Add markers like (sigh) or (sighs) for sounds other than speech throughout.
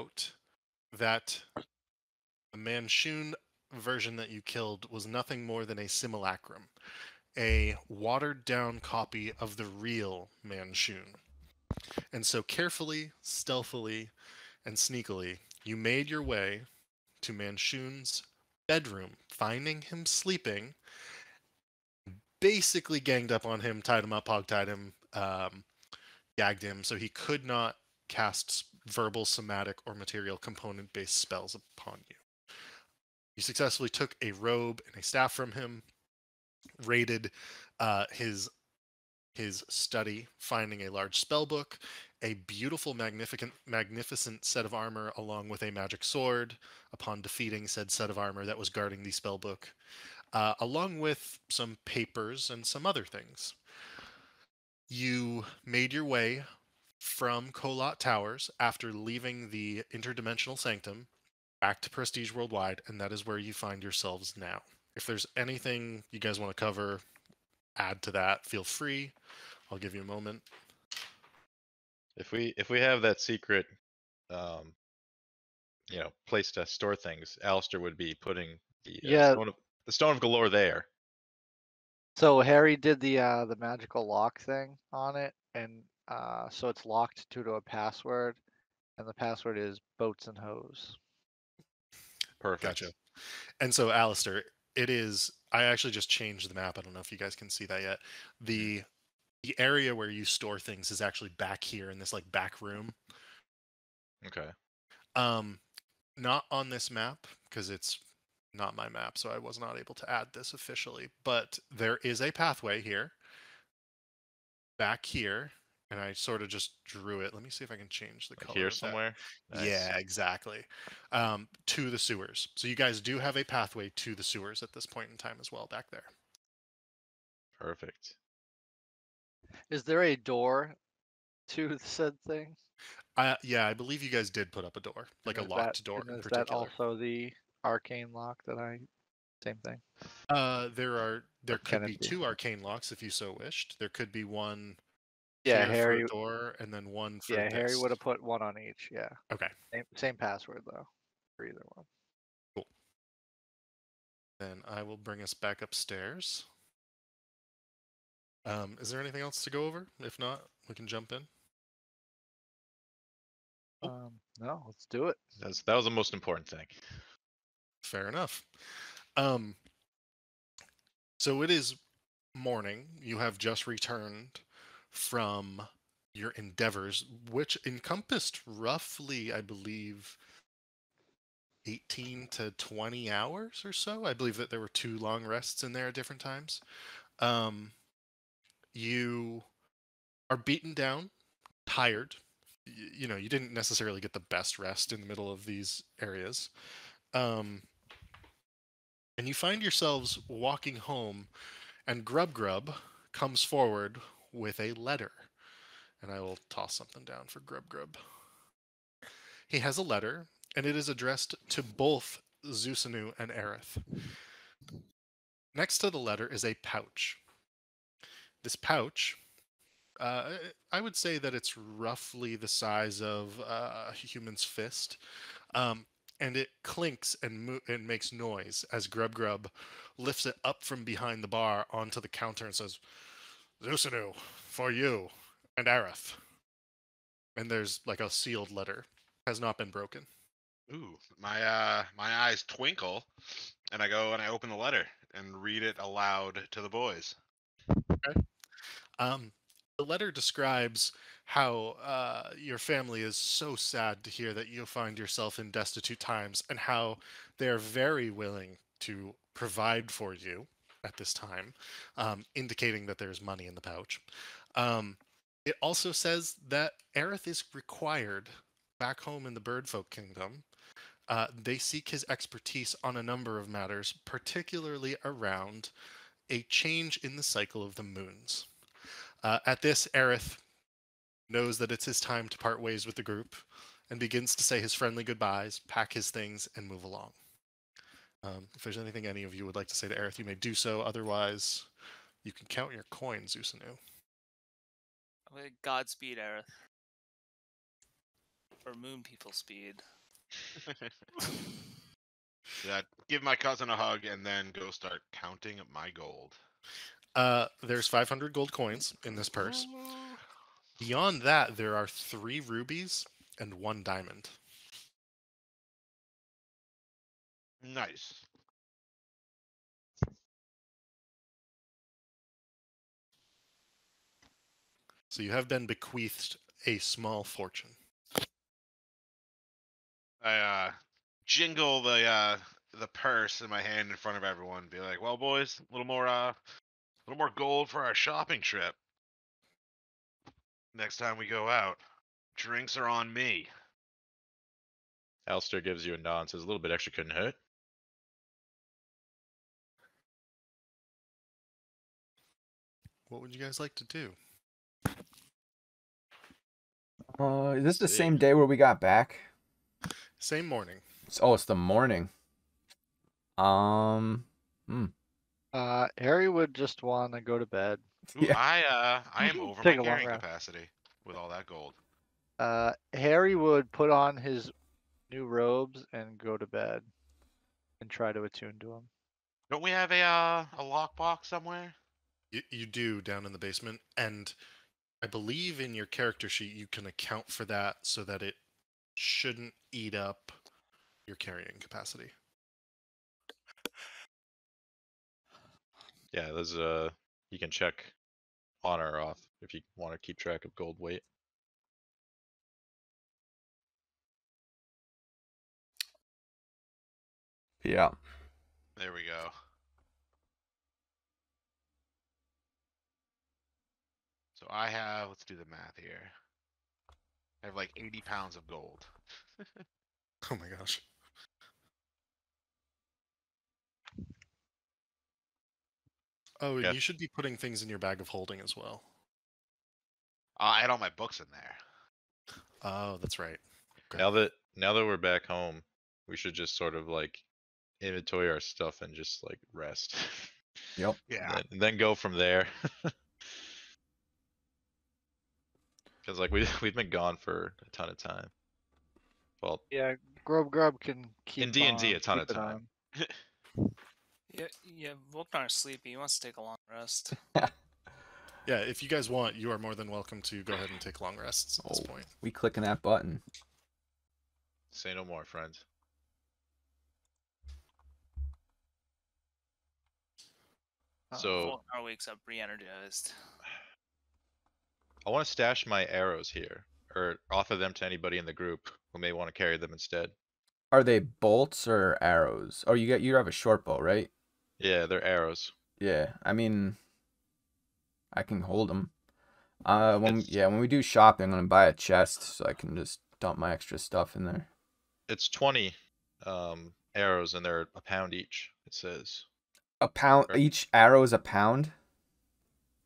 out that the Manshoon version that you killed was nothing more than a simulacrum, a watered down copy of the real Manshoon. And so, carefully, stealthily, and sneakily, you made your way to Manshoon's bedroom, finding him sleeping, basically ganged up on him, tied him up, hog-tied him, um, gagged him, so he could not cast verbal, somatic, or material component-based spells upon you. You successfully took a robe and a staff from him, raided uh, his his study, finding a large spell book, a beautiful, magnificent, magnificent set of armor, along with a magic sword. Upon defeating said set of armor that was guarding the spell book, uh, along with some papers and some other things. You made your way from Kolat Towers after leaving the interdimensional sanctum back to Prestige Worldwide, and that is where you find yourselves now. If there's anything you guys want to cover, add to that, feel free. I'll give you a moment. If we if we have that secret, um, you know, place to store things, Alistair would be putting the uh, Yeah. stone of, the stone of Golorr there. So Harry did the uh the magical lock thing on it, and uh so it's locked due to a password, and the password is boats and hose. Perfect. Gotcha. And so, Alistair, it is. I actually just changed the map. I don't know if you guys can see that yet. The the area where you store things is actually back here in this like back room. Okay. Um, not on this map because it's not my map, so I was not able to add this officially. But there is a pathway here, back here, and I sort of just drew it. Let me see if I can change the Like color. here somewhere. Nice. Yeah, exactly. Um, to the sewers. So you guys do have a pathway to the sewers at this point in time as well, back there. Perfect. Is there a door to the said thing? Uh, yeah, I believe you guys did put up a door, like a locked that- door and in is particular. that also the arcane lock that I? Same thing. Uh, there are there can could be be? two arcane locks if you so wished. There could be one. Yeah, here Harry. for door, and then one for. Yeah, Harry would have put one on each. Yeah. Okay. Same, same password though, for either one. Cool. Then I will bring us back upstairs. Um, is there anything else to go over? If not, we can jump in. Um, no, let's do it. That's that was the most important thing. Fair enough. Um, so it is morning. You have just returned from your endeavors, which encompassed roughly, I believe, 18 to 20 hours or so. I believe that there were two long rests in there at different times. Um, you are beaten down, tired. You know, you didn't necessarily get the best rest in the middle of these areas. Um, and you find yourselves walking home, and Grub Grub comes forward with a letter. And I will toss something down for Grub Grub. He has a letter, and it is addressed to both Zusanu and Aerith. Next to the letter is a pouch. This pouch, uh, I would say that it's roughly the size of uh, a human's fist. Um, and it clinks and mo- and makes noise as Grub Grub lifts it up from behind the bar onto the counter and says, "Zusanu, for you and Aerith." And there's like a sealed letter, has not been broken. Ooh, my uh, my eyes twinkle, and I go and I open the letter and read it aloud to the boys. Okay. Um, the letter describes how uh, your family is so sad to hear that you find yourself in destitute times, and how they are very willing to provide for you at this time, um, indicating that there's money in the pouch. Um, it also says that Aerith is required back home in the Birdfolk Kingdom. Uh, they seek his expertise on a number of matters, particularly around a change in the cycle of the moons. Uh, at this, Aerith knows that it's his time to part ways with the group and begins to say his friendly goodbyes, pack his things, and move along. Um, if there's anything any of you would like to say to Aerith, you may do so. Otherwise, you can count your coins, Zusanu. Okay, Godspeed, Aerith. or moon people speed. (laughs) Yeah, give my cousin a hug and then go start counting my gold. Uh, there's 500 gold coins in this purse. Beyond that, there are three rubies and one diamond. Nice. So you have been bequeathed a small fortune. I uh jingle the uh the purse in my hand in front of everyone, be like, "Well, boys, a little more uh, a little more gold for our shopping trip. Next time we go out, drinks are on me." Alistair gives you a nod and says a little bit extra couldn't hurt. What would you guys like to do? Uh, is this the see. same day where we got back? Same morning. It's- oh, it's the morning. Um, hmm. Uh, Harry would just want to go to bed. Ooh, Yeah. I uh I am (laughs) over Take my carrying capacity with all that gold. Uh, Harry would put on his new robes and go to bed, and try to attune to him. Don't we have a uh, a lockbox somewhere? You, you do down in the basement, and I believe in your character sheet you can account for that so that it shouldn't eat up your carrying capacity. Yeah, there's uh you can check on or off if you want to keep track of gold weight. Yeah. There we go. I have, let's do the math here. I have like 80 pounds of gold. (laughs) Oh my gosh. Oh, and Yeah. you should be putting things in your bag of holding as well. Uh, I had all my books in there. Oh, that's right. Okay. Now that now that we're back home, we should just sort of like inventory our stuff and just like rest. (laughs) Yep. Yeah. then, then go from there. (laughs) Because like we (laughs) we've been gone for a ton of time. Well, Yeah, Grub Grub can keep In D&D, on- a ton of time. (laughs) Yeah, yeah. Volknar's sleepy. He wants to take a long rest. (laughs) Yeah, if you guys want, you are more than welcome to go ahead and take long rests at this Oh. point. We clicking that button. say no more, friends. Uh, So Volknar wakes up re-energized. I want to stash my arrows here, or offer them to anybody in the group who may want to carry them instead. Are they bolts or arrows? Oh, you got you have a short bow, right? Yeah, they're arrows. Yeah. I mean, I can hold them. Uh, when It's- yeah, when we do shopping, I'm gonna buy a chest so I can just dump my extra stuff in there. It's 20 um, arrows and they're a pound each, it says. A pound each arrow is a pound.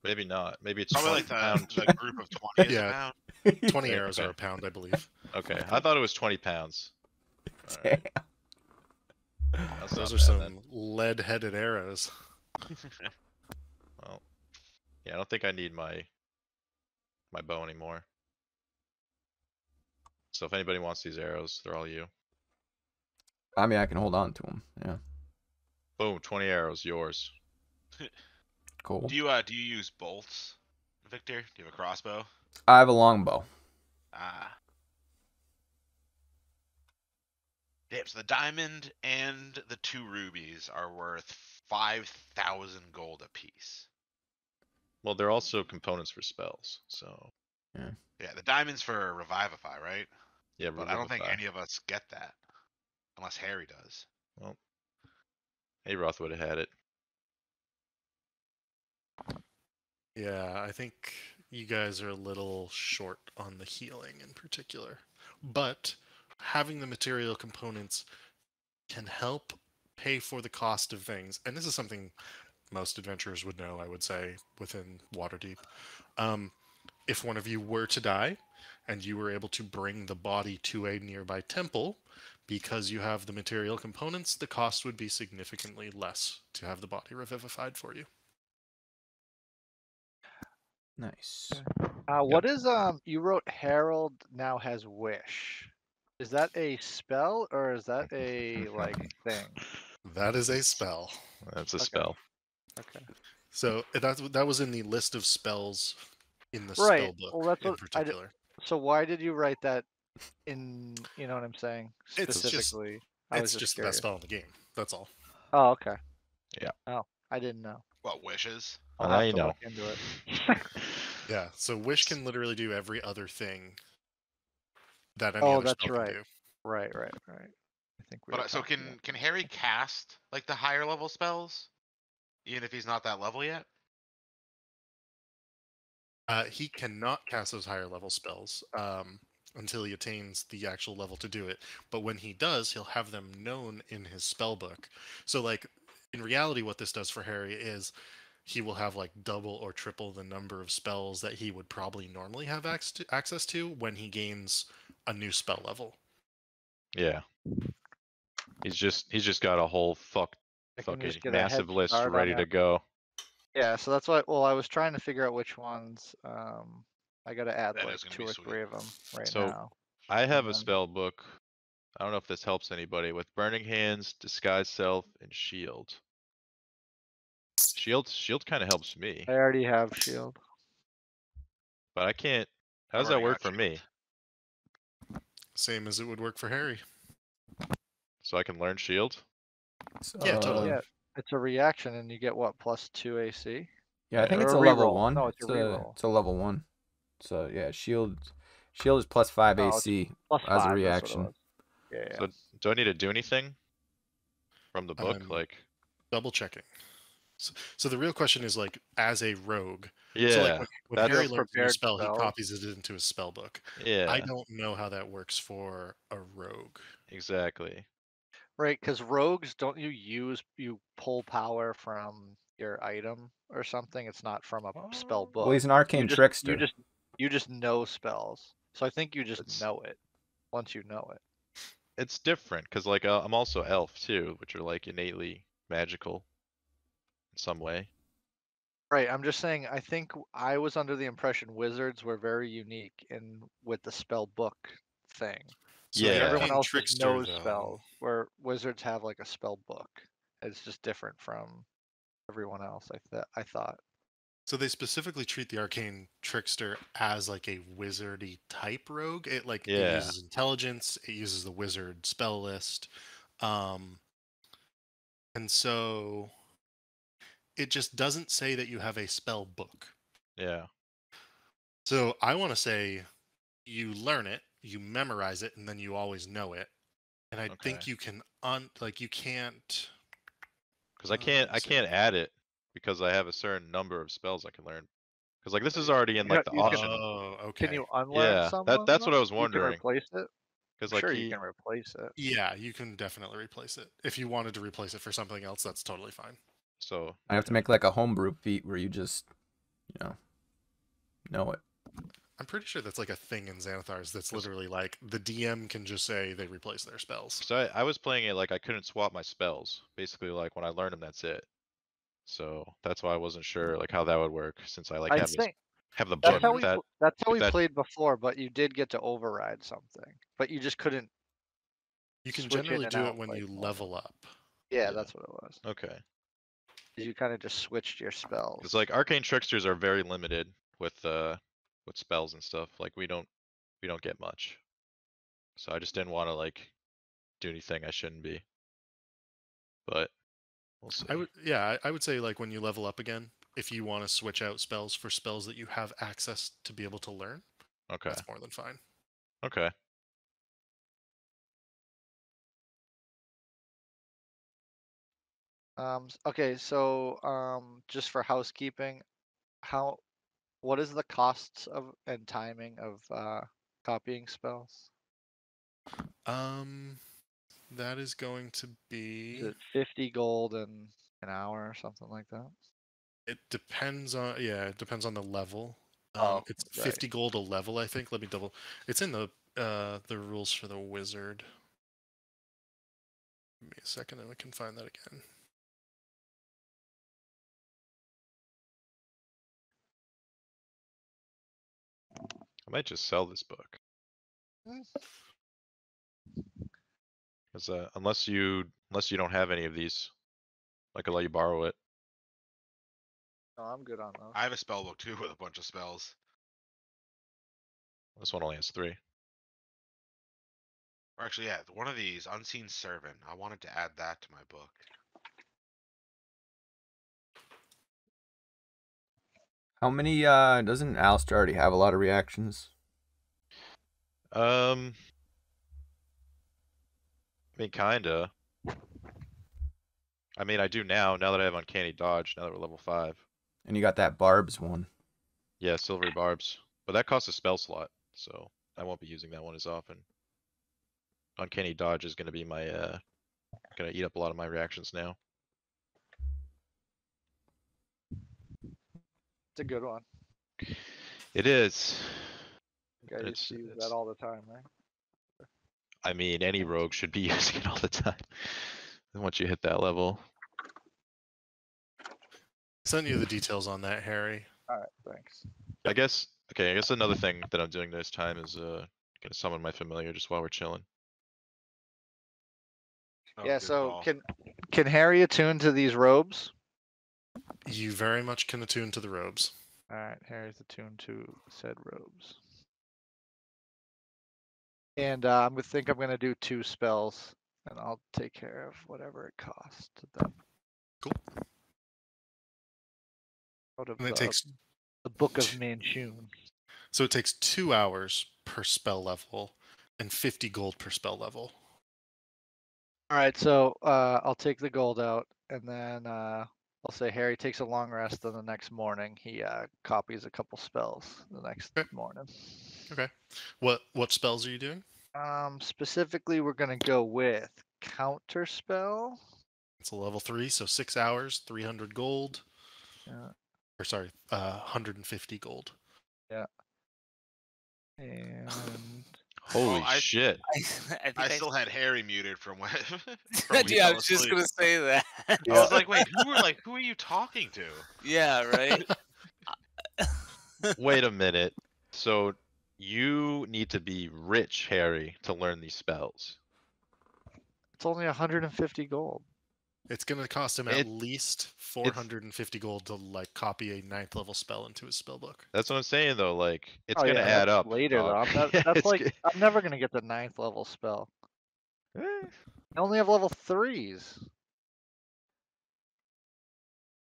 Maybe not. Maybe it's Probably 20 like the, pound. the group of 20 is Yeah. about. 20 Okay, arrows okay. are a pound, I believe. Okay, I thought it was 20 pounds. Alright, Damn. that's Those are bad then. some lead headed arrows. (laughs) Well, yeah, I don't think I need my my bow anymore. So if anybody wants these arrows, they're all you. I mean, I can hold on to them. Yeah. Boom, 20 arrows, yours. (laughs) Cool. Do you uh do you use bolts, Victor? Do you have a crossbow? I have a longbow. Ah. Damn, so the diamond and the two rubies are worth 5,000 gold apiece. Well, they're also components for spells, so Yeah, Yeah, the diamond's for Revivify, right? yeah. But I don't think any of us get that. Unless Harry does. Well, Aroth would have had it. Yeah, I think you guys are a little short on the healing in particular. But having the material components can help pay for the cost of things. And this is something most adventurers would know, I would say, within Waterdeep. Um, if one of you were to die and you were able to bring the body to a nearby temple, because you have the material components, the cost would be significantly less to have the body revivified for you. Nice. Uh, what is um? You wrote Harold now has wish. Is that a spell or is that a like (laughs) thing? That is a spell. That's a Okay. spell. Okay. So that that was in the list of spells in the Right, spell book well, that's in what I d- particular. So why did you write that in? You know what I'm saying? It's just- Specifically, I was it's just, just the curious. best spell in the game. That's all. Oh, okay. Yeah. Oh, I didn't know. What wishes? I'll now have you to know. look into it. (laughs) Yeah. So wish can literally do every other thing that any Oh, other that's spell right. can do. right, right, right. I think we. But uh, so can about- can Harry cast like the higher level spells, even if he's not that level yet? Uh, he cannot cast those higher level spells um, until he attains the actual level to do it. But when he does, he'll have them known in his spell book. So, like in reality, what this does for Harry is he will have like double or triple the number of spells that he would probably normally have ac- access to when he gains a new spell level. Yeah. He's just he's just got a whole fuck I fucking just get a head massive list ready to go. Yeah, so that's why. Well, I was trying to figure out which ones. Um, I got to add That like two or sweet. three of them right So- now. I have a spell book. I don't know if this helps anybody with Burning Hands, Disguise Self, and Shield. Shield Shield kind of helps me, I already have shield. but I can't. How does that already work got for me? Same as it would work for Harry. So I can learn Shield? Yeah, totally. Yeah, it's a reaction, and you get what plus two AC. Yeah, I think Or it's a a level reroll. one. No, it's it's a a reroll. it's a level one. So yeah, shield shield is plus five it's AC Plus as five. a that's what it reaction. was. Yeah, yeah. So do I need to do anything from the book? Um, like, Double checking. So, so the real question is like, as a rogue, yeah, So like when, when that's- Harry learns a new prepared spell, he copies it into his spell book. yeah, I don't know how that works for a rogue. exactly. Right, because rogues don't you use you pull power from your item or something? It's not from a spell book. Well, he's an arcane you just, trickster. You just you just know spells, so I think you just It's- know it once you know it. It's different because like uh, I'm also elf too, which are like innately magical in some way. Right, I'm just saying. I think I was under the impression wizards were very unique in with the spell book thing. So Yeah. Everyone else trickster, knows though, spells, where wizards have like a spell book. It's just different from everyone else. I th- I thought. So they specifically treat the arcane trickster as like a wizardy type rogue. It like it uses intelligence, it uses the wizard spell list. Um and so it just doesn't say that you have a spell book. Yeah, So I want to say you learn it, you memorize it, and then you always know it. And I think you can un like you can't because I Uh, can't I can't add it because I have a certain number of spells I can learn. Because like this is already in like the auction. Oh, okay. Can you unlearn Yeah, that- that's what I was You can wondering. replace it. Because like sure, he, you can replace it. Yeah, you can definitely replace it. If you wanted to replace it for something else, that's totally fine. So I have to make like a homebrew feat where you just, you know, know it. I'm pretty sure that's like a thing in Xanathar's that's That's- literally like the DM can just say they replace their spells. so I, I was playing it like I couldn't swap my spells. Basically, like when I learned them, that's it. So that's why I wasn't sure like how that would work since I like I have this, have the that's book. how we that that's how we that- played before, but you did get to override something, but you just couldn't. You can generally do it when you level up. Yeah, Yeah. that's what it was. okay. You kind of just switched your spells. It's like arcane tricksters are very limited with uh with spells and stuff. Like we don't we don't get much. So I just didn't want to like do anything I shouldn't be. But we'll see. I would, yeah, I, I would say like when you level up again, if you want to switch out spells for spells that you have access to be able to learn, Okay. that's more than fine. Okay. Um. s- Okay, so um, just for housekeeping, how, what is the costs of and timing of uh copying spells? Um, that is going to be. Is it fifty gold in an hour or something like that? It depends on yeah, it depends on the level. Um, Oh, it's right. 50 gold a level, I think. Let me double. It's in the uh the rules for the wizard. Give me a second and we can find that again. Might just sell this book. Hmm. Cause uh, unless you unless you don't have any of these, I could let you borrow it. No, I'm good on those. I have a spell book too (laughs) with a bunch of spells. This one only has three. Or actually, yeah, one of these, Unseen Servant. I wanted to add that to my book. How many? Uh, doesn't Alistair already have a lot of reactions? Um, I mean, kinda. I mean, I do now. Now that I have Uncanny Dodge, now that we're level five. And you got that Barb's one. Yeah, Silvery Barbs, but that costs a spell slot, so I won't be using that one as often. Uncanny Dodge is gonna be my uh, gonna eat up a lot of my reactions now. It's a good one. It is. You guys It's- use it's- that all the time, right? I mean, any rogue should be (laughs) using it all the time. Once you hit that level. Send you the details on that, Harry. Alright, thanks. I guess, okay, I guess another thing that I'm doing this time is, uh, gonna summon my familiar just while we're chilling. Oh, yeah, so call. can can Harry attune to these robes? You very much can attune to the robes. Alright, Harry's attuned to said robes. And uh, I'm gonna think I'm gonna do two spells, and I'll take care of whatever it costs to them. Cool. Out of And it the, takes the Book of Manshoon. so it takes two hours per spell level and 50 gold per spell level. All right, so uh, I'll take the gold out, and then uh, I'll say Harry takes a long rest, and the next morning he uh, copies a couple spells. The next Okay. morning. Okay. What what spells are you doing? Um, specifically, we're gonna go with counter spell. It's a level three, so six hours, 300 gold. Yeah. Or sorry, uh, 150 gold. Yeah. And Holy I- shit. I, (laughs) I I I, still had Harry muted from when. (laughs) from (laughs) yeah, I was just asleep. gonna say that. I was like, wait, who were like, who are you talking to? yeah, right. Wait a minute. So you need to be rich, Harry, to learn these spells. it's only 150 gold. It's going to cost him It- at least 450 gold to like copy a ninth level spell into his spell book. That's what I'm saying though, like, it's oh, gonna yeah, add up. later. Though. dog. I'm (laughs) not, that's it's like I'm never gonna get the ninth level spell. Eh, I only have level threes.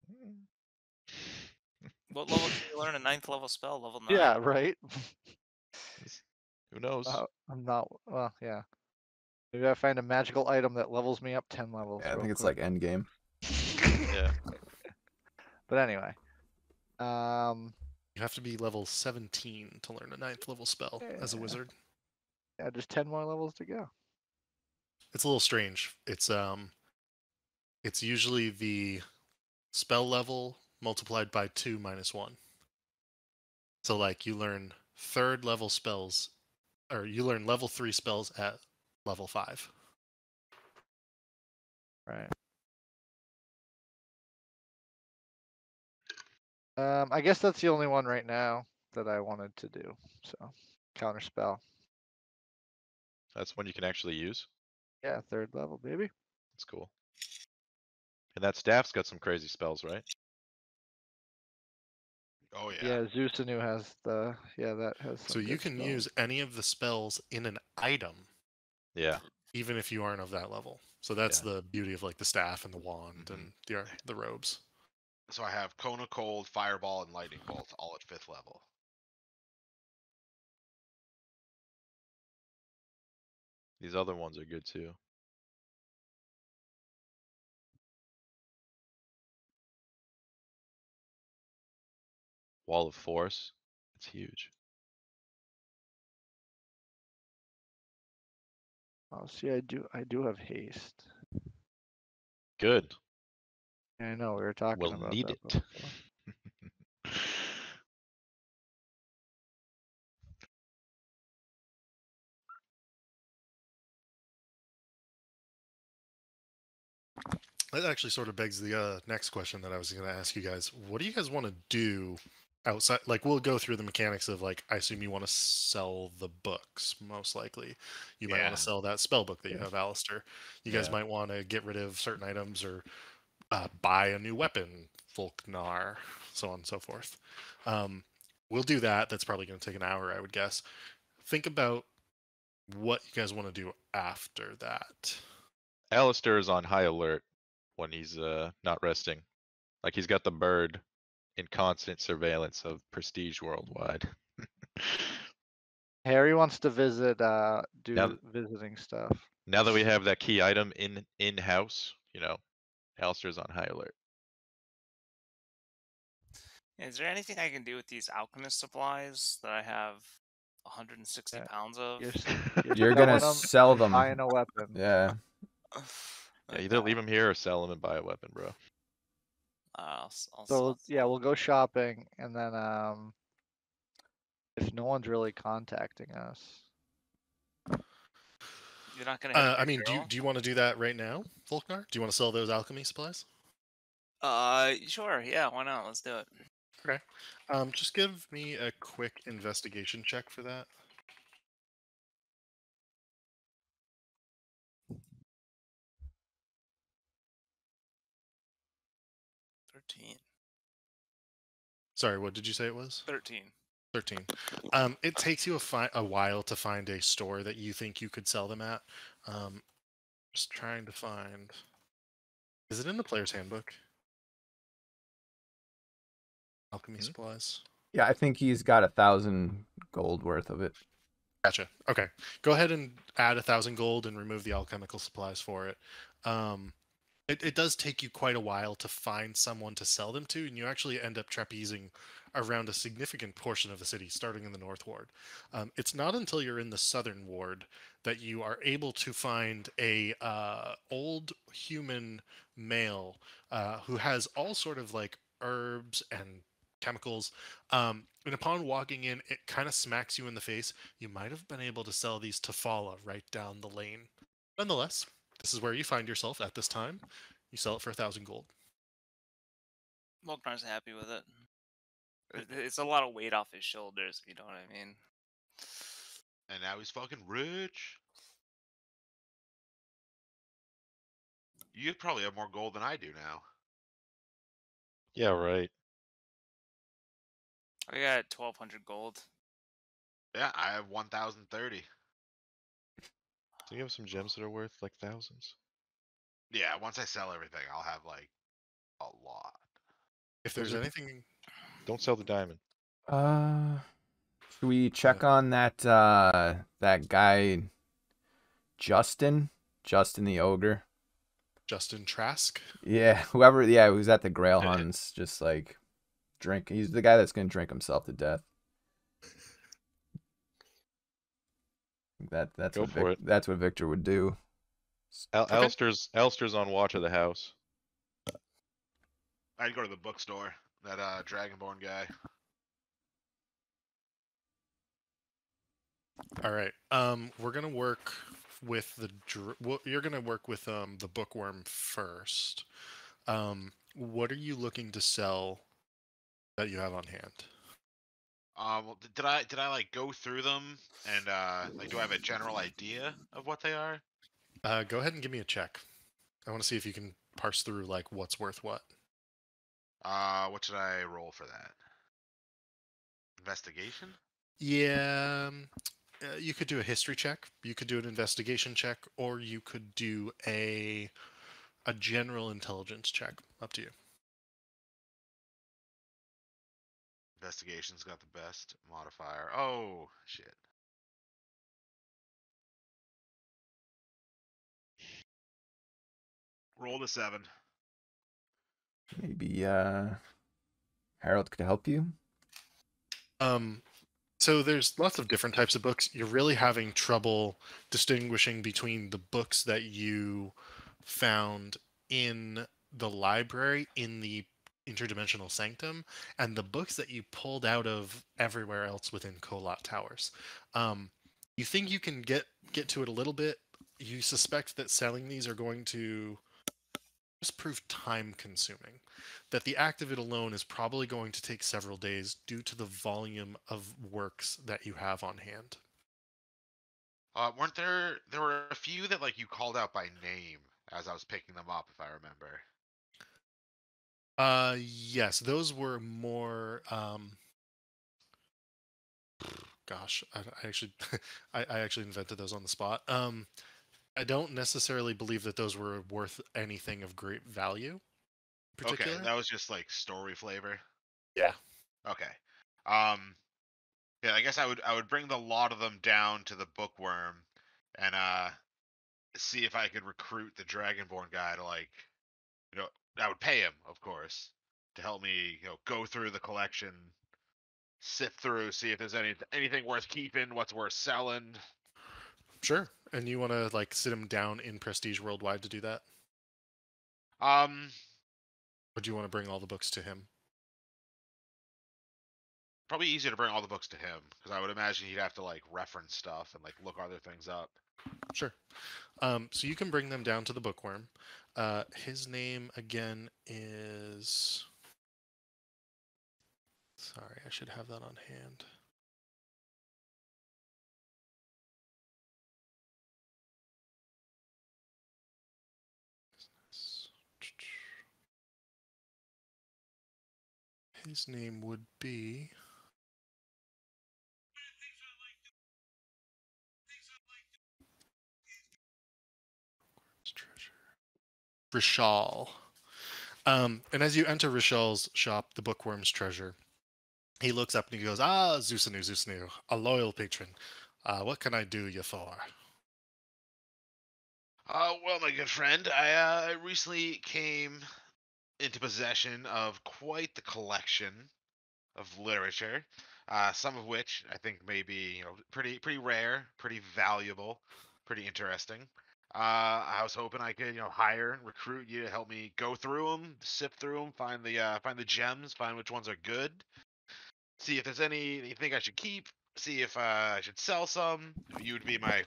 (laughs) what level can you learn a ninth level spell? Level nine. Yeah, right. (laughs) Who knows? Uh, I'm not. Well, yeah. Maybe I find a magical item that levels me up ten levels. Yeah, I real think it's quick. like Endgame. Yeah. (laughs) But anyway, um, You have to be level 17 to learn a ninth level spell as a wizard. yeah, just ten more levels to go. It's a little strange. It's um it's usually the spell level multiplied by 2 minus 1. So like you learn third level spells or you learn level 3 spells at level 5. Right. Um, I guess that's the only one right now that I wanted to do. So, counter spell. That's one you can actually use. Yeah, third level, baby. That's cool. And that staff's got some crazy spells, right? Oh yeah. Yeah, Zusanu has the. Yeah, that has. So some you can spells. use any of the spells in an item Yeah. even if you aren't of that level. So that's Yeah. the beauty of like the staff and the wand Mhm. and the the robes. So I have Cone of Cold, Fireball, and Lightning Bolt all at fifth level. These other ones are good too. Wall of Force. It's huge. Oh, see, I do. I do have haste. Good. I know we were talking We'll about need that it. That actually sort of begs the uh, next question that I was going to ask you guys. What do you guys want to do outside like we'll go through the mechanics of like I assume you want to sell the books most likely. You might want to sell that spell book that you Yeah. have, Alistair. You guys Yeah. might want to get rid of certain items or uh, buy a new weapon, Volknar, so on and so forth. Um, we'll do that. That's probably going to take an hour, I would guess. Think about what you guys want to do after that. Alistair is on high alert when he's uh not resting. Like he's got the bird in constant surveillance of prestige worldwide. (laughs) Harry wants to visit, uh, do Now- visiting stuff. now that we have that key item in in house, you know, Alistair's on high alert. Is there anything I can do with these alchemist supplies that I have 160 Yeah, pounds of? You're, s- (laughs) You're gonna selling 'em, sell them. buying a weapon. Yeah. (laughs) Yeah, either leave him here or sell him and buy a weapon, bro. I'll, s- I'll So sell yeah, we'll go shopping, and then um, if no one's really contacting us, You're not gonna. Uh, I mean, do you, do you want to do that right now, Volknar? Do you want to sell those alchemy supplies? Uh, sure. Yeah, why not? Let's do it. Okay. Um, just give me a quick investigation check for that. Sorry, what did you say it was? Thirteen. 13. Um, it takes you a, fi- a while to find a store that you think you could sell them at. Um, just trying to find. Is it in the player's handbook? Alchemy Hmm? supplies. Yeah, I think he's got a thousand gold worth of it. Gotcha. Okay. Go ahead and add a thousand gold and remove the alchemical supplies for it. Um, it, it does take you quite a while to find someone to sell them to, and you actually end up trapezing around a significant portion of the city, starting in the North Ward. Um, it's not until you're in the Southern Ward that you are able to find a uh, old human male uh, who has all sort of like herbs and chemicals. Um, and upon walking in, it kind of smacks you in the face. You might have been able to sell these to Fala right down the lane. Nonetheless, this is where you find yourself at this time. You sell it for a thousand gold. Volknar's happy with it. Uh, it- It's a lot of weight off his shoulders, if you know what I mean. And now he's fucking rich. You probably have more gold than I do now. Yeah, right. I got 1,200 gold. Yeah, I have 1,030. Do you have some gems that are worth like thousands? Yeah, once I sell everything, I'll have like a lot. If there's anything, Don't sell the diamond. Uh, should we check on that uh that guy, Justin? Justin the ogre. Justin Trask. Yeah, whoever. Yeah, who's at the Grail Yeah. (laughs) Hunts, just like drink. He's the guy that's gonna drink himself to death. That that's Go what for Vic- it. that's what Victor would do. Al- Okay. Alistair's Alistair's on watch of the house. I'd go to the bookstore. That uh Dragonborn guy. All right. Um, we're gonna work with the. Dr- well, you're gonna work with um the bookworm first. Um, what are you looking to sell that you have on hand? Um, well, did I did I like go through them and uh like do I have a general idea of what they are? Uh, go ahead and give me a check. I want to see if you can parse through like what's worth what. Uh, what should I roll for that? Investigation. Yeah, um, uh, you could do a history check. You could do an investigation check, or you could do a a general intelligence check. Up to you. Investigation's got the best modifier. Oh shit. Roll the seven. Maybe uh, Harold could help you. Um, so there's lots of different types of books. You're really having trouble distinguishing between the books that you found in the library in the interdimensional sanctum and the books that you pulled out of everywhere else within Kolat Towers. Um, you think you can get get to it a little bit. You suspect that selling these are going to just prove time consuming. That the act of it alone is probably going to take several days due to the volume of works that you have on hand. Uh, weren't there? There were a few that like you called out by name as I was picking them up, if I remember. Uh, yes, those were more. Um, gosh, I, I actually, (laughs) I, I actually invented those on the spot. Um, I don't necessarily believe that those were worth anything of great value. Okay, that was just like story flavor. Yeah. Okay. Um yeah, I guess I would I would bring the lot of them down to the bookworm and uh see if I could recruit the Dragonborn guy to like you know I would pay him, of course, to help me, you know, go through the collection, sift through, see if there's any anything worth keeping, what's worth selling. Sure. And you want to like sit him down in Prestige Worldwide to do that? Um Or do you want to bring all the books to him? Probably easier to bring all the books to him because I would imagine he'd have to like reference stuff and like look other things up. Sure. Um, so you can bring them down to the bookworm. Uh, his name again is. Sorry, I should have that on hand. His name would be. Rishaal. Um, and as you enter Rishaal's shop, the bookworm's treasure, he looks up and he goes, Ah, Zusanu, Zusanu, a loyal patron. Uh, what can I do you for? Uh, well, my good friend, I uh, recently came into possession of quite the collection of literature. Uh, some of which I think may be, you know, pretty pretty rare, pretty valuable, pretty interesting. Uh, I was hoping I could, you know, hire and recruit you to help me go through them, sift through them, find the uh, find the gems, find which ones are good, see if there's any you think I should keep, see if uh, I should sell some. You would be my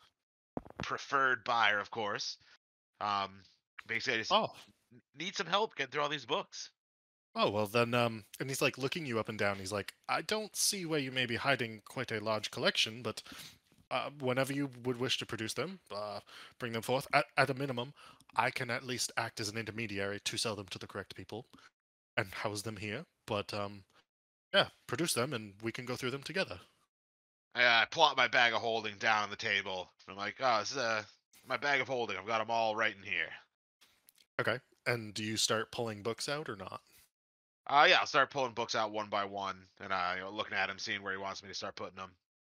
preferred buyer, of course. Um, basically, I just Oh, need some help getting through all these books. oh well then. Um, and he's like looking you up and down. He's like, I don't see where you may be hiding quite a large collection, but uh, whenever you would wish to produce them, uh, bring them forth. At, at a minimum, I can at least act as an intermediary to sell them to the correct people and house them here. But um, yeah, produce them and we can go through them together. I uh, plot my bag of holding down on the table. I'm like, oh, this is uh, my bag of holding. I've got them all right in here. Okay. And do you start pulling books out or not? Uh, yeah, I'll start pulling books out one by one and uh, you know, looking at him, seeing where he wants me to start putting them.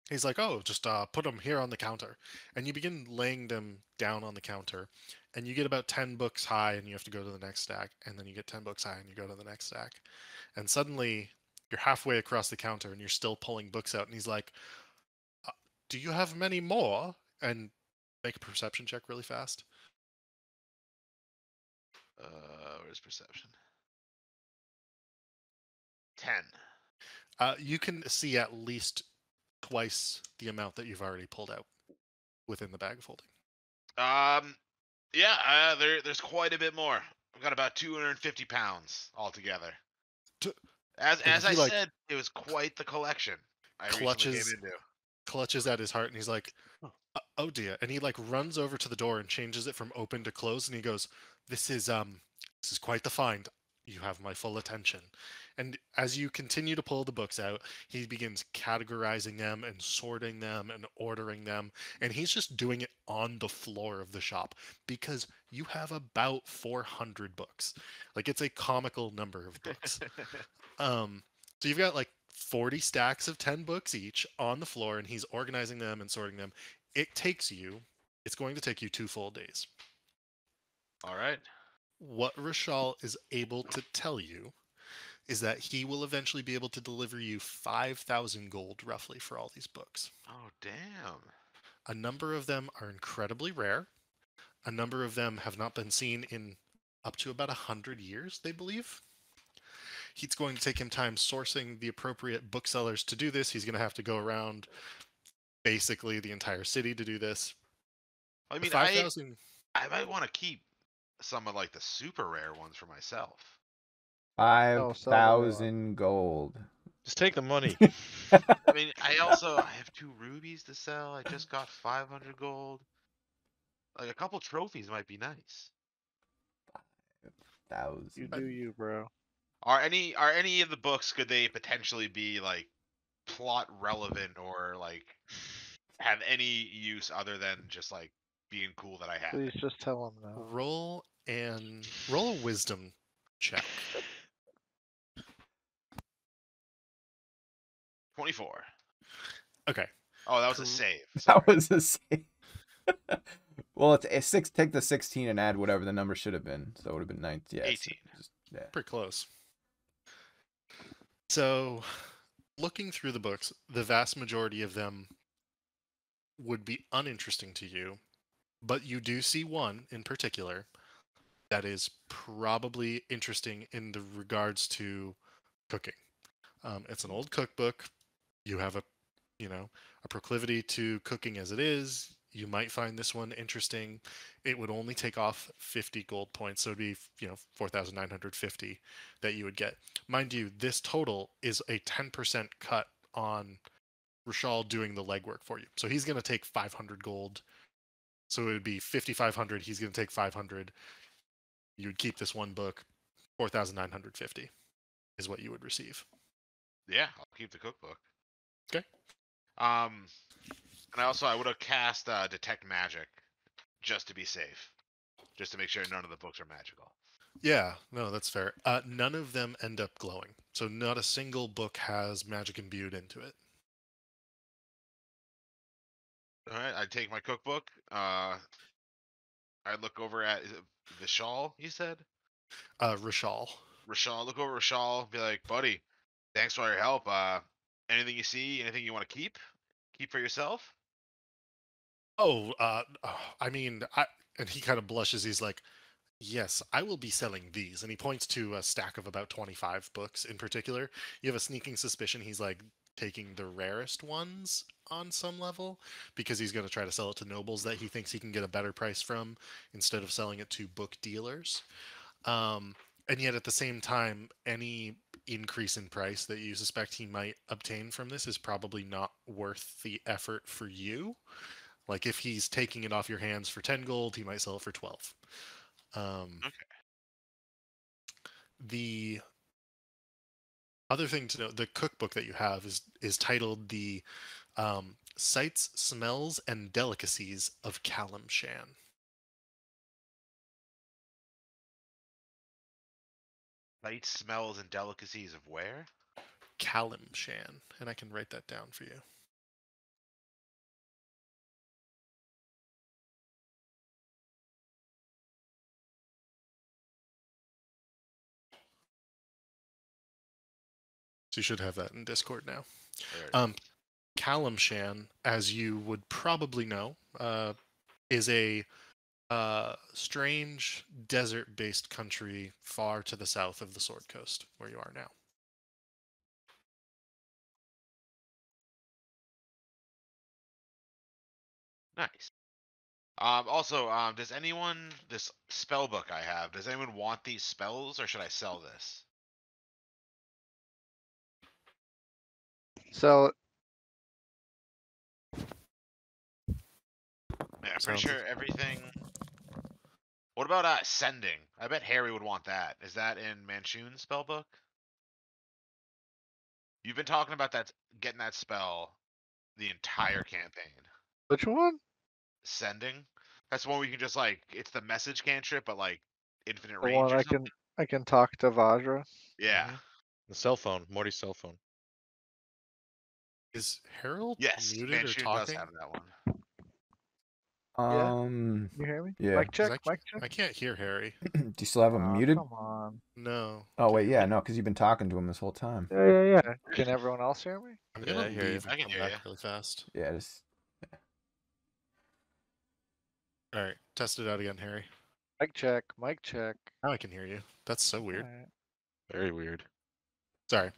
He's like, oh, just uh, put them here on the counter. And you begin laying them down on the counter. And you get about 10 books high, and you have to go to the next stack. And then you get 10 books high, and you go to the next stack. And suddenly, you're halfway across the counter, and you're still pulling books out. And he's like, uh, do you have many more? And make a perception check really fast. Uh, where's perception? Ten. Uh, you can see at least twice the amount that you've already pulled out within the bag of holding. Um, yeah, uh, there, there's quite a bit more. I've got about 250 pounds altogether. T- As as I like, said, it was quite the collection. I clutches- clutches at his heart and he's like "Uh, oh dear and he like runs over to the door and changes it from open to closed and he goes this is um this is quite the find you have my full attention and as you continue to pull the books out he begins categorizing them and sorting them and ordering them and he's just doing it on the floor of the shop because you have about 400 books like it's a comical number of books (laughs) um, so you've got like 40 stacks of 10 books each on the floor, and he's organizing them and sorting them. It takes you, it's going to take you two full days. All right. What Rashal is able to tell you is that he will eventually be able to deliver you 5,000 gold roughly for all these books. Oh damn. A number of them are incredibly rare. A number of them have not been seen in up to about 100 years, they believe. He's going to take him time sourcing the appropriate booksellers to do this. He's going to have to go around basically the entire city to do this. I mean, I 5,000 I might want to keep some of like the super rare ones for myself. Five oh, sell the- thousand gold. Just take the money. (laughs) I mean, I also I have two rubies to sell. I just got 500 gold. Like a couple trophies might be nice. You Thousand. do you, bro. Are any are any of the books could they potentially be like plot relevant or like have any use other than just like being cool that I have? Please just tell them no. Roll and roll a wisdom check. 24. Okay. Oh, that was a Cool. save. (laughs) That was a (laughs) save. well, it's a six. Take the sixteen and add whatever the number should have been. So it would have been nineteen. Yeah, 18. just- yeah. Pretty close. So, looking through the books, the vast majority of them would be uninteresting to you, but you do see one in particular that is probably interesting in the regards to cooking. Um, it's an old cookbook. You have a, you know, a proclivity to cooking as it is. You might find this one interesting. It would only take off 50 gold points, so it'd be, you know, 4,950 that you would get. Mind you, this total is a 10% cut on Rishaal doing the legwork for you. So he's going to take 500 gold. So it would be 5,500. He's going to take 500. You'd keep this one book. 4,950 is what you would receive. Yeah, I'll keep the cookbook. 'Kay. Um, and I also I would have cast uh, detect magic just to be safe, just to make sure none of the books are magical. Yeah, no, that's fair. Uh, none of them end up glowing. So not a single book has magic imbued into it. All right, I take my cookbook. Uh, I look over at Vishal. You said Uh, Rishaal. Rishaal. Look over Rishaal. Be like, buddy, thanks for your help. Uh, anything you see, anything you want to keep, keep for yourself. Oh, uh, oh, I mean, I and he kind of blushes. He's like, "Yes, I will be selling these." And he points to a stack of about twenty-five books in particular. You have a sneaking suspicion he's like taking the rarest ones on some level because he's going to try to sell it to nobles that he thinks he can get a better price from instead of selling it to book dealers. Um, and yet, at the same time, any increase in price that you suspect he might obtain from this is probably not worth the effort for you. Like if he's taking it off your hands for 10 gold, he might sell it for 12. Um, Okay. The other thing to know, the cookbook that you have is is titled the um, Sights, Smells, and Delicacies of Kalimshan. Sights, smells and delicacies of where? Kalimshan, and I can write that down for you. You should have that in Discord now. Um, Kalimshan, as you would probably know, uh, is a uh, strange desert-based country far to the south of the Sword Coast, where you are now. Nice. Um, also, um, does anyone this spell book I have? Does anyone want these spells, or should I sell this? So Yeah, I'm pretty Sounds- sure everything. What about uh sending? I bet Harry would want that. Is that in Manshoon's spell book? You've been talking about that getting that spell the entire campaign. which one? Sending. That's one we can just like it's the message cantrip, but like infinite The range. one or I something. can I can talk to Vajra. Yeah. The cell phone, Morty's cell phone. Is Harold Yes, muted or Manshoon does talking? have that one. Yeah. Um, You hear me? Yeah. Mic 'Cause check. I c- Mic check. I can't hear Harry. (clears throat) do you still have him Aw, muted? Come on. No. Oh wait, yeah, no, because you've been talking to him this whole time. Yeah, yeah, yeah. Can everyone else hear me? I'm Yeah, gonna I hear you. leave I can come hear back ya. really fast. Yeah, just All right, test it out again, Harry. Mic check. Mic check. Now I can hear you. That's so weird. Alright. Very weird. Sorry.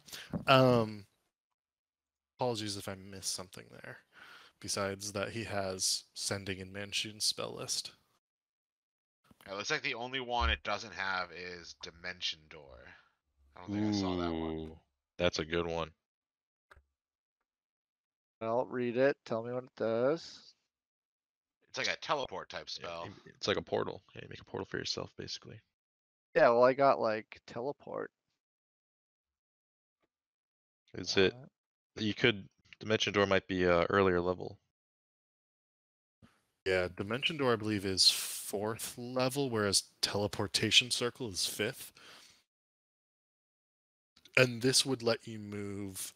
Um, apologies if I missed something there. Besides that, he has sending in Manshoon's spell list. It looks like the only one it doesn't have is Dimension Door. I don't think I saw that one. That's a good one. Well, read it. Tell me what it does. It's like a teleport type spell. you- It's like a portal. Yeah, you make a portal for yourself, basically. Yeah, well, I got like teleport. Is it? You could. Dimension Door might be uh, earlier level. Yeah, Dimension Door, I believe, is fourth level, whereas Teleportation Circle is fifth. And this would let you move.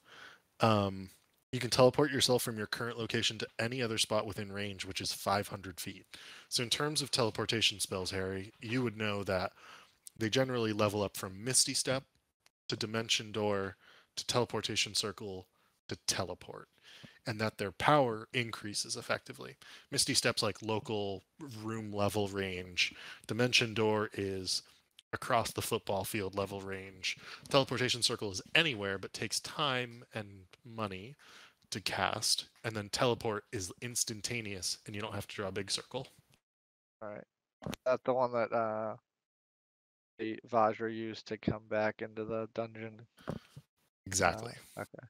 Um, you can teleport yourself from your current location to any other spot within range, which is 500 feet. So, in terms of teleportation spells, Harry, you would know that they generally level up from Misty Step to Dimension Door to Teleportation Circle to Teleport, and that their power increases effectively. Misty Step's like local room level range. Dimension Door is across the football field level range. Teleportation Circle is anywhere but takes time and money to cast. And then Teleport is instantaneous and you don't have to draw a big circle. Alright. That's the one that uh the Vajra used to come back into the dungeon. Exactly. Uh, okay.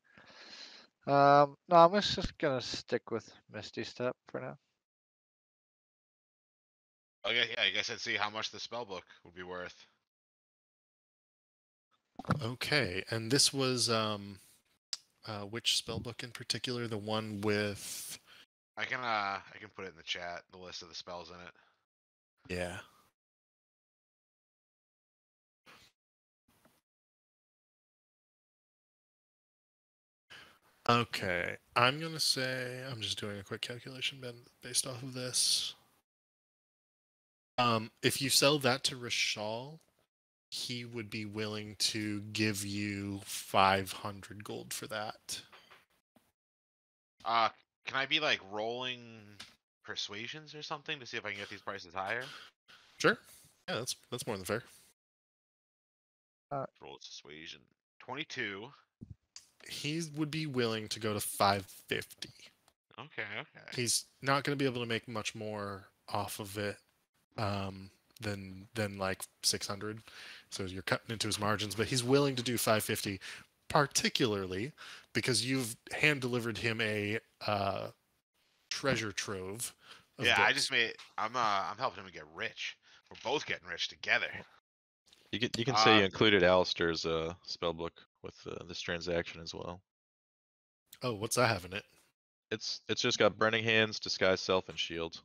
Um no, I'm just just gonna stick with Misty Step for now. Okay, yeah, I guess I'd see how much the spell book would be worth. Okay. And this was um uh which spell book in particular? The one with I can uh I can put it in the chat, the list of the spells in it. yeah. Okay, I'm gonna say I'm just doing a quick calculation Ben, based off of this. Um, if you sell that to Rishaal, he would be willing to give you 500 gold for that. Uh can I be like rolling persuasions or something to see if I can get these prices higher? Sure. Yeah, that's that's more than fair. Roll persuasion. Twenty two. He would be willing to go to 550. Okay, okay. he's not going to be able to make much more off of it um, than than like 600 so you're cutting into his margins but he's willing to do 550 particularly because you've hand delivered him a uh, treasure trove of Yeah, I just made I'm uh I'm helping him get rich. We're both getting rich together. You can you can say you Uh, included Alistair's uh, spell book with uh, this transaction as well. oh what's that having it It's it's just got burning hands, disguise self, and shield.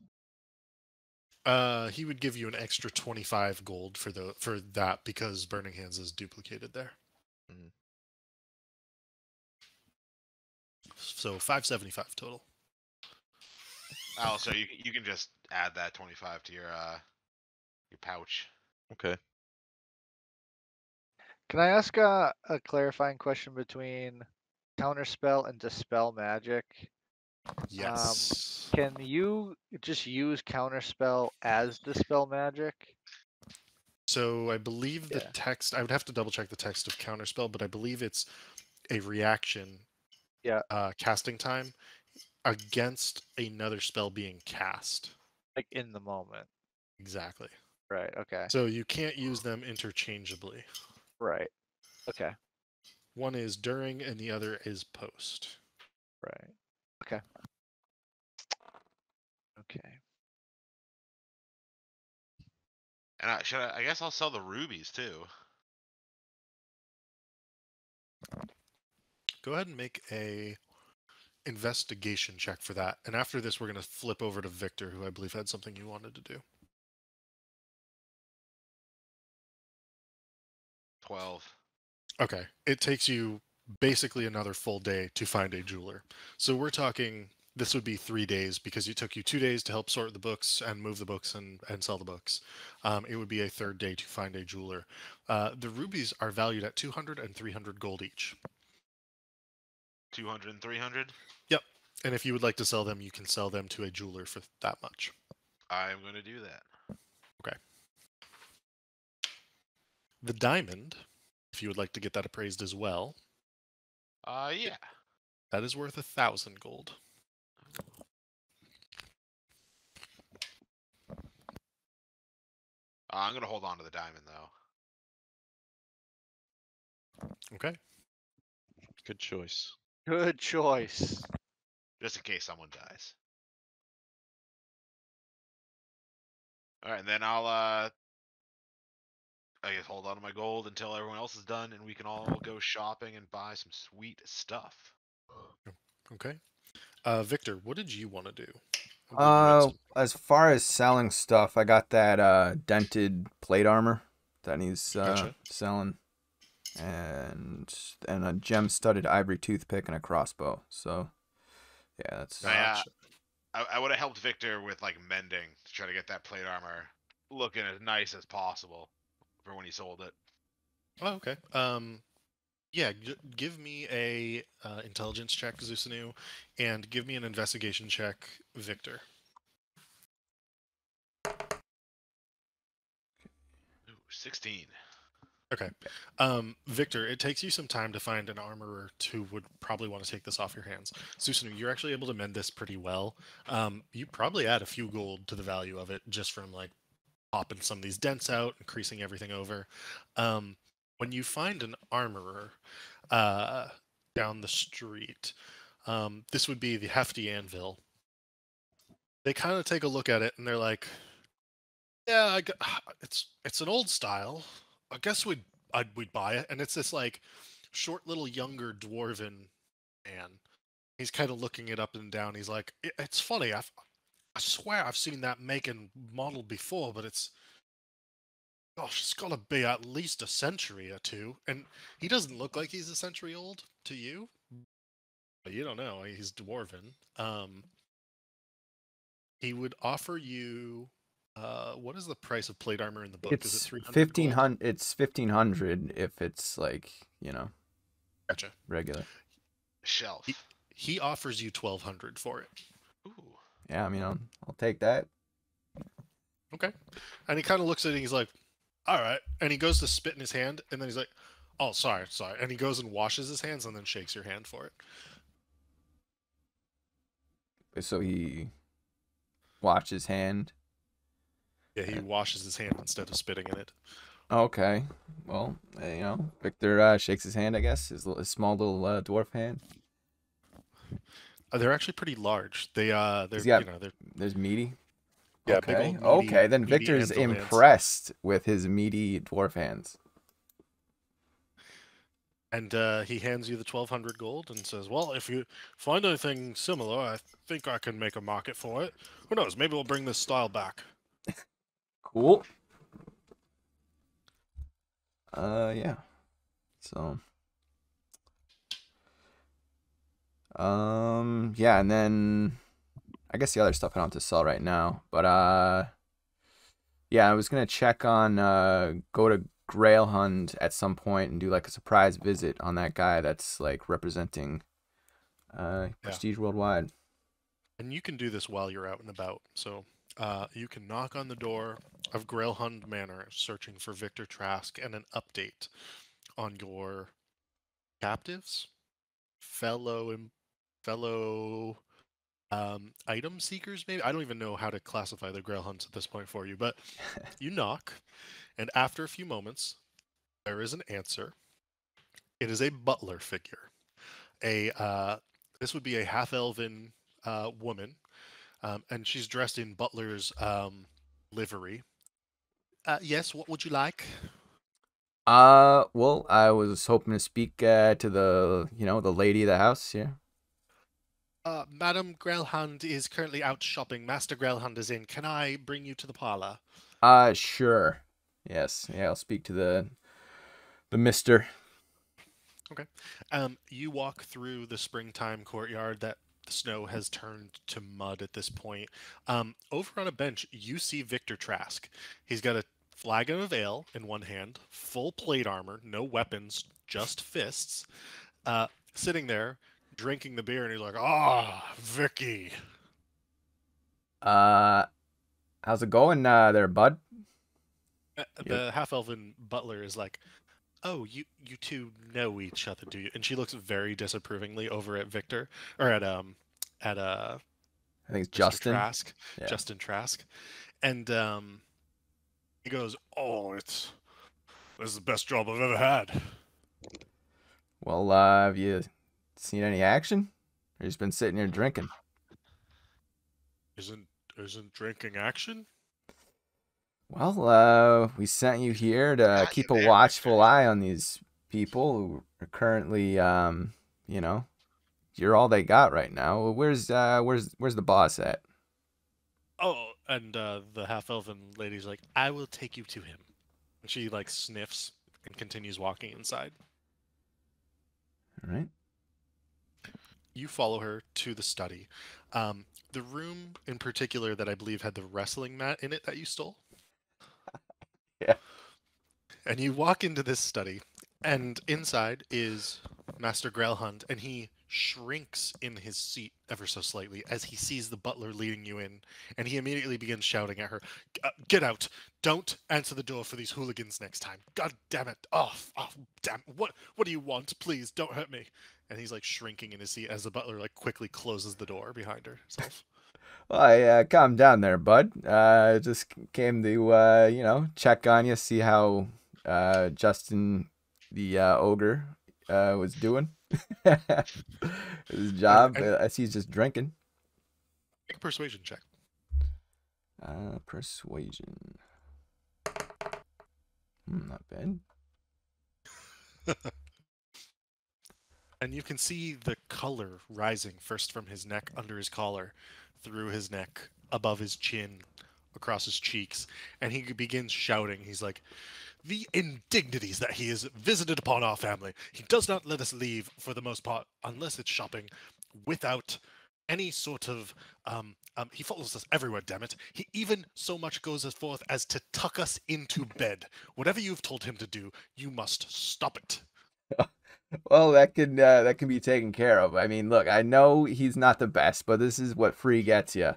uh, he would give you an extra 25 gold for the for that because burning hands is duplicated there Mm-hmm. so 575 total Oh, so you you can just add that twenty five to your uh your pouch. Okay. Can I ask a, a clarifying question between counterspell and dispel magic? yes Can you just use counterspell as dispel magic? So I believe the Yeah. text. I would have to double check the text of counterspell, but I believe it's a reaction. Yeah. Uh, casting time against another spell being cast. Like in the moment. Exactly. Right, okay. So you can't use them interchangeably. Right. Okay. One is during, and the other is post. Right. Okay. Okay. And I should I, I guess I'll sell the rubies too. Go ahead and make a investigation check for that. And after this, we're going to flip over to Victor, who I believe had something you wanted to do. Twelve. Okay. It takes you basically another full day to find a jeweler. So we're talking this would be three days because it took you two days to help sort the books and move the books and, and sell the books. Um, it would be a third day to find a jeweler. Uh, the rubies are valued at 200 and 300 gold each. 200 and 300. Yep. And if you would like to sell them, you can sell them to a jeweler for that much. I'm going to do that. The diamond, if you would like to get that appraised as well, Uh, yeah. that is worth a thousand gold. Uh, I'm gonna hold on to the diamond though, Okay. Good choice. Good choice. just in case someone dies. All right, and then I'll uh, I guess hold on to my gold until everyone else is done, and we can all go shopping and buy some sweet stuff. Okay. Uh, Victor, what did you want to do? Uh, as far as selling stuff, I got that uh dented plate armor that he's uh, Gotcha. selling, and and a gem studded ivory toothpick and a crossbow. So, yeah, that's I, uh, Gotcha. I, I would have helped Victor with like mending to try to get that plate armor looking as nice as possible for when he sold it. Oh, okay. Um, yeah, g- give me a uh, intelligence check, Zusanu, and give me an investigation check, Victor. Ooh, 16. Um, Victor, it takes you some time to find an armorer who would probably want to take this off your hands. Zusanu, you're actually able to mend this pretty well. Um, you probably add a few gold to the value of it just from like popping some of these dents out, increasing everything over. Um, when you find an armorer uh, down the street, um, this would be the Hefty Anvil. They kind of take a look at it and they're like, "Yeah, gu- (sighs) it's it's an old style. I guess we'd I'd, we'd buy it." And it's this like short little younger dwarven man. He's kind of looking it up and down. He's like, "It's funny. I've, I swear I've seen that make and model before, but it's gosh, it's got to be at least a century or two. And he doesn't look like he's a century old to you. But you don't know. He's dwarven. Um, he would offer you. Uh, what is the price of plate armor in the book? is it it's 300 fifteen gold? hundred. It's fifteen hundred if it's like you know Gotcha. regular. Shelf. He offers you twelve hundred for it. Ooh. Yeah, I mean, I'll, I'll take that. Okay. And he kind of looks at it. And he's like, "All right." And he goes to spit in his hand, and then he's like, "Oh, sorry, sorry." And he goes and washes his hands, and then shakes your hand for it. So he washes his hand. Yeah, he washes his hand instead of spitting in it. Okay. Well, uh, you know, Victor uh, shakes his hand. I guess his, his small little uh, dwarf hand. Uh, they're actually pretty large. They uh, they're got- you know they're There's meaty. Yeah, okay. meaty- okay, then Victor's anvil hands. impressed with his meaty dwarf hands. and uh, he hands you the twelve hundred gold and says, "Well, if you find anything similar, I think I can make a market for it. Who knows? Maybe we'll bring this style back." (laughs) Cool. Uh, yeah. So. Um, yeah, and then I guess the other stuff I don't have to sell right now, but uh, yeah, I was gonna check on uh, go to Gralhund at some point and do like a surprise visit on that guy that's like representing uh Prestige Worldwide. And you can do this while you're out and about. So uh, you can knock on the door of Gralhund Manor, searching for Victor Trask and an update on your captives, fellow em- fellow um, item seekers. Maybe I don't even know how to classify the Gralhunds at this point for you, but (laughs) you knock, and after a few moments, there is an answer. It is a butler figure. A uh, this would be a half elven uh, woman, um, and she's dressed in butler's um, livery. Uh, yes, what would you like? Uh, well, I was hoping to speak uh, to the, you know, the lady of the house here. Uh, Madam Gralhund is currently out shopping. Master Gralhund is in. Can I bring you to the parlor? Uh, sure. Yes. Yeah, I'll speak to the the mister. Okay. Um, you walk through the springtime courtyard that the snow has turned to mud at this point. Um, over on a bench, you see Victor Trask. He's got a flagon of ale in one hand, full plate armor, no weapons, just fists, uh, sitting there drinking the beer, and he's like, "Ah, Vicky." Uh, how's it going uh, there, bud? Uh, The half elven butler is like, "Oh, you you two know each other, do you?" And she looks very disapprovingly over at Victor or at um at uh I think it's Mr. Justin. Trask, Yeah. Justin Trask, and um He goes, "Oh, it's this is the best job I've ever had." Well, uh, have you seen any action? Or you just been sitting here drinking? Isn't isn't drinking action? Well, uh, we sent you here to Got keep a Richter. watchful eye on these people who are currently, um, you know, you're all they got right now. Where's, uh, where's, where's the boss at? Oh, and uh, the half elven lady's like, "I will take you to him." And she like sniffs and continues walking inside. All right. You follow her to the study. Um, the room in particular that I believe had the wrestling mat in it that you stole. (laughs) Yeah. And you walk into this study, and inside is Master Gralhund, and he shrinks in his seat ever so slightly as he sees the butler leading you in, and he immediately begins shouting at her, uh, "Get out! Don't answer the door for these hooligans next time! God damn it! Oh, f- oh damn! What what do you want? Please don't hurt me!" And he's like shrinking in his seat as the butler like quickly closes the door behind herself. (laughs) Well, I, uh, calm down there, bud. Uh, just came to, uh, you know, check on you, see how, uh, Justin, the, uh, ogre, uh, was doing. (laughs) His job. and- uh, I see he's just drinking. Make a persuasion check. Uh, persuasion. Hmm, not bad. (laughs) And you can see the color rising first from his neck under his collar, through his neck, above his chin, across his cheeks, and he begins shouting. He's like, The indignities that he has visited upon our family. He does not let us leave, for the most part, unless it's shopping, without any sort of um, um he follows us everywhere damn it he even so much goes as forth as to tuck us into bed whatever you've told him to do you must stop it (laughs) Well, that can uh, that can be taken care of. I mean, look, I know he's not the best, but this is what free gets you.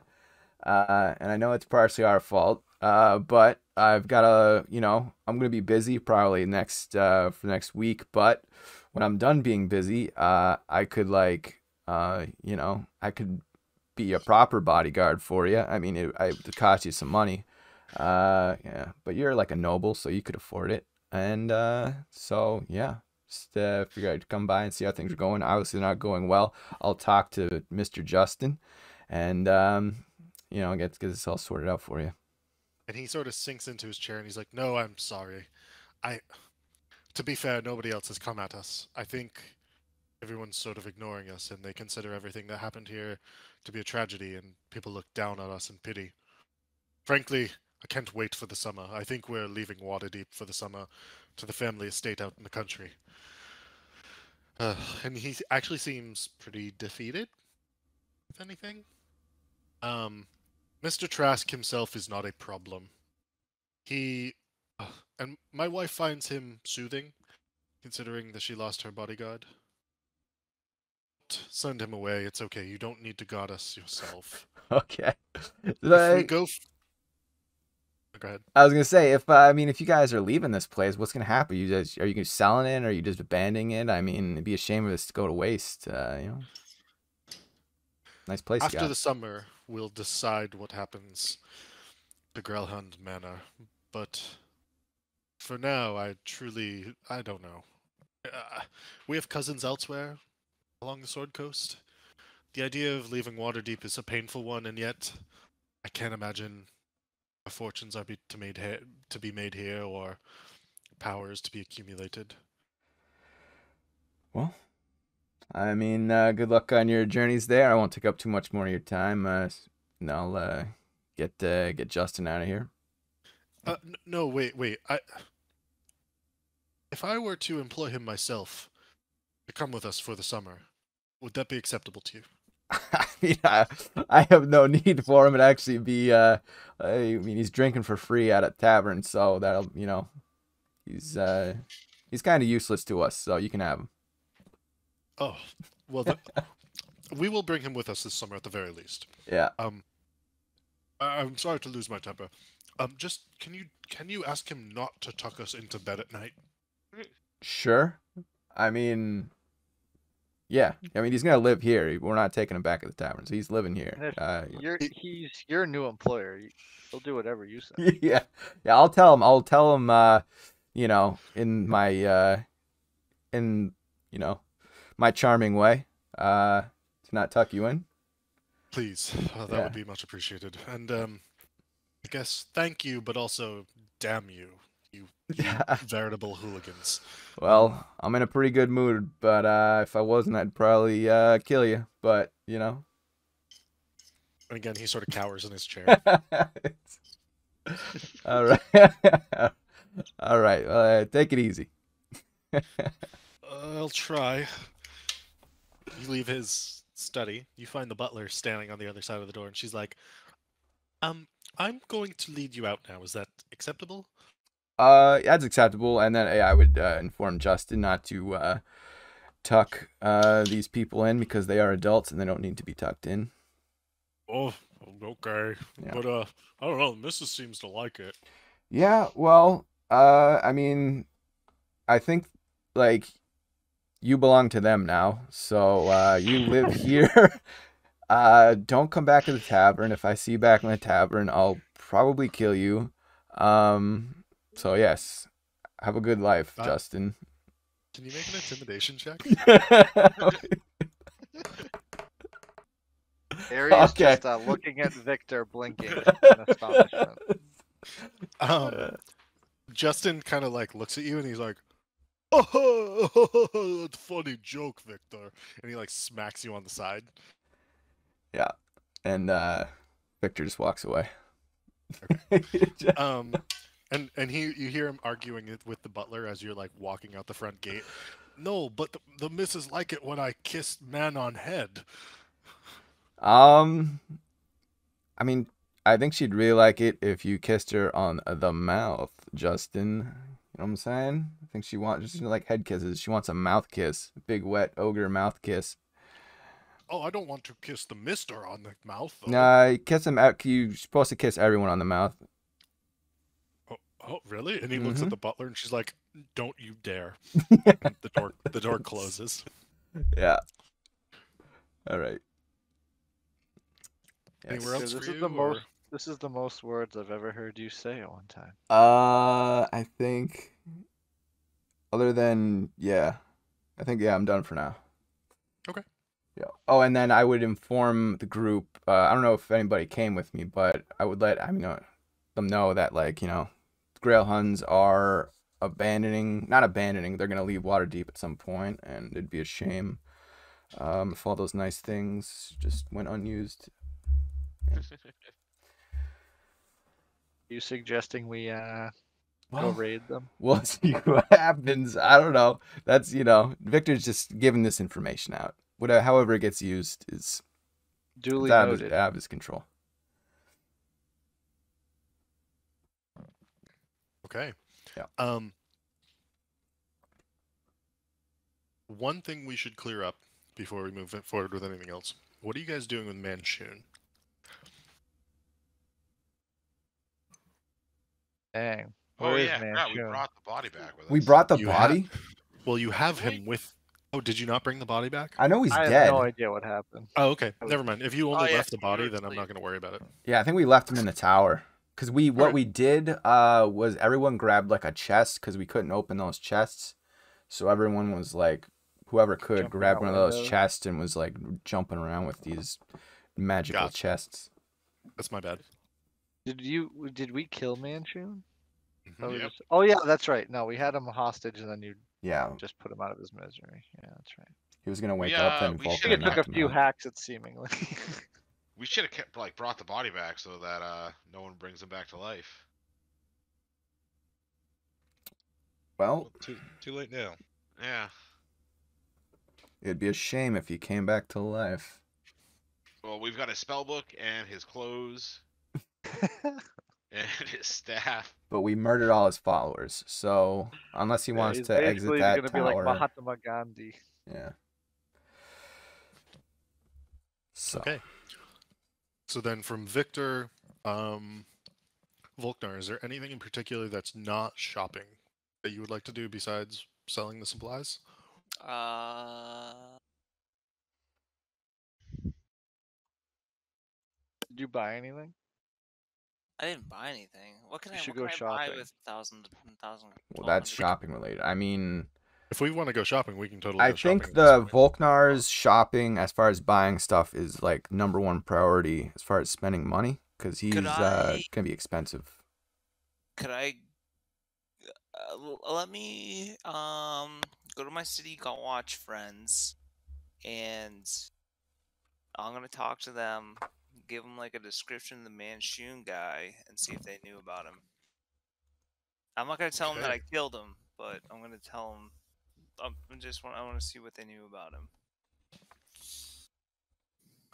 Uh, and I know it's partially our fault. Uh, but I've got to, you know, I'm gonna be busy probably next uh, for next week. But when I'm done being busy, uh, I could like, uh, you know, I could be a proper bodyguard for you. I mean, it, I, it cost you some money. Uh, yeah, but you're like a noble, so you could afford it. And uh, so yeah, uh, figure I'd come by and see how things are going. Obviously, not going well. I'll talk to Mr. Justin, and um, you know, get get this all sorted out for you. and he sort of sinks into his chair and he's like no i'm sorry i to be fair nobody else has come at us i think everyone's sort of ignoring us and they consider everything that happened here to be a tragedy and people look down on us in pity frankly i can't wait for the summer i think we're leaving waterdeep for the summer to the family estate out in the country uh, and he actually seems pretty defeated if anything um Mr. Trask himself is not a problem. He uh, and my wife finds him soothing, considering that she lost her bodyguard. Send him away. It's okay. You don't need to guard us yourself. (laughs) Okay. If we Like, go. F- go ahead. I was gonna say, if uh, I mean, if you guys are leaving this place, what's gonna happen? You guys are you gonna selling it, or are you just abandoning it? I mean, it'd be a shame of this to go to waste. Uh, you know, nice place. After the summer, we'll decide what happens to Gralhund Manor. But for now, I truly I don't know. Uh, we have cousins elsewhere along the Sword Coast. The idea of leaving Waterdeep is a painful one, and yet I can't imagine fortunes are be to made he- to be made here or powers to be accumulated. Well, I mean, uh, good luck on your journeys there. I won't take up too much more of your time. Uh, and I'll uh, get uh, get Justin out of here. Uh, n- no, wait, wait. I if I were to employ him myself to come with us for the summer, would that be acceptable to you? (laughs) I mean, I, I have no need for him to actually be. Uh, I mean, he's drinking for free at a tavern, so that'll you know, he's uh, he's kind of useless to us. So you can have him. Oh, well, th- (laughs) we will bring him with us this summer at the very least. Yeah. Um, I- I'm sorry to lose my temper. Um, just can you can you ask him not to tuck us into bed at night? Sure. I mean, Yeah, I mean he's gonna live here. We're not taking him back at the tavern, so he's living here. Uh, You're he's your new employer. He'll do whatever you say. (laughs) yeah, yeah. I'll tell him. I'll tell him. Uh, you know, in my uh, in you know, my charming way. Uh, to not tuck you in. Please, uh, that Yeah. would be much appreciated. And um, I guess thank you, but also damn you, you, you Yeah. (laughs) veritable hooligans. Well, I'm in a pretty good mood, but uh, if I wasn't, I'd probably uh, kill you. But you know. And again, he sort of cowers in his chair. (laughs) All right. (laughs) All right. Uh, take it easy. I'll try. You leave his study. You find the butler standing on the other side of the door, and she's like, "Um, I'm going to lead you out now. Is that acceptable?" Uh, that's acceptable. And then yeah, I would uh, inform Justin not to uh, tuck uh, these people in because they are adults and they don't need to be tucked in. Oh, okay. Yeah. But uh, I don't know. The missus seems to like it. Yeah. Well, uh, I mean, I think like you belong to them now, so uh, you live (laughs) here. (laughs) uh, don't come back to the tavern. If I see you back in the tavern, I'll probably kill you. Um. So yes, have a good life, Uh, Justin. Can you make an intimidation check? (laughs) (laughs) Harry is Okay. just uh, looking at Victor, blinking in astonishment. (laughs) Um, Justin kind of like looks at you, and he's like, "Oh, that's a funny joke, Victor." And he like smacks you on the side. Yeah, and uh, Victor just walks away. um and and he you hear him arguing it with the butler as you're like walking out the front gate no but the, the missus like it when i kiss man on head Um, I mean, I think she'd really like it if you kissed her on the mouth, Justin. You know what I'm saying? I think she wants just like head kisses. She wants a mouth kiss, big wet ogre mouth kiss. oh i don't want to kiss the mister on the mouth though. Nah, you kiss him out. You're supposed to kiss everyone on the mouth. Oh, really and he looks at Mhm. the butler and she's like don't you dare (laughs) the door the door closes Yeah. All right. anywhere So else this for is you the or- most this is the most words I've ever heard you say at one time. Uh, I think. Other than yeah, I think yeah, I'm done for now. Okay. Yeah. Oh, and then I would inform the group. Uh, I don't know if anybody came with me, but I would let I mean uh, them know that like you know, Gralhunds are abandoning, not abandoning. They're gonna leave Waterdeep at some point, and it'd be a shame um, if all those nice things just went unused. (laughs) you suggesting we uh go raid them? (laughs) We'll see what happens. I don't know. That's you know, Victor's just giving this information out. Whatever, however it gets used is Duly out noted. out of his control. Okay. Yeah. Um. One thing we should clear up before we move it forward with anything else. What are you guys doing with Manshoon? Dang. oh Where is yeah, yeah, we brought the body back with us. We brought the You ha- body. Well, you have him with. Oh, did you not bring the body back? I know he's I have dead. no idea what happened. Oh, okay. Never mind. If you Oh, only yeah, left the body, then I'm not going to worry about it. Yeah, I think we left him in the tower. Cause we what we did uh was everyone grabbed like a chest because we couldn't open those chests, so everyone was like whoever could Jumping grab one of those windows. chests and was like jumping around with these magical Gotcha. chests. That's my bad. Did you did we kill Manshoon? Mhm. Oh, Yep. just- oh yeah, that's right. No, we had him hostage and then you Yeah, just put him out of his misery. Yeah, that's right. he was gonna wake We, up uh, and we I Vulcan think it took a him few out. hacks at seemingly. (laughs) We should have kept like brought the body back so that uh no one brings him back to life. Well, Well, too too late now. Yeah. it'd be a shame if he came back to life. Well, we've got his spell book and his clothes (laughs) and his staff. But we murdered all his followers, so unless he Yeah, wants to exit that gonna be like Mahatma Gandhi. yeah. So Okay. So then from Victor um, Volknar, is there anything in particular that's not shopping that you would like to do besides selling the supplies? Uh, did you buy anything? I didn't buy anything. What can you I, should go shopping. I buy with thousand, thousand? Well, that's shopping related. I mean, if we want to go shopping, we can totally. I go think the this. Volknar's shopping, as far as buying stuff, is like number one priority as far as spending money, because he's uh, I- gonna be expensive. Could I? Uh, let me um go to my city go watch friends, and I'm gonna talk to them, give them like a description of the Manshoon guy, and see if they knew about him. I'm not gonna tell them that I killed him, but I'm gonna tell them. I just want I want to see what they knew about him.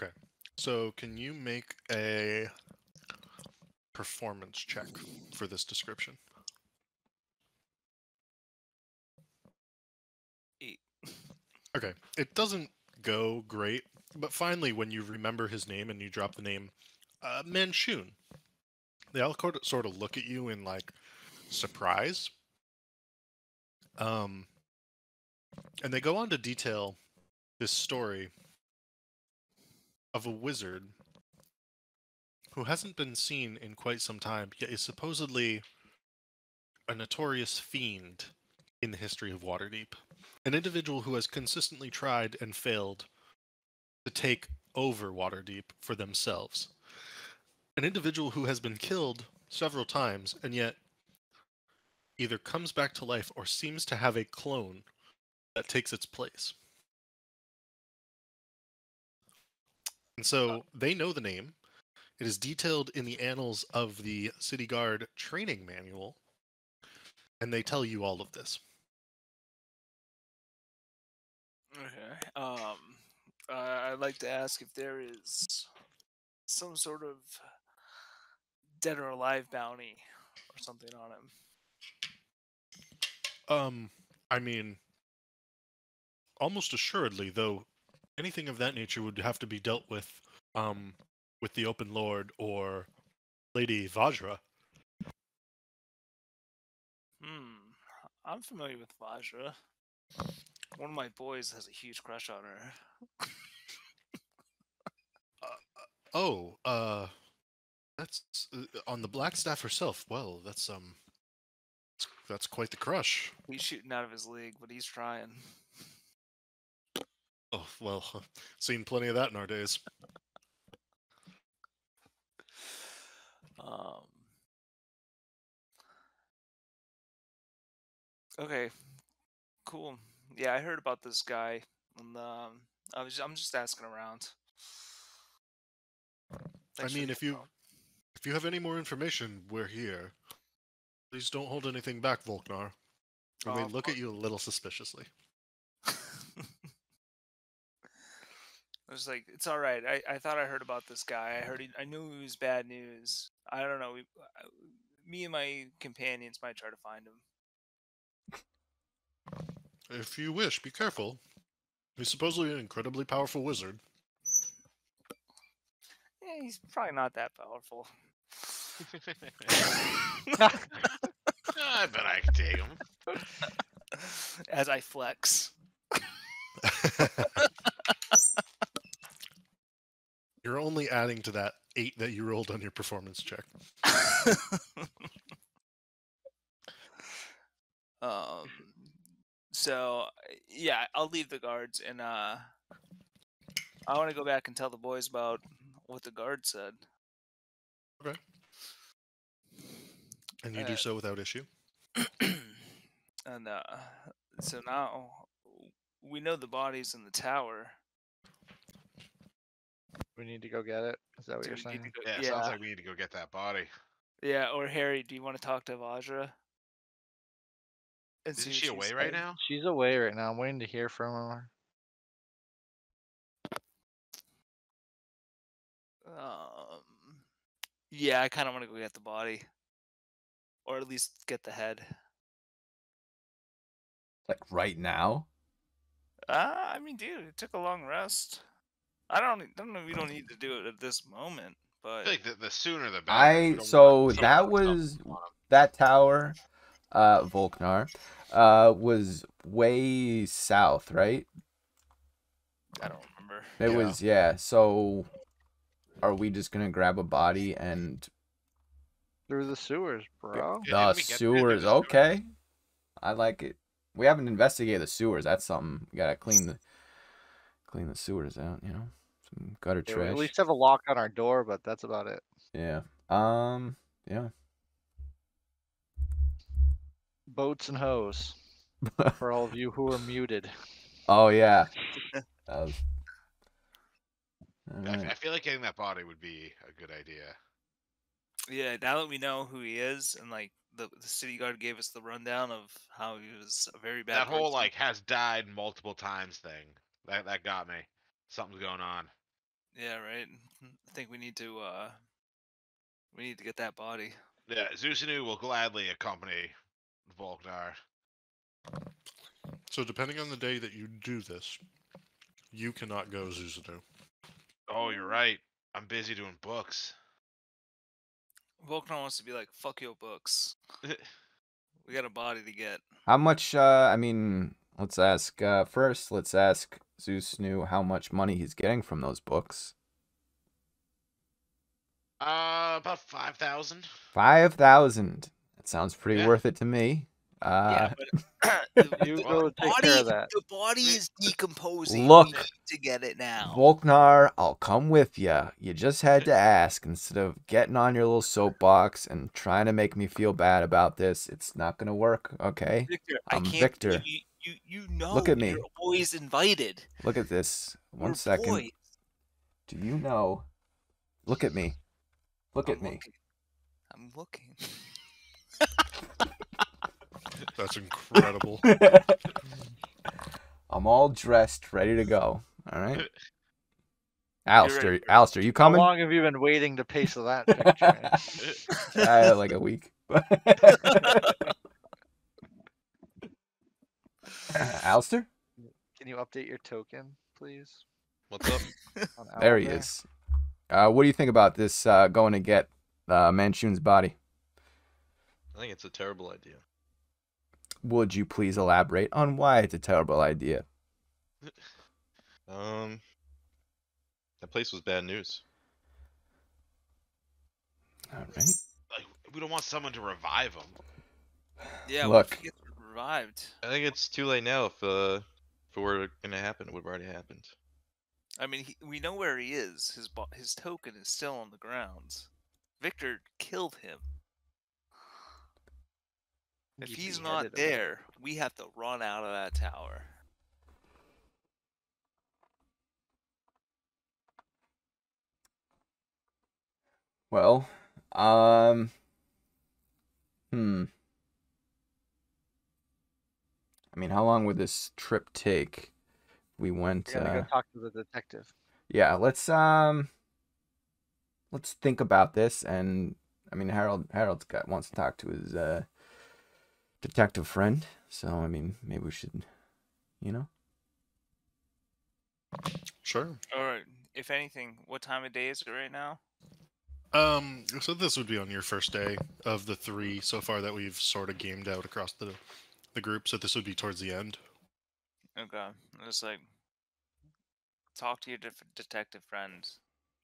Okay. So, can you make a performance check for this description? Eight. Okay, it doesn't go great, but finally, when you remember his name and you drop the name uh, Manshoon, they all sort of look at you in like surprise. Um, and they go on to detail this story of a wizard who hasn't been seen in quite some time, yet is supposedly a notorious fiend in the history of Waterdeep. An individual who has consistently tried and failed to take over Waterdeep for themselves. An individual who has been killed several times and yet either comes back to life or seems to have a clone that takes its place. And so they know the name. It is detailed in the annals of the City Guard training manual, and they tell you all of this. Okay. Um, uh, I'd like to ask if there is some sort of dead or alive bounty or something on him. Um, I mean, almost assuredly, though, anything of that nature would have to be dealt with, um, with the Open Lord or Lady Vajra. Hmm. I'm familiar with Vajra. One of my boys has a huge crush on her. (laughs) Oh, uh, that's uh, on the Black Staff herself. Well, that's um, that's- that's quite the crush. He's shooting out of his league, but he's trying. Oh, well, (laughs) seen plenty of that in our days. Um. Okay. Cool. Yeah, I heard about this guy, and um, I was I'm just asking around. Thanks I mean, if you if you have any more information, we're here. Please don't hold anything back, Volknar. We Oh, may look at you a little suspiciously. Was like, it's all right. I, I thought I heard about this guy. I heard he, I knew he was bad news. I don't know. We, I, me and my companions might try to find him. If you wish, be careful. He's supposedly an incredibly powerful wizard. Yeah, he's probably not that powerful. (laughs) I bet I can take him. As I flex. (laughs) (laughs) You're only adding to that eight that you rolled on your performance check. (laughs) um. So yeah, I'll leave the guards and uh, I want to go back and tell the boys about what the guard said. Okay. And you Uh, do so without issue. (clears throat) and uh, so now we know the body's in the tower. We need to go get it. Is that what Do you're we need to saying? go- Yeah, yeah, sounds like we need to go get that body. yeah. Or Harry, do you want to talk to Vajra? And Isn't she away right now? She's away right now. I'm waiting to hear from her. Um, yeah, I kind of want to go get the body, or at least get the head. Like right now? Uh, I mean, dude, it took a long rest. I don't, e- don't know. We don't need to do it at this moment, but feel like the, the sooner the better. I so that was that tower, uh, Volknar, uh, was way south, right? I don't remember. It Yeah. was yeah. So are we just gonna grab a body and Through the sewers, bro. The we get there, sewers? there's a sewer. Okay, I like it. We haven't investigated the sewers. That's something we gotta clean the clean the sewers out. You know, some gutter Yeah, we trash. at least have a lock on our door, but that's about it. Yeah. Um. Yeah. Boats and hose. (laughs) For all of you who are muted. Oh yeah. (laughs) Was... I, f- Alright. I feel like getting that body would be a good idea. Yeah, now that we know who he is, and like the the city guard gave us the rundown of how he was a very bad. that whole like has died multiple times thing. That that got me. Something's going on. Yeah, right. I think we need to uh we need to get that body. Yeah, Zusanu will gladly accompany Volknar. So depending on the day that you do this, you cannot go Zusanu. Oh, you're right. I'm busy doing books. Volknar wants to be like, fuck your books. (laughs) we got a body to get. How much? Uh. I mean, let's ask. Uh. First, let's ask Zusanu how much money he's getting from those books. Uh, about five thousand. Five thousand. That sounds pretty Yeah. worth it to me. Uh. yeah, but (laughs) You Well, the take body, care of that. the body is decomposing. Look. we need to get it now. Volknar, I'll come with you. You just had to ask instead of getting on your little soapbox and trying to make me feel bad about this. It's not gonna work, okay? Victor, I'm I can't Victor. believe You, you, you know. Look at me. You're always invited. Look at this. One We're second. boys. Do you know? Look at me. Look I'm at me. looking. I'm looking. (laughs) That's incredible. (laughs) I'm all dressed, ready to go. All right. (laughs) Alistair, ready. Alistair, you coming? How long have you been waiting to pace that picture? Uh, like a week. (laughs) Alistair? Can you update your token, please? What's up? (laughs) on There he is. Uh, what do you think about this uh, going to get uh, Manshoon's body? I think it's a terrible idea. Would you please elaborate on why it's a terrible idea? (laughs) Um, that place was bad news. All right. Like, we don't want someone to revive him. Yeah, what if Look. He revived? I think it's too late now. If uh, if it were gonna happen, it would have already happened. I mean, he, we know where he is. His bo- his token is still on the grounds. Victor killed him. If he's not beheaded him. there, we have to run out of that tower. Well, um, hmm. Mean, how long would this trip take? We went. We're gonna Uh, go talk to the detective. yeah, let's um, let's think about this. And I mean, Harold Harold's got wants to talk to his uh detective friend. So I mean, maybe we should, you know. Sure. Or, if anything, what time of day is it right now? Um, so this would be on your first day of the three so far that we've sort of gamed out across the the group. So this would be towards the end. Okay, just like talk to your def- detective friends,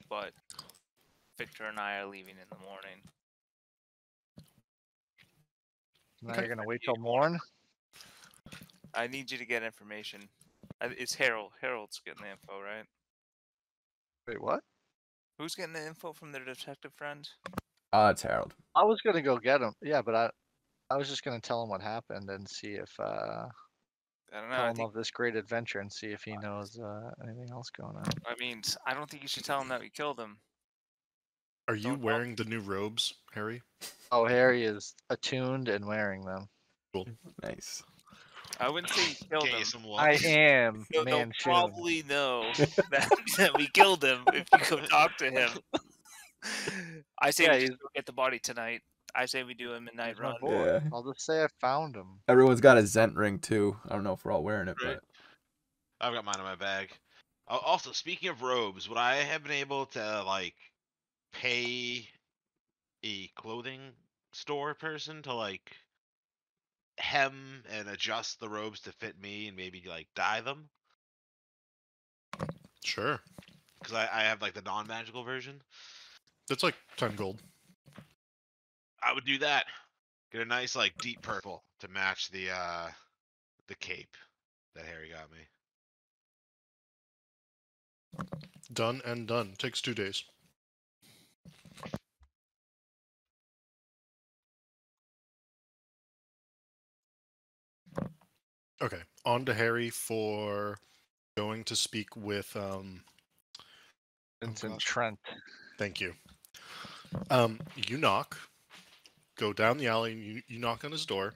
but Victor and I are leaving in the morning. Now Okay. you're gonna wait till morn. I need you to get information. It's Harold. Harold's getting the info, right? Wait, what? Who's getting the info from their detective friend? Uh, it's Harold. I was gonna go get him. Yeah, but I, I was just gonna tell him what happened and see if uh, I don't know. tell I, him think, of this great adventure and see if he knows uh, anything else going on. I mean, I don't think you should tell him that we killed him. Are you Don't tell- wearing the new robes, Harry? Oh, Harry is attuned and wearing them. Cool. (laughs) Nice. I wouldn't say you (laughs) killed Get him. I am (laughs) You'll, you'll man probably know that, that we killed him if you go talk to him. I say Yeah, we just he's- go get the body tonight. I say we do a midnight He's my run. boy. Yeah. I'll just say I found him. Everyone's got a Zhent ring too. I don't know if we're all wearing it, Right. but I've got mine in my bag. Also, speaking of robes, would I have been able to like pay a clothing store person to like hem and adjust the robes to fit me and maybe like dye them? Sure. Because I, I have like the non-magical version. That's like ten gold. I would do that. Get a nice like deep purple to match the uh the cape that Harry got me. Done and done. Takes two days. Okay, on to Harry for going to speak with um Vincent gosh. Trent. Thank you. Um, you knock, go down the alley, and you, you knock on his door.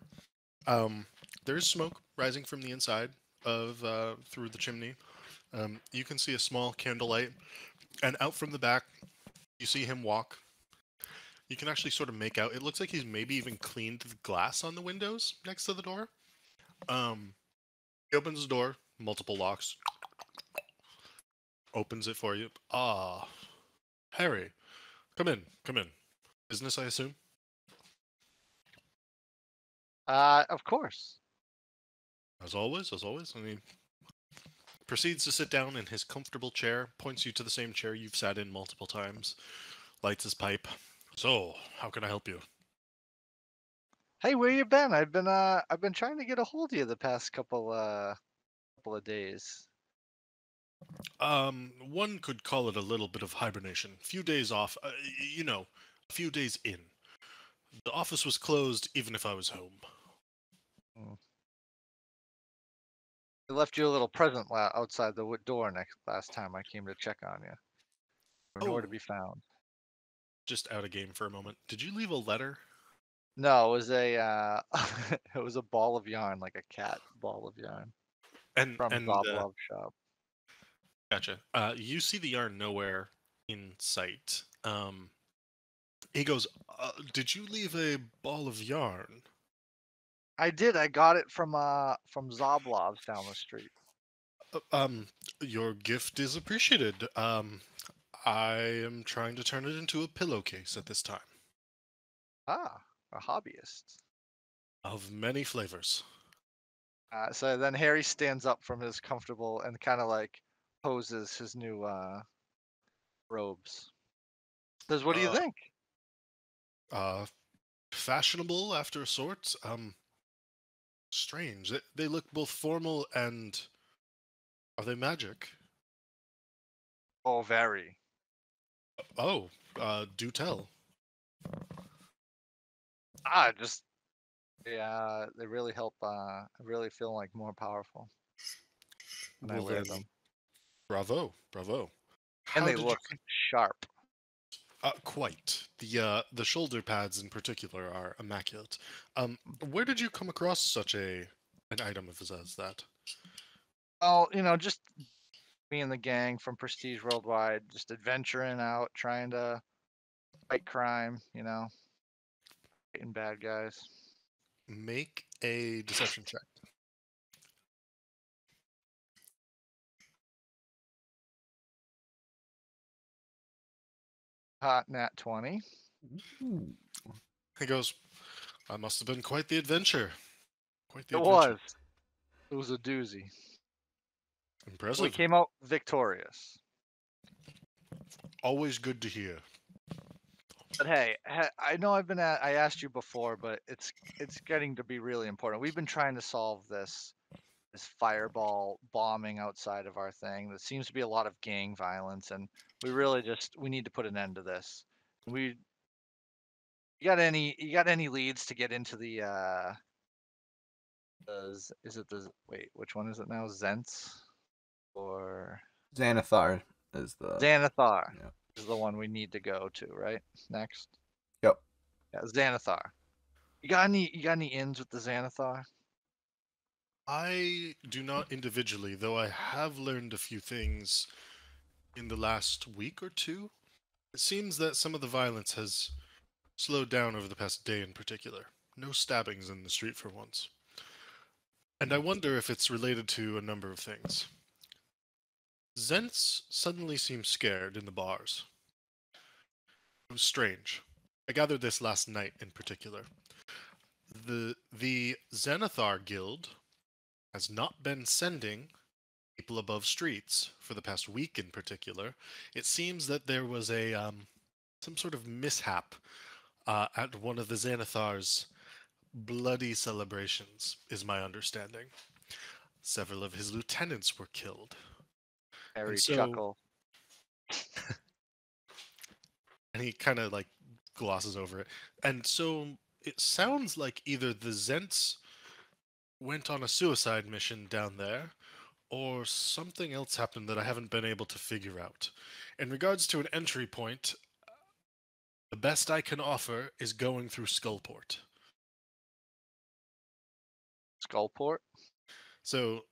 Um, there is smoke rising from the inside of uh, through the chimney. Um, you can see a small candlelight, and out from the back, you see him walk. You can actually sort of make out. It looks like he's maybe even cleaned the glass on the windows next to the door. Um, he opens the door, multiple locks. Opens it for you. Ah, Harry, come in, come in. Business, I assume. Uh, of course. As always, as always. I mean, proceeds to sit down in his comfortable chair, points you to the same chair you've sat in multiple times, lights his pipe. So, how can I help you? Hey, where you been? I've been uh, I've been trying to get a hold of you the past couple uh, couple of days. Um, one could call it a little bit of hibernation. Few days off, uh, you know, a few days in. The office was closed even if I was home. I left you a little present outside the door next last time I came to check on you. Or nowhere to Oh. be found. Just out of game for a moment. Did you leave a letter? No, it was a uh, (laughs) it was a ball of yarn, like a cat ball of yarn And from and Bob uh, Love Shop. Gotcha. Uh, you see the yarn nowhere in sight. Um, he goes, uh, "Did you leave a ball of yarn?" I did. I got it from uh from Zoblov's down the street. Uh, Um, your gift is appreciated. Um, I am trying to turn it into a pillowcase at this time, Ah, a hobbyist. of many flavors. Uh, so then Harry stands up from his comfortable and kind of like poses his new uh robes. Says, "What do you Uh, think?" Uh, fashionable after a sort. Um, strange. They, they look both formal and. Are they magic? Oh, very. Oh, uh, do tell. Ah, just yeah, they really help. Uh, I really feel like more powerful when I wear them, Bravo, bravo. and they did you look sharp. Uh, quite. The uh, the shoulder pads in particular are immaculate. Um, where did you come across such a an item of as as that? Oh, you know, just me and the gang from Prestige Worldwide, just adventuring out, trying to fight crime. You know, fighting bad guys. Make a deception check. Hot nat twenty. Mm-hmm. He goes, "I must have been quite the adventure. Quite the It adventure. was. It was a doozy. impressive. We came out victorious. Always good to hear. But hey, I know I've been at, I asked you before, but it's it's getting to be really important. We've been trying to solve this this fireball bombing outside of our thing. There seems to be a lot of gang violence, and we really just we need to put an end to this. We you got any you got any leads to get into the uh Z- is it the wait which one is it now Zhents or Xanathar is the Xanathar yeah. is the one we need to go to right next. Yep. Yeah, Xanathar. You got any you got any ins with the Xanathar? I do not individually, though I have learned a few things in the last week or two. It seems that some of the violence has slowed down over the past day in particular. No stabbings in the street for once. And I wonder if it's related to a number of things. Zhents suddenly seem scared in the bars. It was strange. I gathered this last night in particular. The the Xanathar Guild has not been sending people above streets for the past week in particular, it seems that there was a um, some sort of mishap uh, at one of the Xanathar's bloody celebrations, is my understanding. Several of his lieutenants were killed. Harry so- chuckle. (laughs) and he kind of like glosses over it. And so it sounds like either the Zhents went on a suicide mission down there, or something else happened that I haven't been able to figure out. In regards to an entry point, the best I can offer is going through Skullport. Skullport. So,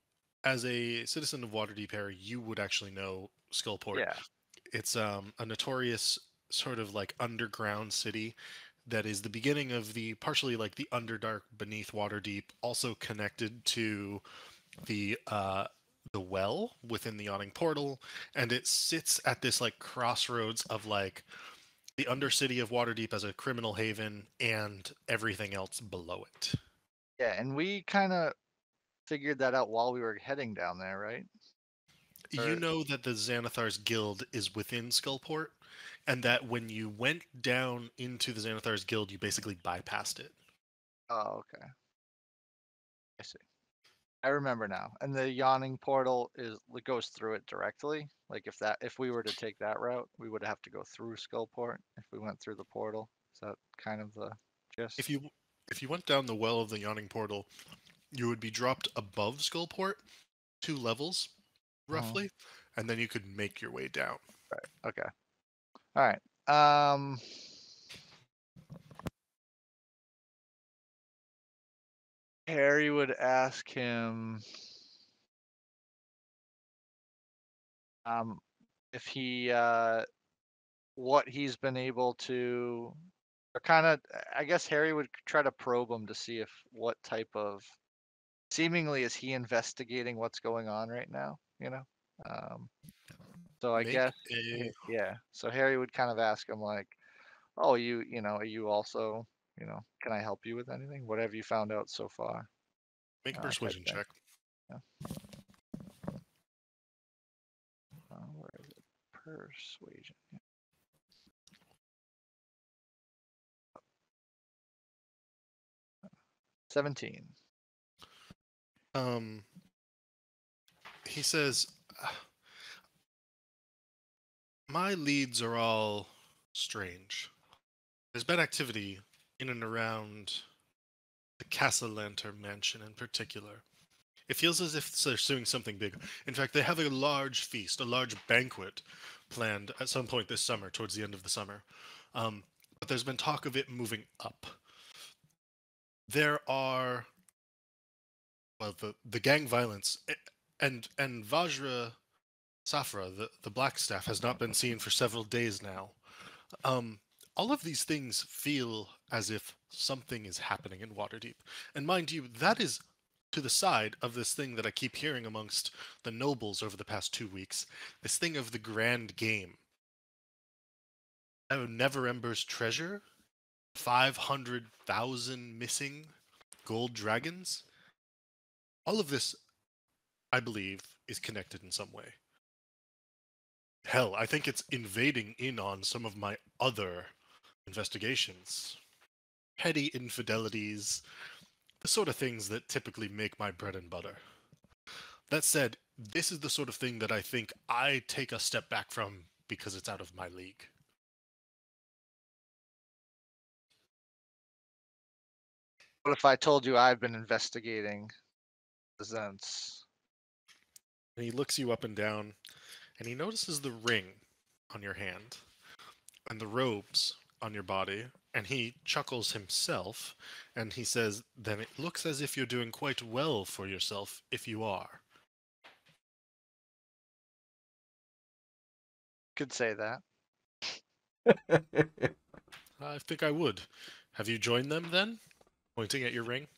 as a citizen of Waterdeep area, you would actually know Skullport. Yeah. it's um, a notorious sort of like underground city that is the beginning of the partially like the underdark beneath Waterdeep, also connected to the uh, the well within the yawning portal, and it sits at this like crossroads of like the undercity of Waterdeep as a criminal haven and everything else below it. Yeah, and we kind of figured that out while we were heading down there, right? You Or- know that the Xanathar's guild is within Skullport, and that when you went down into the Xanathar's guild, you basically bypassed it. Oh, okay. I see. I remember now. And the yawning portal is it goes through it directly. Like if that if we were to take that route, we would have to go through Skullport if we went through the portal. Is that kind of the gist? If you if you went down the well of the yawning portal, you would be dropped above Skullport, two levels, uh-huh. roughly, and then you could make your way down. Right. Okay. All right. Um Harry would ask him um if he uh what he's been able to or kind of I guess Harry would try to probe him to see if what type of seemingly is he investigating what's going on right now, you know? Um so I Make guess a- H- yeah. So harry would kind of ask him like oh you you know are you also you know can i help you with anything? What have you found out so far? Make a uh, persuasion check. uh, where is it? Persuasion yeah. Seventeen. Um, he says, "Ah, My leads are all strange. There's been activity in and around the Cassalanter mansion in particular. It feels as if they're doing something big. In fact, they have a large feast, a large banquet planned at some point this summer, towards the end of the summer. Um, but there's been talk of it moving up. There are well the the gang violence and and Vajra Safahr the the black staff has not been seen for several days now. Um, all of these things feel as if something is happening in Waterdeep, and mind you, that is to the side of this thing that I keep hearing amongst the nobles over the past two weeks. This thing of the grand game. Oh, Neverember's treasure, five hundred thousand missing gold dragons all of this, I believe, is connected in some way. Hell, I think it's invading in on some of my other investigations. Petty infidelities, the sort of things that typically make my bread and butter. That said, this is the sort of thing that I think I take a step back from because it's out of my league. what if i told you i've been investigating the zhents And he looks you up and down, and he notices the ring on your hand and the robes on your body, and he chuckles himself, and he says, Then it looks as if you're doing quite well for yourself, if you are. could say that (laughs) I think I would. Have you joined them then? Pointing at your ring.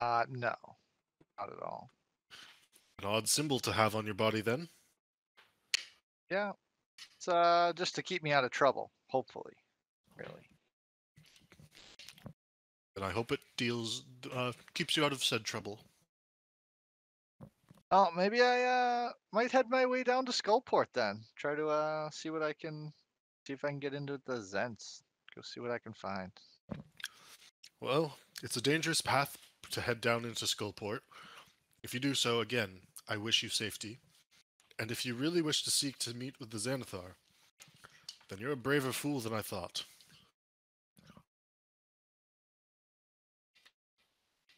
uh no not at all An odd symbol to have on your body then. Yeah it's uh just to keep me out of trouble hopefully really And I hope it deals, uh, keeps you out of said trouble. Oh, maybe I uh might head my way down to Skullport then. Try to uh see what I can see if I can get into the Zhents. Go see what I can find. Well, it's a dangerous path to head down into Skullport. If you do so, again, I wish you safety. And if you really wish to seek to meet with the Xanathar, then you're a braver fool than I thought.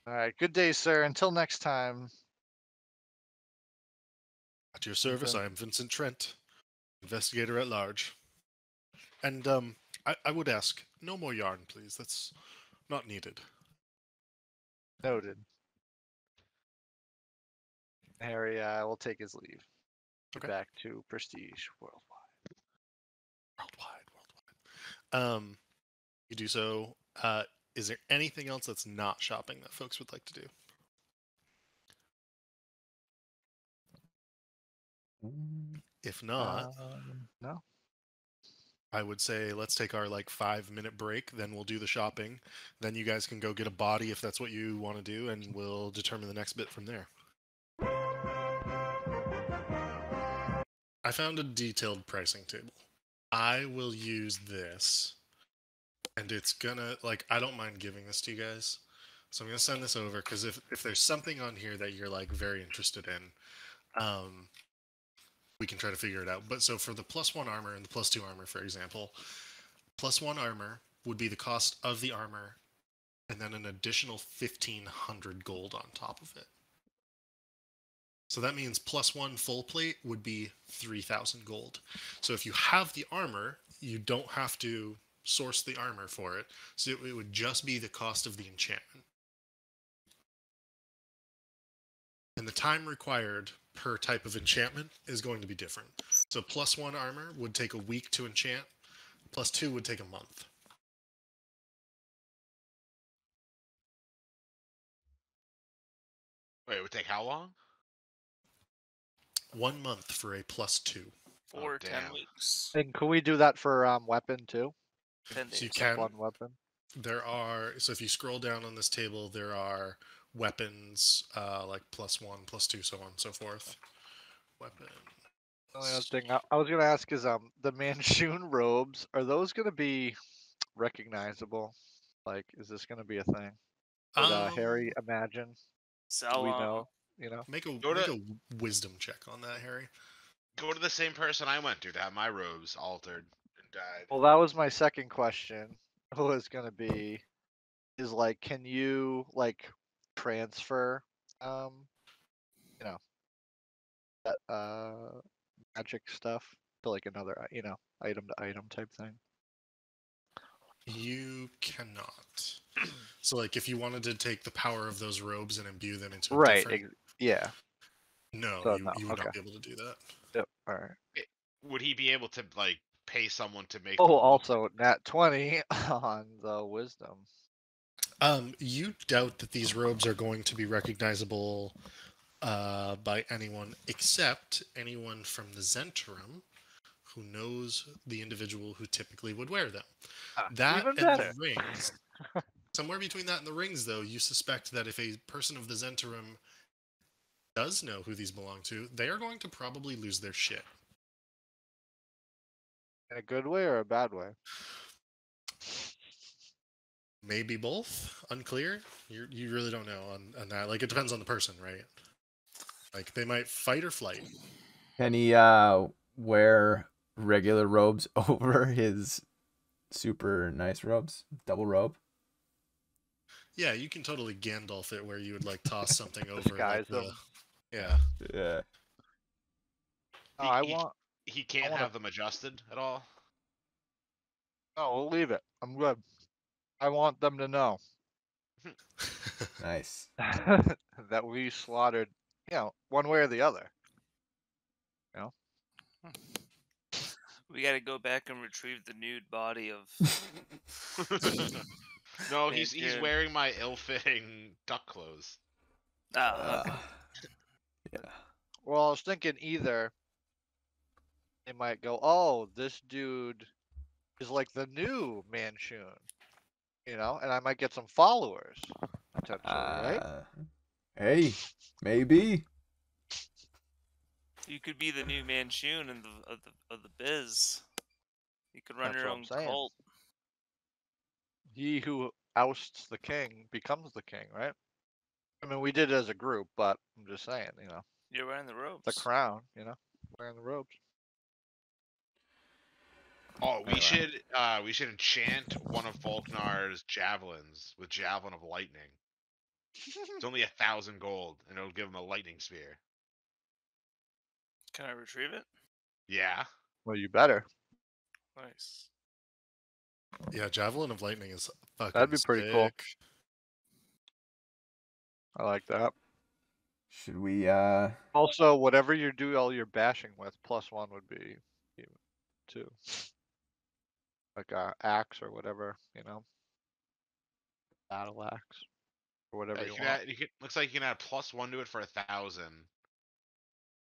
All right, good day, sir. Until next time. At your service, Okay. I am Vincent Trent, investigator at large. And um, I, I would ask, no more yarn, please. That's not needed. Noted. Harry uh, will take his leave. Get Okay. back to Prestige Worldwide. Worldwide, worldwide. Um, you do so. Uh, is there anything else that's not shopping that folks would like to do? If not, Um, no. I would say let's take our like five minute break. Then we'll do the shopping. Then you guys can go get a body if that's what you want to do, and we'll determine the next bit from there. I found a detailed pricing table. I will use this, and it's gonna like I don't mind giving this to you guys. So I'm gonna send this over because if if there's something on here that you're like very interested in, um, we can try to figure it out. But so for the plus one armor and the plus two armor, for example, plus one armor would be the cost of the armor, and then an additional fifteen hundred gold on top of it. So that means plus one full plate would be three thousand gold. So if you have the armor, you don't have to source the armor for it. So it, it would just be the cost of the enchantment. And the time required per type of enchantment is going to be different. So plus one armor would take a week to enchant, plus two would take a month. Wait, it would take how long? One month for a plus two. Oh, Four ten damn. weeks. And can we do that for um weapon too? Ten So you days. can One weapon. there are so if you scroll down on this table there are weapons uh like plus one plus two so on and so forth weapon The only other thing I, I was gonna ask is um the Manshoon (laughs) robes are those gonna be recognizable? Like, is this gonna be a thing? Would uh, Harry Um, imagine? So we know? You know. make a Go make to- a wisdom check on that harry Go to the same person I went to to have my robes altered and dyed. Well, that was my second question. (laughs) Was gonna be, is like, can you like transfer, um, you know, that uh magic stuff to like another, uh, you know, item to item type thing? you cannot so like if you wanted to take the power of those robes and imbue them into a Right. different, Ex- yeah. no, so you, no, you would not be able to do that Yep. All right. Would he be able to like pay someone to make? Oh, them also nat twenty (laughs) on the wisdom. um you doubt that these robes are going to be recognizable uh by anyone except anyone from the Zhentarim who knows the individual who typically would wear them Ah, That even and better. the rings. (laughs) Somewhere between that and the rings, though, you suspect that if a person of the Zentarum does know who these belong to, they are going to probably lose their shit. In a good way or a bad way? Maybe both. Unclear. You you really don't know on, on that. Like it depends on the person, right? Like they might fight or flight. Can he uh wear regular robes (laughs) over his super nice robes? Double robe? Yeah, you can totally Gandalf it where you would like toss something (laughs) over. Disguise like, the- Yeah. Yeah. Oh, He- I he- want. He can't wanna- have them adjusted at all. No, we'll leave it. I'm good. I want them to know (laughs) Nice. (laughs) that we slaughtered, you know, one way or the other. You know? We got to go back and retrieve the nude body of. (laughs) no, he's he's wearing my ill-fitting duck clothes. Ah, okay. Uh, yeah. Well, I was thinking either they might go, "Oh, this dude is like the new Manshoon," you know, and I might get some followers potentially, right? Uh, hey, maybe. You could be the new Manshoon in the of the, of the biz. You could run That's your own cult. He who ousts the king becomes the king, right? I mean, we did it as a group, but I'm just saying, you know, You're wearing the robes. the crown, you know, wearing the robes. Oh, we Anyway. should uh we should enchant one of Volknar's javelins with javelin of lightning. It's only a thousand gold, and it'll give him a lightning spear. Can I retrieve it? Yeah. Well, you better. Nice. Yeah, Javelin of Lightning is fucking That'd be pretty cool. Sick. I like that. Should we uh Also, whatever you do all your bashing with, plus one would be even two. Like a axe or whatever, you know. Battle axe. Or whatever Uh, you you want. add, you can, looks like you can add plus one to it for a thousand.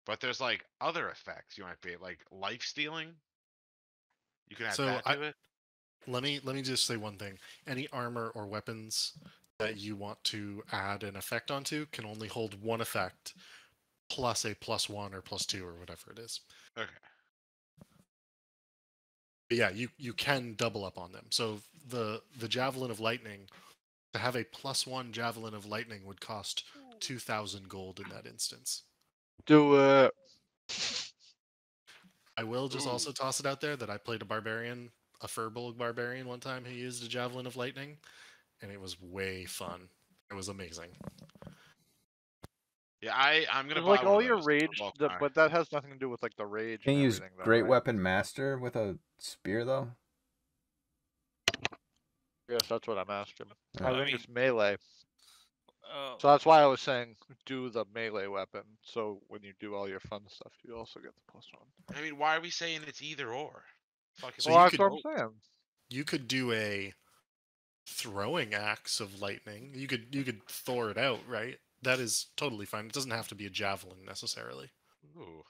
But there's like other effects you might be like life stealing. You can add So that I- to it. Let me let me just say one thing. Any armor or weapons that you want to add an effect onto can only hold one effect plus a plus one or plus two or whatever it is. Okay. But yeah, you you can double up on them. So the the javelin of lightning to have a plus one javelin of lightning would cost two thousand gold in that instance. Do it. I will just Ooh. also toss it out there that I played a barbarian, a Furbolg barbarian one time who used a javelin of lightning, and it was way fun. It was amazing. Yeah, I I'm gonna There's buy like one of all your rage, the, but that has nothing to do with like the rage. can and you use everything, though, Great right? Weapon Master with a spear though? Yes, that's what I'm asking. Yeah. I I think mean- it's melee. Oh, So that's why I was saying do the melee weapon. So when you do all your fun stuff, you also get the plus one. I mean, why are we saying it's either or? Fucking So well, you that's could what I'm saying. You could do a throwing axe of lightning. You could you could Thor it out, right? That is totally fine. It doesn't have to be a javelin necessarily. Ooh.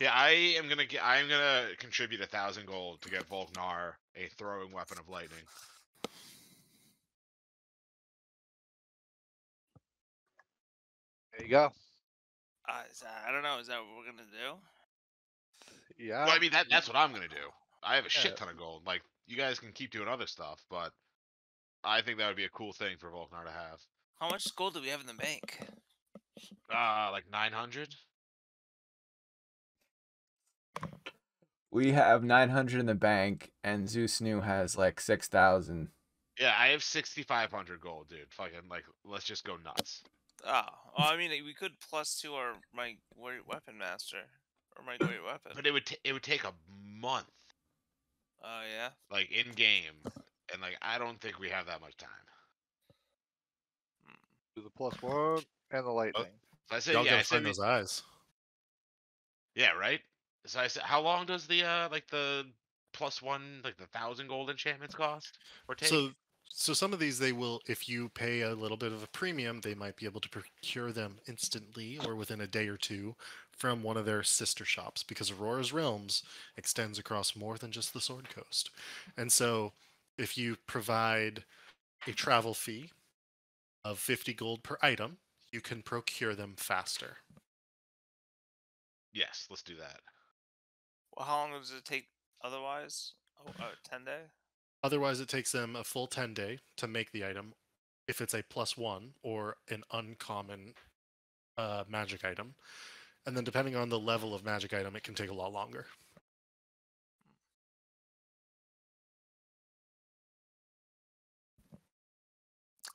Yeah, I am gonna get. I'm gonna contribute a thousand gold to get Volknar a throwing weapon of lightning. There you go. uh, is that, I don't know. Is that what we're gonna do? Yeah. Well, I mean that that's what I'm gonna do. I have a Yeah. shit ton of gold. Like you guys can keep doing other stuff, but I think that would be a cool thing for Volknar to have. How much gold do we have in the bank? Uh like 900. We have 900 in the bank, and Zusanu has like 6,000. Yeah, I have 6,500 gold, dude. Fucking like, let's just go nuts. Oh, oh I mean, we could plus two our my great weapon master or my great (clears throat) weapon. But it would t- it would take a month, Oh yeah. like in game, and like I don't think we have that much time. do the plus one and the lightning. So I said, Y'all yeah, I gotta said, find we- those eyes. yeah, right. So I said, how long does the uh like the plus one like the thousand gold enchantments cost or take? So so some of these they will if you pay a little bit of a premium, they might be able to procure them instantly or within a day or two from one of their sister shops because Aurora's Realms extends across more than just the Sword Coast. And so if you provide a travel fee of 50 gold per item, you can procure them faster. yes, let's do that. Well, how long does it take otherwise? Oh, uh, ten day. Otherwise, it takes them a full 10 day to make the item if it's a plus one or an uncommon uh, magic item. And then, depending on the level of magic item, it can take a lot longer.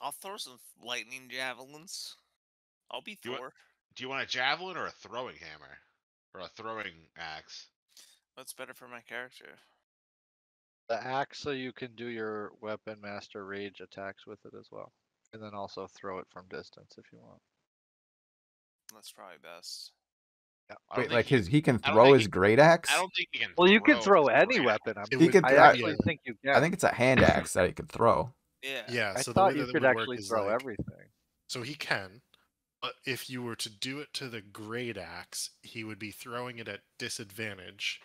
I'll throw some lightning javelins. I'll be You wa- Thor. Do you want a javelin or a throwing hammer or a throwing axe? What's better for my character? The axe, so you can do your weapon master rage attacks with it as well, and then also throw it from distance if you want. That's probably best. I Wait, like he- his he can throw his he- great axe? I don't think he can. Well, you can throw any throwing weapon. I'm, It He could I actually yeah. think you can. I think it's a hand axe that he could throw. Yeah. Yeah, I so the thought way you that it could actually throw like- everything. So he can, but if you were to do it to the great axe, he would be throwing it at disadvantage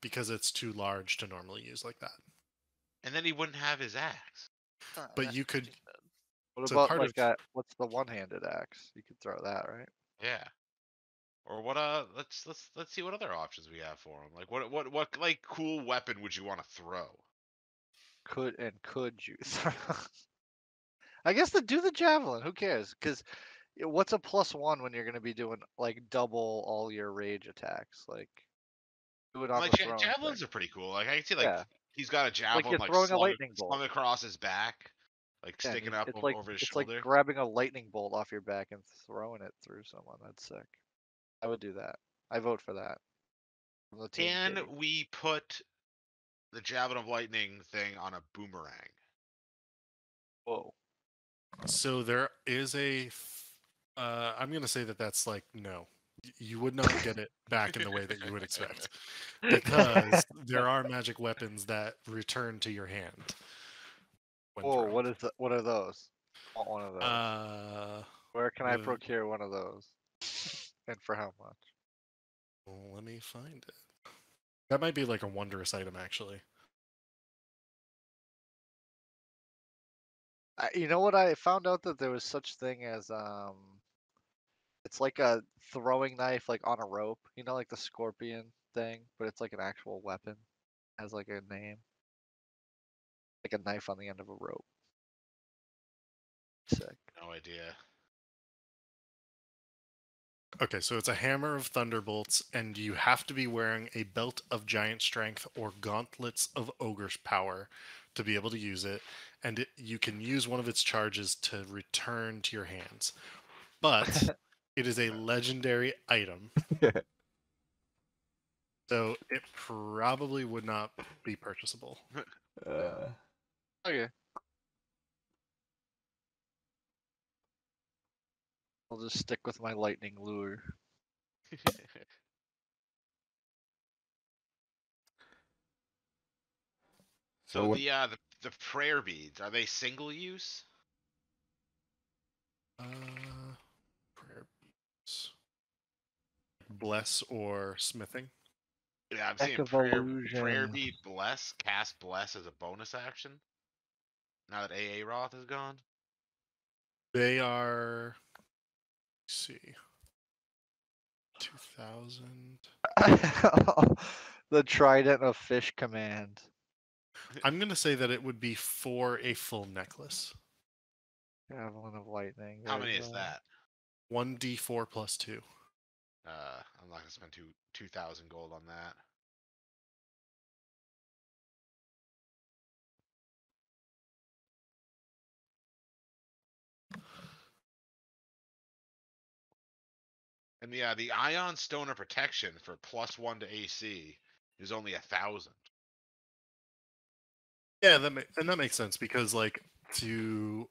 because it's too large to normally use like that. And then he wouldn't have his axe. Huh, But you could- What So about part like of- that? What's the one-handed axe? You could throw that, right? Yeah. Or what? Uh, let's let's let's see what other options we have for him. Like what what what like cool weapon would you want to throw? Could and could you? (laughs) I guess to do the javelin. Who cares? Because what's a plus one when you're going to be doing like double all your rage attacks? Like do it on Like the ja- javelins thing. are pretty cool. Like I can see like Yeah. he's got a javelin like, throwing a slung, lightning bolt. slung across his back, like Yeah, sticking up it's o- like, over his it's shoulder. like grabbing a lightning bolt off your back and throwing it through someone. That's sick. I would do that. I vote for that. From the Can Kitty. we put the javelin of lightning thing on a boomerang? Whoa. So there is a. f- Uh, I'm gonna say that that's like no. You would not get it back in the way that you would expect, (laughs) because there are magic weapons that return to your hand. Whoa, thrown. what is the, what are those? I want one of those. Uh, Where can I procure one of those? And for how much? well, let me find it. That might be like a wondrous item, actually. I, you know what? I found out that there was such thing as um, it's like a throwing knife, like on a rope. You know, like the scorpion thing, but it's like an actual weapon. Has like a name, like a knife on the end of a rope. Sick. No idea. Okay, so it's a hammer of thunderbolts, and you have to be wearing a belt of giant strength or gauntlets of ogre's power to be able to use it. And it, you can use one of its charges to return to your hands. But (laughs) it is a legendary item. (laughs) so it probably would not be purchasable. (laughs) Uh, Okay. I'll just stick with my lightning lure. (laughs) so so what, the uh the, the prayer beads are they single use? Uh, prayer beads. Bless or smithing. Yeah, I'm Deck seeing of prayer, prayer bead bless cast bless as a bonus action. Now that AA Roth is gone. They are. Let's see. 2000. (laughs) the trident of fish command. I'm going to say that it would be for a full necklace. Javelin of lightning. How many is go. that? 1d4 plus 2. Uh, I'm not gonna spend two two thousand gold on that. And yeah, the Ioun Stoner protection for plus one to AC is only a thousand. Yeah, that ma- and that makes sense because like to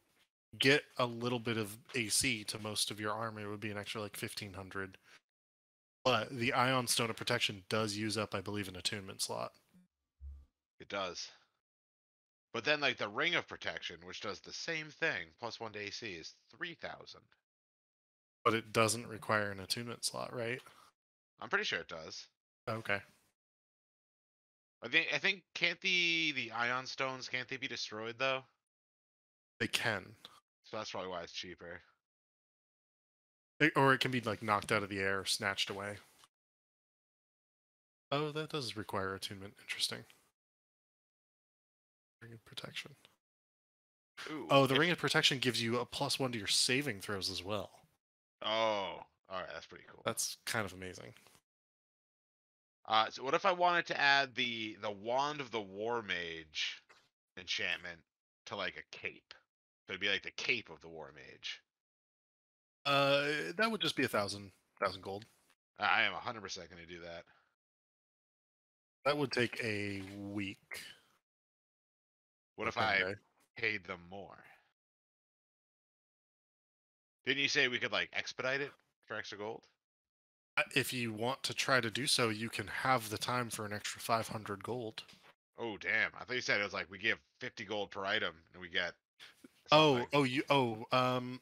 get a little bit of AC to most of your armor would be an extra like 1500. But the Ioun Stone of Protection does use up, I believe, an attunement slot. It does. But then, like the Ring of Protection, which does the same thing, plus one to AC, is three thousand. But it doesn't require an attunement slot, right? I'm pretty sure it does. Okay. I think. I think. Can't the the Ioun Stones can't they be destroyed though? They can. So that's probably why it's cheaper. It- or it can be like knocked out of the air or snatched away. Oh, that does require attunement. Interesting. Ring of protection. Ooh, Oh, the if- ring of protection gives you a plus one to your saving throws as well. Oh, all right, that's pretty cool. That's kind of amazing. Uh, so what if I wanted to add the the wand of the war mage enchantment to like a cape? So it'd be like the cape of the war mage. Uh, that would just be a thousand thousand gold. I am 100% going to do that. That would take a week. What if one I paid them more? Didn't you say we could like expedite it for extra gold? Uh, If you want to try to do so, you can have the time for an extra five hundred gold. Oh damn! I thought you said it was like we give 50 gold per item and we get. Oh, oh, you, oh, um,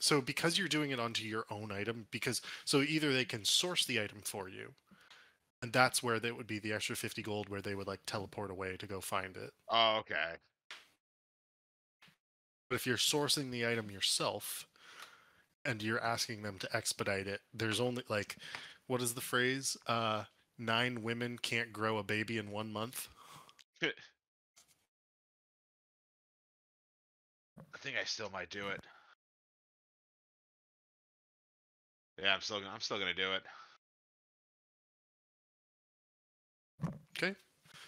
so because you're doing it onto your own item, because so either they can source the item for you, and that's where that would be the extra fifty gold, where they would like teleport away to go find it. Oh, okay. But if you're sourcing the item yourself, and you're asking them to expedite it. There's only like, what is the phrase? Uh, nine women can't grow a baby in one month. (laughs) I think I still might do it. Yeah, I'm still gonna I'm still gonna do it. Okay.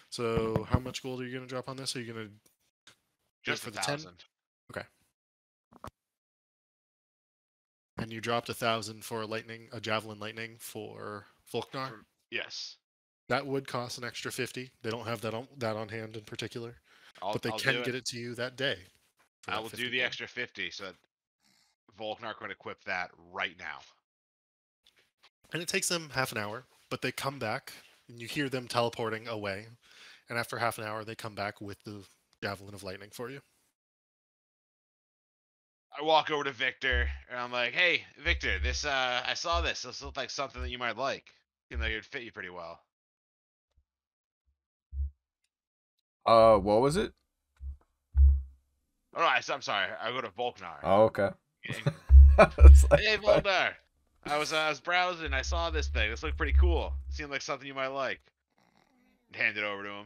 So how much gold are you gonna drop on this? Are you gonna Just for the 10? thousand. And you dropped a thousand for a lightning, a javelin lightning for Volknar? Yes. That would cost an extra fifty. They don't have that on that on hand in particular, I'll, but they I'll can get it to you that day. I will do the extra fifty so that Volknar can equip that right now. And it takes them half an hour, but they come back and you hear them teleporting away. And after half an hour, they come back with the javelin of lightning for you. I walk over to Victor and I'm like, "Hey, Victor, this uh, I saw this. This looked like something that you might like. You know, it'd fit you pretty well." Uh, what was it? Oh, no, I, am sorry. I go to Volknar. Oh, okay. (laughs) like, hey, what? Volknar. I was uh, I was browsing. I saw this thing. This looked pretty cool. It seemed like something you might like. Hand it over to him.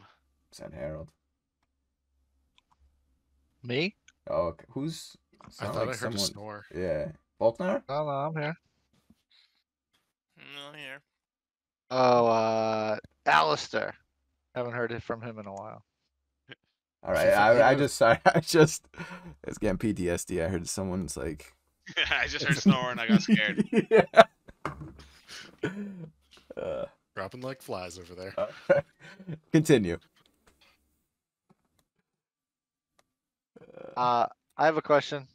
Send Harold. Me? Oh, okay. Who's? I thought like I heard a snore. Yeah, Faulkner. No, no, I'm here. No, I'm here. Oh, uh, Alistair. Haven't heard it from him in a while. All right, I, I just (laughs) sorry, I just it's getting PTSD. I heard someone's like, (laughs) I just heard snoring. I got scared. (laughs) yeah. Uh, Dropping like flies over there. uh, continue. Uh, I have a question.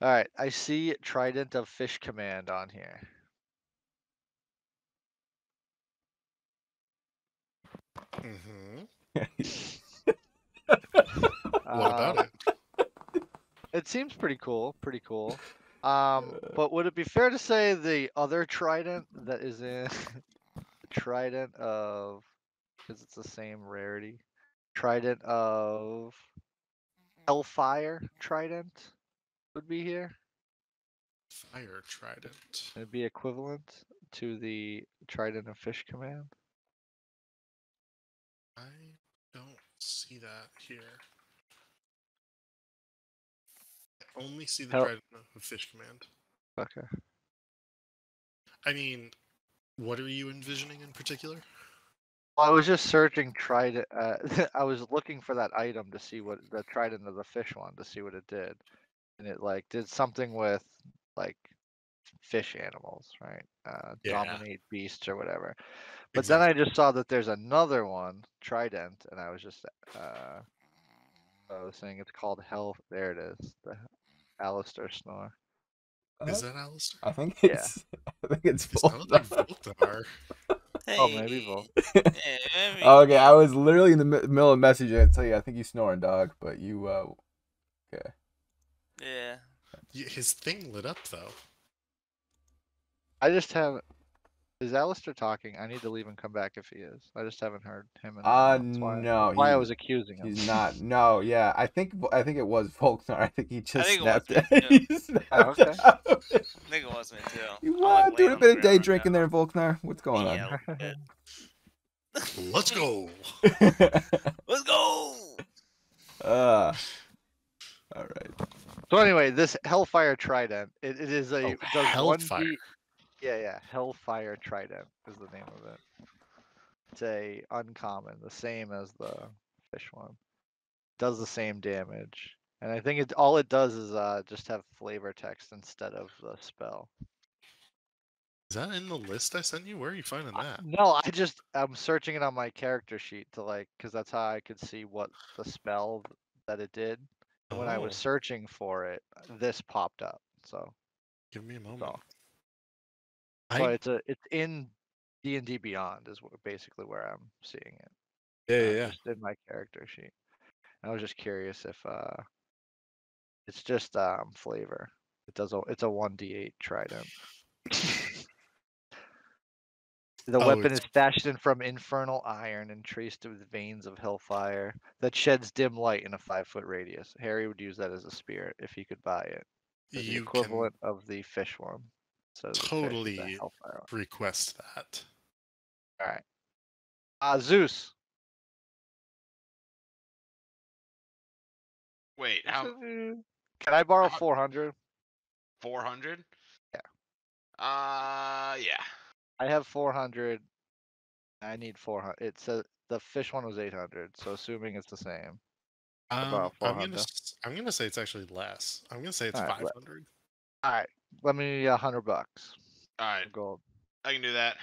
All right, I see Trident of Fish Command on here. hmm Uh, (laughs) What about it? It seems pretty cool. Pretty cool. (laughs) Um, but would it be fair to say the other Trident that is in (laughs) Trident of because it's the same rarity. Trident of Hellfire Trident would be here. Fire trident. It'd be equivalent to the Trident of Fish Command. I don't see that here. I only see the Hell- trident of fish command. Okay. I mean, what are you envisioning in particular? Well, I was just searching Trident. Uh, (laughs) I was looking for that item to see what the Trident of the fish one to see what it did, and it like did something with like fish animals, right? Uh, Yeah. Dominate beasts or whatever. But then I just saw that there's another one, Trident, and I was just uh, I was saying it's called Hell. There it is, the Alistair Snore. Is that Alistair? I think Yeah. it's. (laughs) I think it's It sounds like Faulkner. Volknar. Oh, maybe Vol- Hey, (laughs) Okay, I was literally in the middle of messaging I tell you I think you snoring, dog. But you, uh, okay. Yeah. His thing lit up though. I just haven't. Is Alistair talking? I need to leave and come back if he is. I just haven't heard him. in a Uh, while, that's why, no, that's why I was accusing him. He's not. No, yeah. I think I think it was Faulkner. (laughs) I think he just think it snapped me, it. (laughs) too. he snapped Okay. out. I think it was me too. (laughs) You I'm, what? like, Doing laying a bit of day drinking now. there, Faulkner. What's going Yeah, on? a little bit. Let's go. Let's go. uh, all right. So anyway, this Hellfire Trident, it, it is a Oh, does one Hellfire. D. Yeah, yeah, Hellfire Trident is the name of it. It's a uncommon, the same as the fish one. Does the same damage, and I think it all it does is uh just have flavor text instead of the spell. Is that in the list I sent you? Where are you finding that? No, I just I'm searching it on my character sheet to like because that's how I could see what the spell that it did. And when I was Oh. searching for it, this popped up. So, Give me a moment. so I, but it's a it's in D and D Beyond is basically where I'm seeing it. yeah, uh, yeah, yeah. Just in my character sheet. I was just curious if uh, it's just um flavor. It does a it's a one D eight trident. (laughs) The Oh, weapon it's- is fashioned from infernal iron and traced with veins of hellfire that sheds dim light in a five foot radius. Harry would use that as a spear if he could buy it. They're the You equivalent of the fish one. So the fish is a Totally. hellfire one. can request that. All right. Uh, Zeus. Wait, how Can I borrow 400? four hundred? Yeah. Uh, yeah. I have 400. I need 400. It says the fish one was 800. So assuming it's the same. Um, I'm 400. gonna I'm gonna say it's actually less. I'm gonna say it's let- 500. All right. Let me a hundred bucks. All right, Gold. I can do that.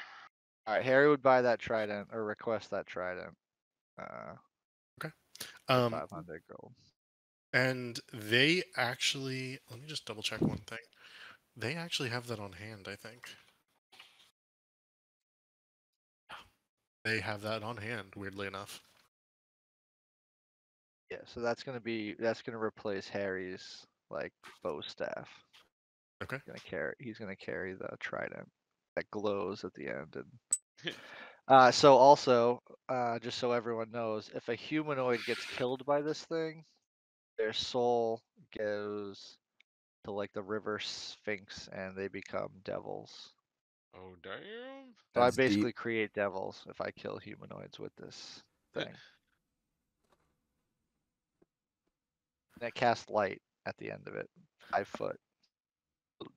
All right. Harry would buy that trident or request that trident. Uh, Um, 500 gold. and they actually let me just double check one thing. They actually have that on hand, I think. They have that on hand, weirdly enough. Yeah. So that's gonna be that's gonna replace Harry's like bow staff. Okay. He's gonna carry. He's gonna carry the trident that glows at the end. And (laughs) uh, so also, uh, just so everyone knows, if a humanoid gets killed by this thing, their soul goes to like the river Styx, and they become devils. Oh damn! So I That's deep. basically create devils if I kill humanoids with this thing. that I cast light at the end of it, five foot,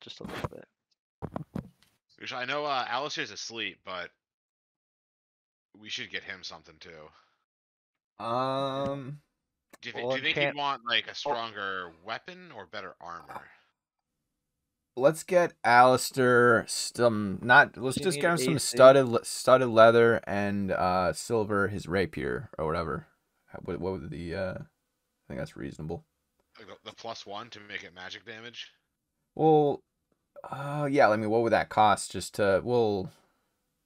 just a little bit. Which I know uh, Alistair's asleep, but we should get him something too. Um, Do you, thi- Well, do you think he'd want like a stronger weapon or better armor? Let's get Alistair some not. Let's You just get him some studded studded leather and uh silver his rapier or whatever. What, what would the uh? I think that's reasonable. Like the, the plus one to make it magic damage? Well, uh, yeah. I mean, what would that cost? Just to well,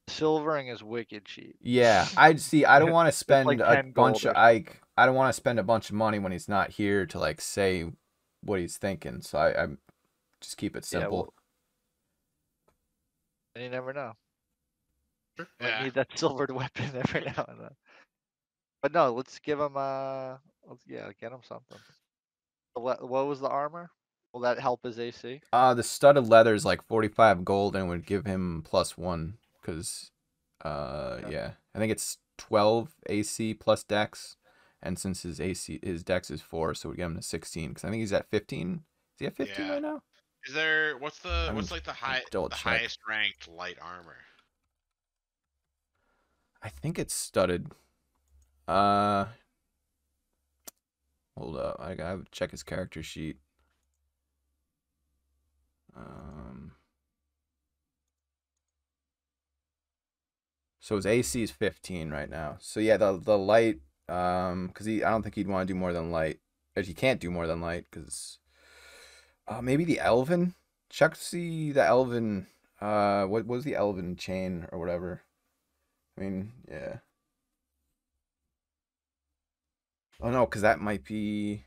Silvering is wicked cheap. yeah. I'd see. I don't (laughs) want to like spend a bunch of I. I don't want to spend a bunch of money when he's not here to like say what he's thinking. So I, I just keep it Yeah, simple. well, And you never know. Sure. Might Yeah. need that (laughs) silvered weapon every (laughs) now and then. But no, let's give him uh let's, yeah, get him something. The What was the armor? Will that help his AC? Uh, the studded leather is like 45 gold and would give him plus one because, uh, Okay. yeah, I think it's 12 AC plus dex. And since his AC, his dex is four, so we get him to 16 because I think he's at 15. Is he at 15 Yeah. right now? Is there what's the I'm what's like the high the check. highest ranked light armor? I think it's studded. Uh, hold up, I gotta check his character sheet. Um, so his AC is 15 right now. So yeah, the the light, um, because he, I don't think he'd want to do more than light. He can't do more than light because, uh, maybe the elven. Check to see the elven. Uh, what was the elven chain or whatever? I mean, yeah. Oh no, because that might be.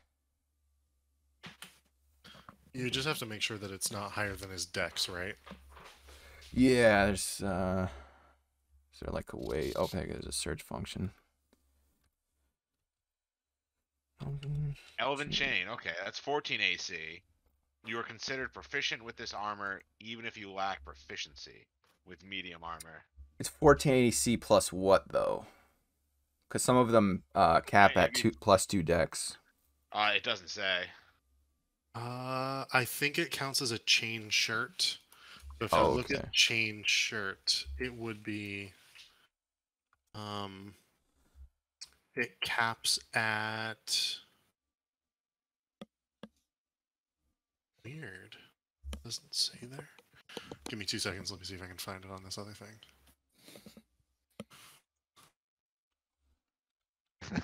You just have to make sure that it's not higher than his dex, right? Yeah, there's uh is there like a way oh okay, there's a search function. Elven Elven chain. chain. Okay, that's 14 AC. You are considered proficient with this armor even if you lack proficiency with medium armor. It's 1480 C plus what though? Because some of them uh cap Yeah, at you- two plus two dex. Uh, it doesn't say. Uh, I think it counts as a chain shirt. So if I Oh, look okay. at chain shirt, it would be um it caps at weird. Doesn't say there. Give me two seconds, let me see if I can find it on this other thing. (laughs)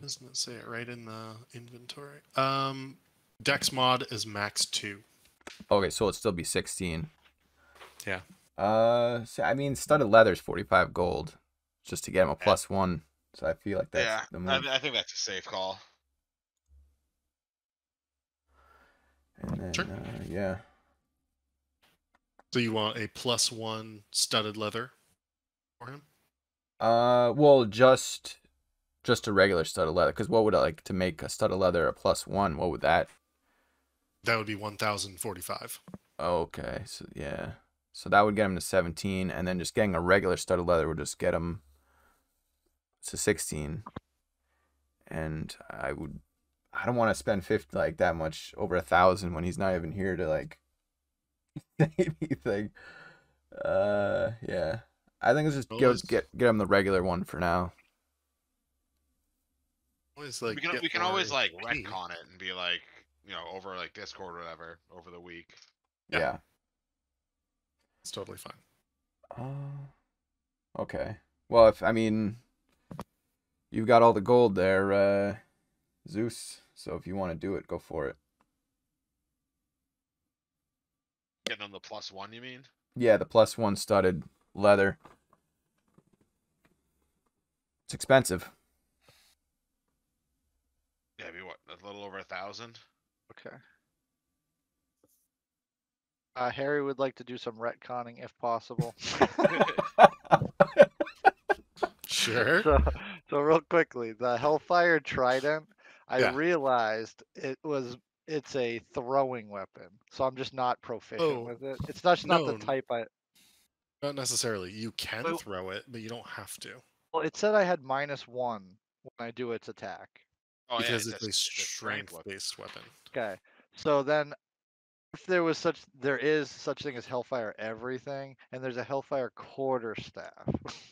Doesn't it say it right in the inventory? Um Dex mod is max two. Okay, so it'd still be 16. Yeah. Uh, so, I mean, studded leather is 45 gold, just to get him a plus one. So I feel like that's yeah, the I. I think that's a safe call. And then, Sure. uh, yeah. So you want a plus one studded leather for him? Uh, well, just just a regular studded leather. Because what would I like to make a studded leather a plus one? What would that? That would be 1,045. Okay, so yeah, so that would get him to 17, and then just getting a regular studded leather would just get him to 16. And I would, I don't want to spend 50 like that much over a thousand when he's not even here to like (laughs) say anything. Uh, yeah, I think let's just Well, get get get him the regular one for now. Always like we can we can always like XP. retcon it and be like, you know, over like Discord or whatever over the week. Yeah. Yeah. It's totally fine. Uh, okay. Well, if I mean, you've got all the gold there, uh, Zeus. So if you want to do it, go for it. Getting them the plus one, you mean? Yeah, the plus one studded leather. It's expensive. Yeah, be what a little over a thousand. Okay. Uh, Harry would like to do some retconning if possible. (laughs) (laughs) Sure. so, so real quickly, the Hellfire Trident, I Yeah. realized it was it's a throwing weapon, so I'm just not proficient Oh, with it. It's not just not the type I. Not necessarily. You can throw it, but you don't have to Well, it said I had minus one when I do its attack. Oh because yeah, it's a it's strength weapon. strength-based weapon. Okay, so then if there was such, there is such thing as Hellfire everything, and there's a Hellfire quarterstaff. (laughs)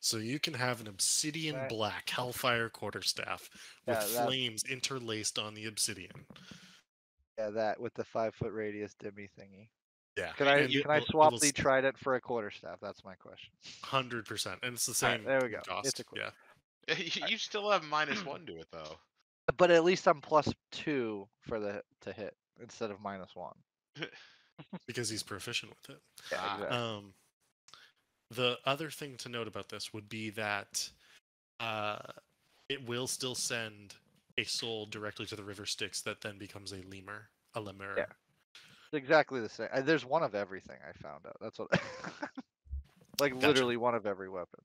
So you can have an obsidian Right. black hellfire quarterstaff with Yeah, flames interlaced on the obsidian. yeah, that with the five foot radius dimmy thingy. Yeah. Can I and it can I will- it swap will the s- trident for a quarterstaff? That's my question. Hundred percent, and it's the Alright, same. there we go. Cost. It's a qu- yeah. (laughs) you you still have minus (clears throat) one to it though. But at least I'm plus two for the to hit instead of minus one. (laughs) because he's proficient with it. Yeah, Ah. exactly. Um, the other thing to note about this would be that uh, it will still send a soul directly to the river Styx that then becomes a lemure, a lemure. Yeah. It's exactly the same. There's one of everything I found out. That's what. (laughs) like Gotcha. literally one of every weapon.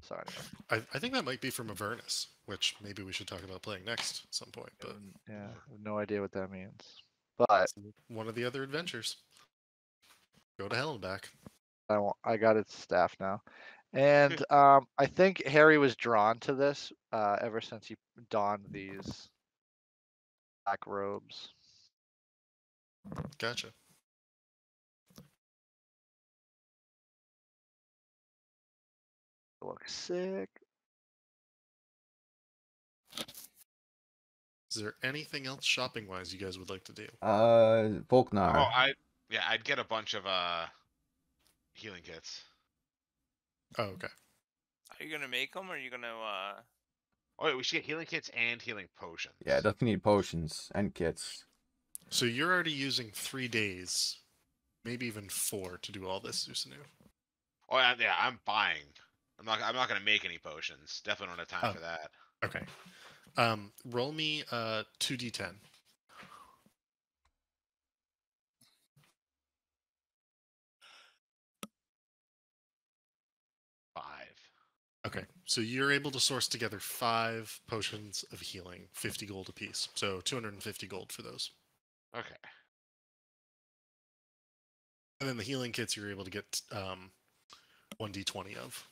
Sorry. I, I think that might be from Avernus, which maybe we should talk about playing next at some point. But um, yeah, I have no idea what that means. But one of the other adventures. Go to hell and back. I want, I got its staff now, and um, I think Harry was drawn to this uh, ever since he donned these black robes. Gotcha. They Look sick. Is there anything else shopping wise you guys would like to do? Uh, Volknar. Oh, I yeah, I'd get a bunch of uh healing kits. Oh, okay. Are you gonna make them, or are you gonna? uh Oh wait, we should get healing kits and healing potions. yeah, definitely need potions and kits. So you're already using three days, maybe even four, to do all this, Zusanu. Oh yeah, yeah, I'm buying. I'm not. I'm not gonna make any potions. Definitely don't have time Oh. for that. Okay. Um, roll me uh two d10. Five. Okay, so you're able to source together five potions of healing, 50 gold apiece. So 250 gold for those. Okay. And then the healing kits you're able to get um, 1d20 of.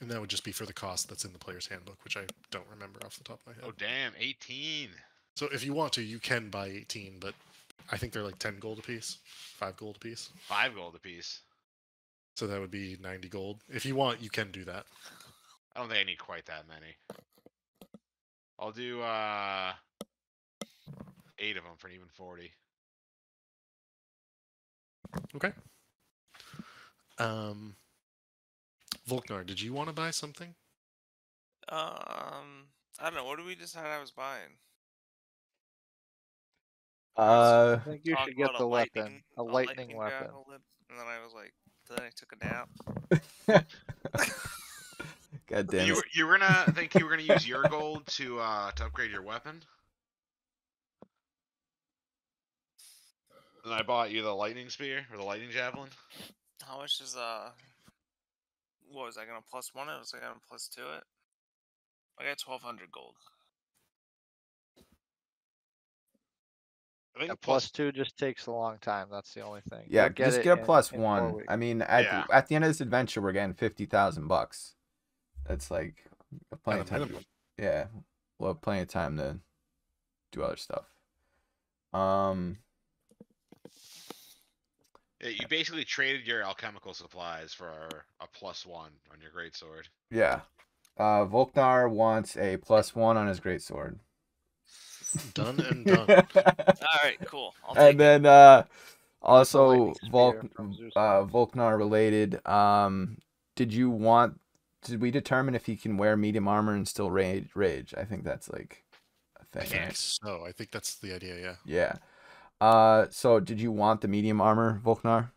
And that would just be for the cost that's in the player's handbook, which I don't remember off the top of my head. Oh damn, 18. So if you want to, you can buy 18, but I think they're like 10 gold apiece, 5 gold apiece. Five gold apiece. So that would be 90 gold. If you want, you can do that. I don't think I need quite that many. I'll do uh eight of them for an even 40. Okay. Um, Volknar, did you want to buy something? Um, I don't know. What did we decide I was buying? Uh, I think you should get about the weapon, lightning- a lightning weapon. And then I was like, then I took a nap. (laughs) God damn You were, you were gonna think you were gonna use your gold to uh to upgrade your weapon? And I bought you the lightning spear or the lightning javelin. How much is uh? What was I gonna plus one? it? Was I gonna plus two it? I got twelve hundred gold. I think Yeah, plus plus two just takes a long time. That's the only thing. Yeah, You'll just it get a in- plus in one. weeks. I mean, at Yeah. the, at the end of this adventure, we're getting fifty thousand bucks. That's like plenty of time. minimum. Yeah, we'll have plenty of time to do other stuff. Um, yeah, you basically traded your alchemical supplies for a plus one on your greatsword. yeah. Uh, Volknar wants a plus one on his greatsword. Done and (laughs) done. All right, cool. I'll take and then uh, also Volk, spear from Zeus. uh, Volknar related. Um, did you want? Did we determine if he can wear medium armor and still rage? Rage. I think that's like a I thing. think right? so. I think that's the idea. Yeah. Yeah. Uh, so did you want the medium armor, Volknar?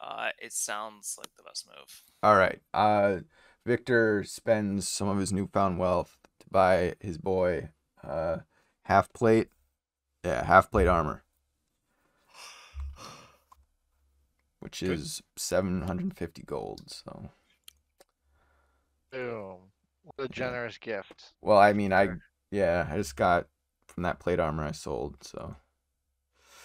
Uh, it sounds like the best move. All right. Uh, Victor spends some of his newfound wealth to buy his boy uh half plate. Yeah, half plate armor. Which Good. is 750 gold, so Boom. What a generous gift. well, I mean, I yeah, I just got from that plate armor I sold, so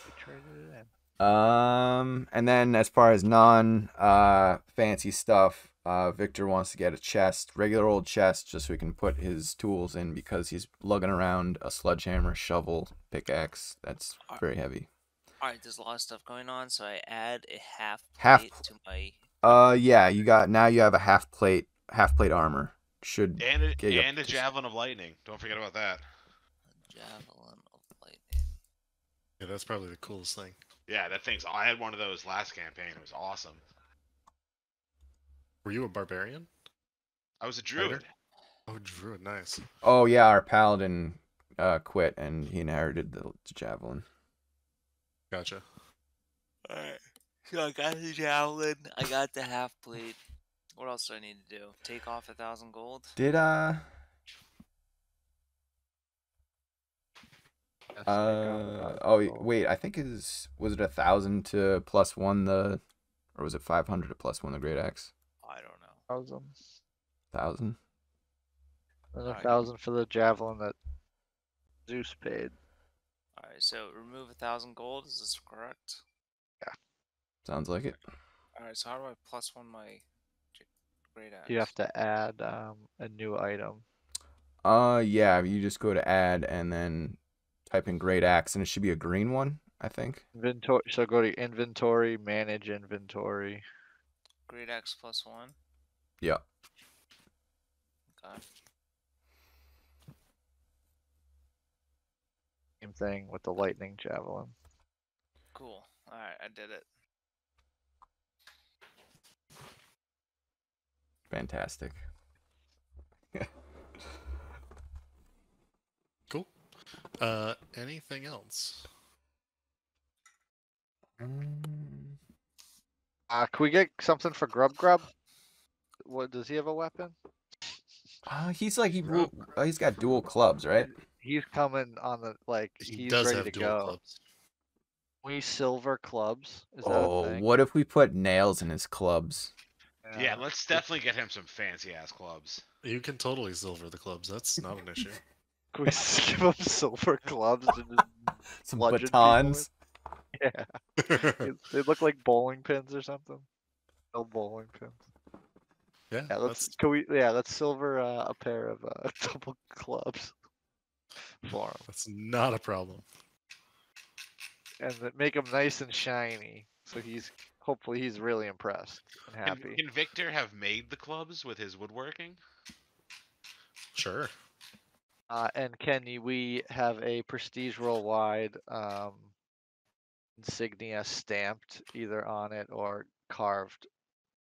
We traded it in. Um, and then as far as non uh fancy stuff, uh Victor wants to get a chest, regular old chest, just so he can put his tools in because he's lugging around a sledgehammer, shovel, pickaxe. That's Alright. very heavy. All right, there's a lot of stuff going on, so I add a half Half- plate to my Uh, yeah, you got now you have a half plate, half plate armor. Should And a, Yeah, yeah, and a javelin of lightning. Don't forget about that. A javelin of lightning. Yeah, that's probably the coolest thing. Yeah, that thing's. I had one of those last campaign. It was awesome. Were you a barbarian? I was a druid. Oh, druid, nice. oh yeah, our paladin uh quit and he inherited the, the javelin. Gotcha. All right, so I got the javelin. I got the half plate. What else do I need to do? Take off a thousand gold. Did uh I Uh oh wait, I think is was it a thousand to plus one the, or was it five hundred to plus one the great axe? I don't know. Thousand. Thousand. And a Alright. thousand for the javelin that Zeus paid. All right, so remove a thousand gold. Is this correct? Yeah. Sounds like it. All right, so how do I plus one my j- great axe? You have to add um, a new item. Uh yeah, you just go to add and then type in great axe and it should be a green one, I think. Inventory. So go to inventory, manage inventory. great axe plus one. Yeah. Okay. Same thing with the lightning javelin. Cool. All right, I did it. Fantastic. (laughs) Cool. Uh, anything else? Um, Uh, can we get something for Grub Grub? What does he have a weapon? Uh, he's like he ru- uh, he's got dual clubs, right? He's coming on the like. He he's does ready have to dual go. clubs. We silver clubs. Is Oh, thing? what if we put nails in his clubs? Yeah, let's definitely get him some fancy ass clubs. You can totally silver the clubs. That's not an issue. (laughs) Can we give him silver clubs and just (laughs) Some bludgeon batons. Yeah, (laughs) they look like bowling pins or something. No bowling pins. Yeah, Yeah, let's can we? Yeah, let's silver uh, a pair of uh, (laughs) double clubs for him, that's not a problem. and then make them nice and shiny. So he's hopefully he's really impressed and Can, happy. can Victor have made the clubs with his woodworking? Sure. Uh, and Kenny, we have a prestige worldwide um, insignia stamped either on it or carved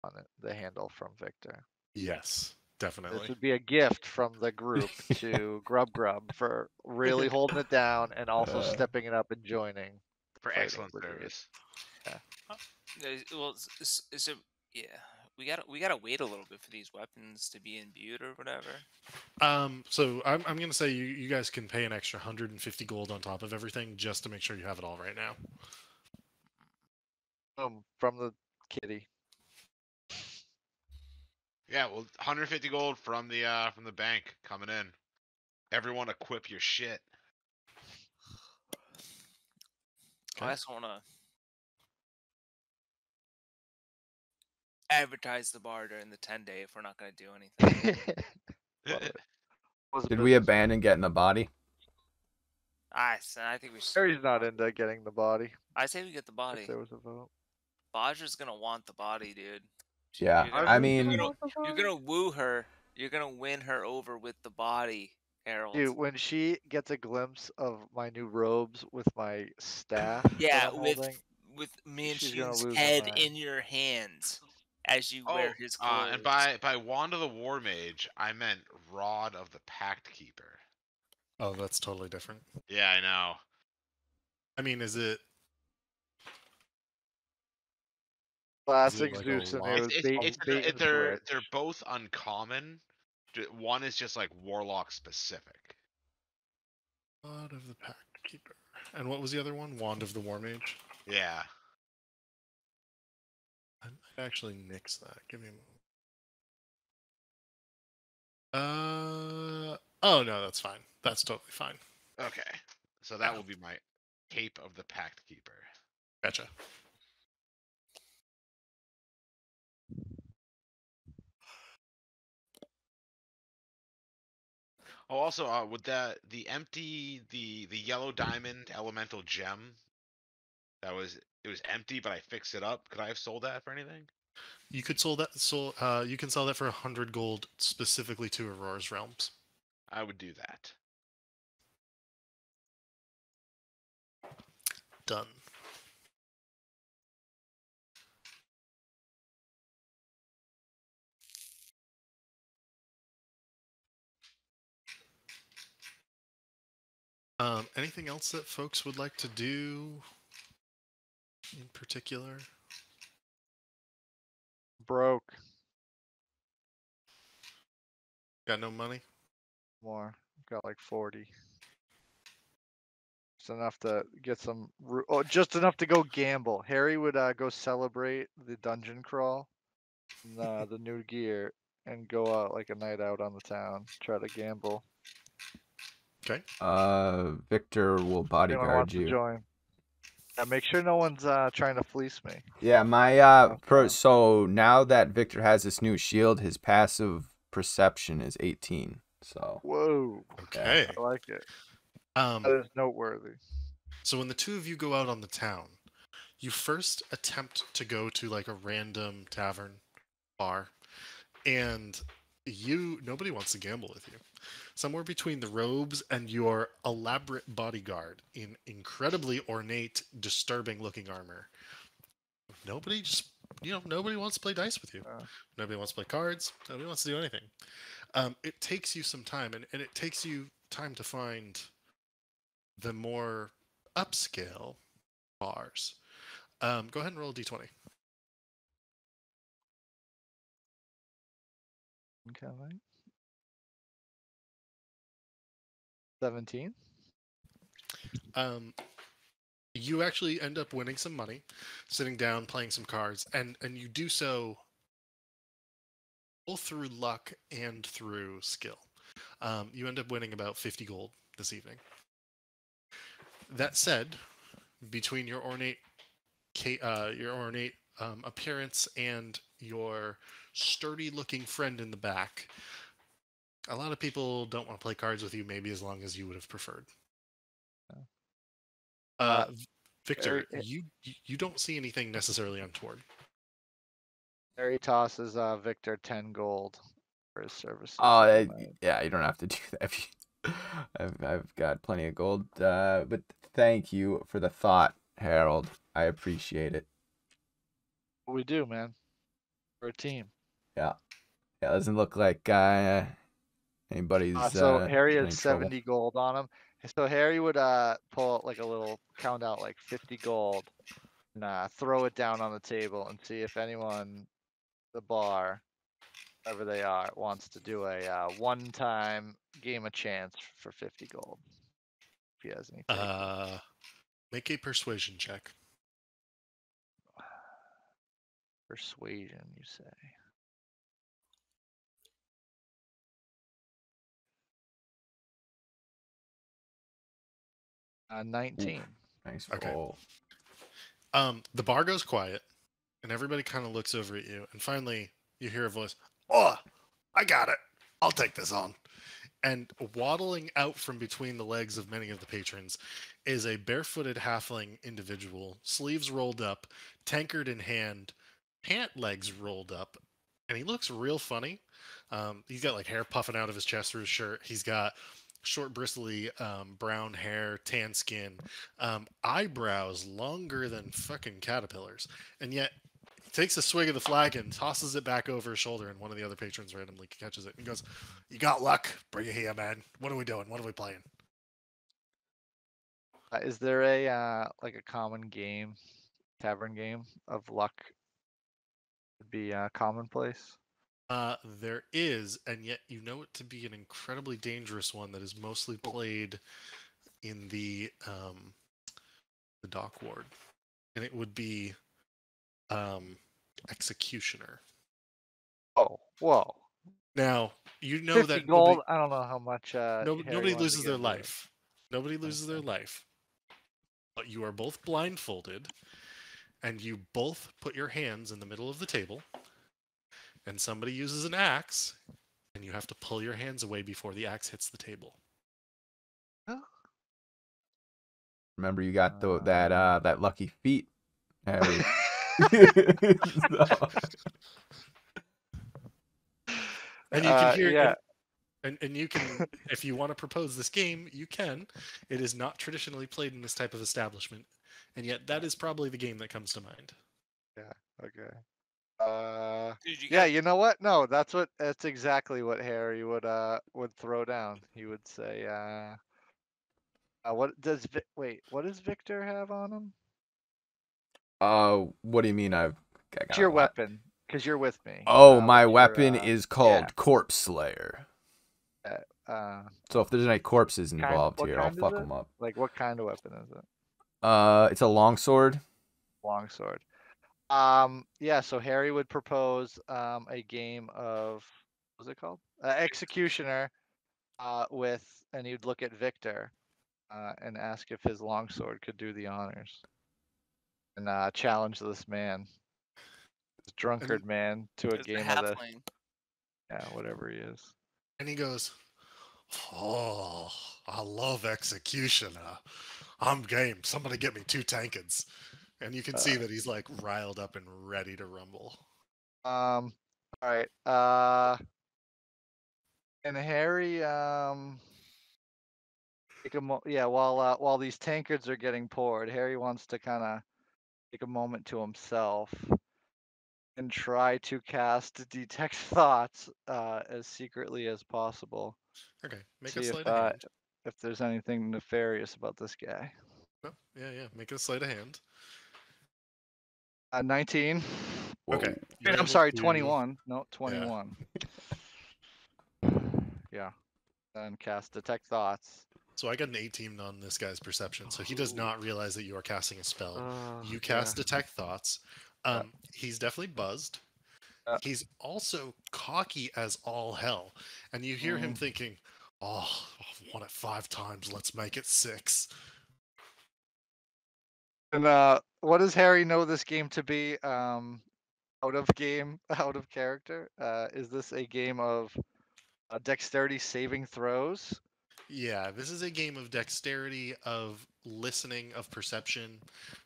on it, the handle from Victor. Yes, definitely. This definitely. would be a gift from the group (laughs) to Grub Grub for really (laughs) holding it down and also Uh. stepping it up and joining. For excellent brigade. service. Uh, Well, s- s- Yeah, we gotta we gotta wait a little bit for these weapons to be imbued or whatever. Um, so I'm I'm gonna say you you guys can pay an extra 150 gold on top of everything just to make sure you have it all right now. Boom, from the kitty. Yeah, well, 150 gold from the uh from the bank coming in. Everyone equip your shit. I just want to advertise the bar during the 10 day if we're not going to do anything. Love it. Was a Did we abandon getting the body? I, I think we should. Harry's not into getting the body. I say we get the If body. there was a vote. Vajra's going to want the body, dude. She- Yeah, you're gonna- I you're mean- gonna- You're gonna woo her. You're gonna win her over with the body, Harold. Dude, when she gets a glimpse of my new robes with my staff, yeah, I'm with holding, with she's gonna Manshoon's lose her head in your hands as you Oh, wear his clothes. uh, and by by wand of the war mage, I meant rod of the pact keeper. Oh, that's totally different. Yeah, I know. I mean, is it? Classic like a Zeus, and lot? it It's, was it's, bait, it's, bait it- they're switch. they're both uncommon. One is just like warlock specific. Rod of the Pact Keeper. And what was the other one? Wand of the War Mage. Yeah. I might actually nix that. Give me a moment. Uh oh no, that's fine. That's totally fine. Okay. So that will be my cape of the pact keeper. Gotcha. Oh, also, uh, with that the empty the the yellow diamond elemental gem that was it was empty, but I fixed it up. Could I have sold that for anything? You could sell that. So uh, you can sell that for a hundred gold specifically to Aurora's realms. I would do that. Done. Um, anything else that folks would like to do in particular? broke Got no money? more. Got like forty. Just enough to get some. Oh, just enough to go gamble. Harry would uh, go celebrate the dungeon crawl, and, uh, the new gear, and go out like a night out on the town. Try to gamble. Okay. Uh, Victor will bodyguard you. join? Yeah, make sure no one's uh, trying to fleece me. Yeah, my uh, Okay. pro- so now that Victor has this new shield, his passive perception is 18. So Whoa, Okay. I like it. Um, That is noteworthy. So when the two of you go out on the town, you first attempt to go to like a random tavern bar, and you nobody wants to gamble with you. Somewhere between the robes and your elaborate bodyguard in incredibly ornate, disturbing looking armor. Nobody just you know, nobody wants to play dice with you. Uh. Nobody wants to play cards. Nobody wants to do anything. Um, it takes you some time, and, and it takes you time to find the more upscale bars. Um, go ahead and roll a d20. Okay. Seventeen. Um, you actually end up winning some money, sitting down, playing some cards, and and you do so both through luck and through skill. Um, you end up winning about 50 gold this evening. That said, between your ornate, uh, your ornate um, appearance and your sturdy-looking friend in the back, a lot of people don't want to play cards with you. Maybe as long as you would have preferred. Uh, Uh, Victor, Harry- you you- you don't see anything necessarily untoward. Harry tosses uh, Victor ten gold for his service. Oh, uh, yeah, you don't have to do that. (laughs) you- I've I've got plenty of gold. Uh, but thank you for the thought, Harold. I appreciate it. We do, man. We're a team. Yeah, it doesn't look like uh, anybody's. Uh, so uh, Harry in has trouble. 70 gold on him. So Harry would uh pull like a little count out like 50 gold and uh, throw it down on the table and see if anyone the bar whoever they are wants to do a uh, one time game of chance for 50 gold. If he has any. Uh, make a persuasion check. (sighs) persuasion, you say. Uh, 19. Nice Okay. roll. Um, the bar goes quiet, and everybody kind of looks over at you, and finally you hear a voice. Oh, I got it. I'll take this on. And waddling out from between the legs of many of the patrons is a barefooted halfling individual, sleeves rolled up, tankard in hand, pant legs rolled up, and he looks real funny. Um, he's got like hair puffing out of his chest through his shirt. He's got short, bristly um, brown hair, tan skin, um, eyebrows longer than fucking caterpillars, and yet takes a swig of the flagon, tosses it back over his shoulder, and one of the other patrons randomly catches it and goes, "You got luck? Bring it here, man. What are we doing? What are we playing?" Uh, is there a uh, like a common game, tavern game of luck? Would be uh, commonplace. Uh, there is, and yet you know it to be an incredibly dangerous one that is mostly played in the um, the dock ward, and it would be um, executioner. Oh, whoa! Now you know that gold. nobody, I don't know how much. Uh, no- nobody loses their into it. life. Nobody loses their life. But you are both blindfolded, and you both put your hands in the middle of the table, and somebody uses an axe, and you have to pull your hands away before the axe hits the table. Remember, you got the that uh that lucky feet. Harry. So- (laughs) (laughs) And you Uh, can hear, yeah. and, and, and you can, if you want to propose this game, you can. It is not traditionally played in this type of establishment, and yet that is probably the game that comes to mind. Yeah. Okay. Uh, Dude, you yeah. You know what? No, that's what. That's exactly what Harry would uh would throw down. He would say, uh, uh what does Vi- wait? What does Victor have on him? uh, what do you mean? I've It's got your weapon, because you're with me. Oh, uh, my weapon uh, is called yeah. Corpse Slayer. Uh, So if there's any corpses involved what here, I'll fuck them up. like what kind of weapon is it? Uh, it's a longsword. Longsword. Um, yeah. So Harry would propose um a game of what's it called? Uh, Executioner. Uh, with and he'd look at Victor, uh, and ask if his longsword could do the honors, and uh, challenge this man, this drunkard man, to a game of the halfling. yeah whatever he is. And he goes, Oh, I love Executioner. I'm game. Somebody get me two tankards. And you can see that he's like riled up and ready to rumble. Um. All right. Uh. And Harry. Um. Take a mo- yeah. While uh, while these tankards are getting poured, Harry wants to kind of take a moment to himself and try to cast (laughs) detect thoughts uh, as secretly as possible. Okay, make See a if uh, if there's anything nefarious about this guy. No, yeah, yeah, make a sleight of hand. Uh, 19. Okay. Whoa. you're I'm sorry, 21. No, 21. (laughs) yeah. And cast detect thoughts. So I got an 18 on this guy's perception, so he does not realize that you are casting a spell. Uh, you cast detect thoughts. Yeah. Um, he's definitely buzzed. Yeah. He's also cocky as all hell, and you hear him Mm. thinking, "Oh, I've won it five times. Let's make it six. And uh, what does Harry know this game to be? Um, out of game, (laughs) out of character. Uh, is this a game of uh, dexterity saving throws? Yeah, this is a game of dexterity, of listening, of perception,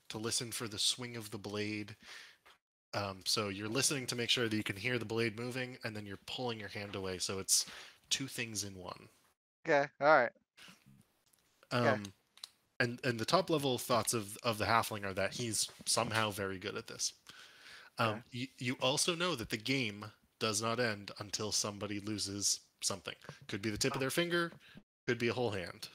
to listen for the swing of the blade. Um, so you're listening to make sure that you can hear the blade moving, and then you're pulling your hand away. So it's two things in one. Okay, all right. Um, Okay. And and the top level thoughts of of the halfling are that he's somehow very good at this. Um, Okay. you, you also know that the game does not end until somebody loses something. Could be the tip of their finger, could be a whole hand.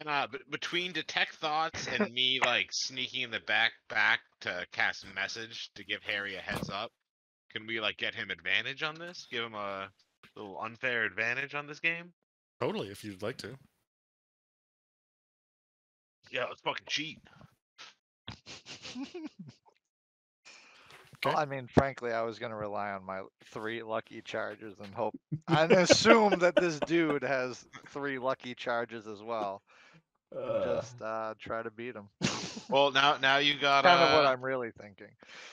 And uh, b- between detect thoughts and (laughs) me like sneaking in the back back to cast a message to give Harry a heads up, can we like get him advantage on this? Give him a little unfair advantage on this game? Totally, if you'd like to. Yeah, let's fucking cheat. Well, I mean, frankly, I was gonna rely on my three lucky charges and hope and assume that this dude has three lucky charges as well. just uh, try to beat him. Well, now now you got kind of what uh, I'm really thinking.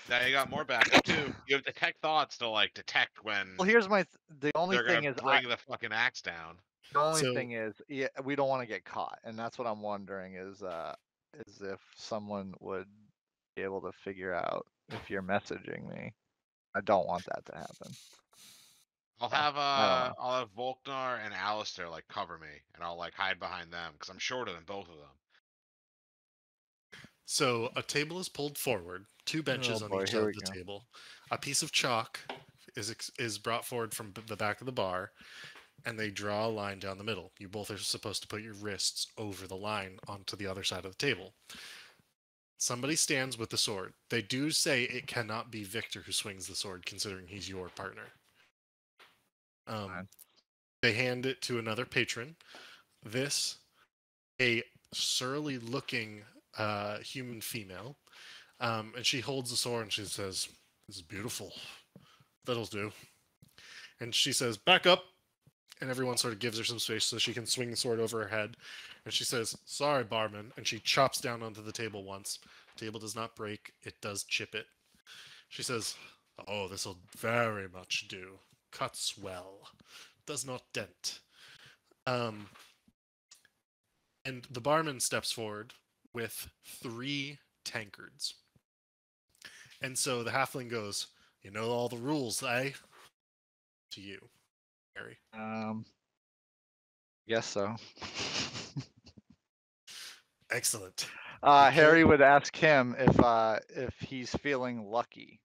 now you got more backup too. You have detect thoughts to like detect when Well, here's my. Th- the only they're thing gonna is, I, bring the fucking axe down. The only So- thing is, yeah, we don't want to get caught, and that's what I'm wondering is, uh, is if someone would be able to figure out if you're messaging me. I don't want that to happen. I'll have I uh I'll have Volknar and Alistair like cover me, and I'll like hide behind them because I'm shorter than both of them. So a table is pulled forward, two benches Oh on boy, each side of the go. table. A piece of chalk is is brought forward from the back of the bar, and they draw a line down the middle. You both are supposed to put your wrists over the line onto the other side of the table. Somebody stands with the sword. They do say it cannot be Victor who swings the sword, considering he's your partner. Um, they hand it to another patron. This, a surly looking uh, human female, um, and she holds the sword and she says, "This is beautiful. That'll do." And she says, "Back up," and everyone sort of gives her some space so she can swing the sword over her head. And she says, "Sorry, barman," and she chops down onto the table once. The Table does not break; it does chip it. She says, "Oh, this'll very much do. Cuts well. Does not dent." Um, and the barman steps forward with three tankards. And so the halfling goes, You know all the rules, eh? To you, Harry. Um, guess so. Excellent. Uh, Okay. Harry would ask him if uh if he's feeling lucky.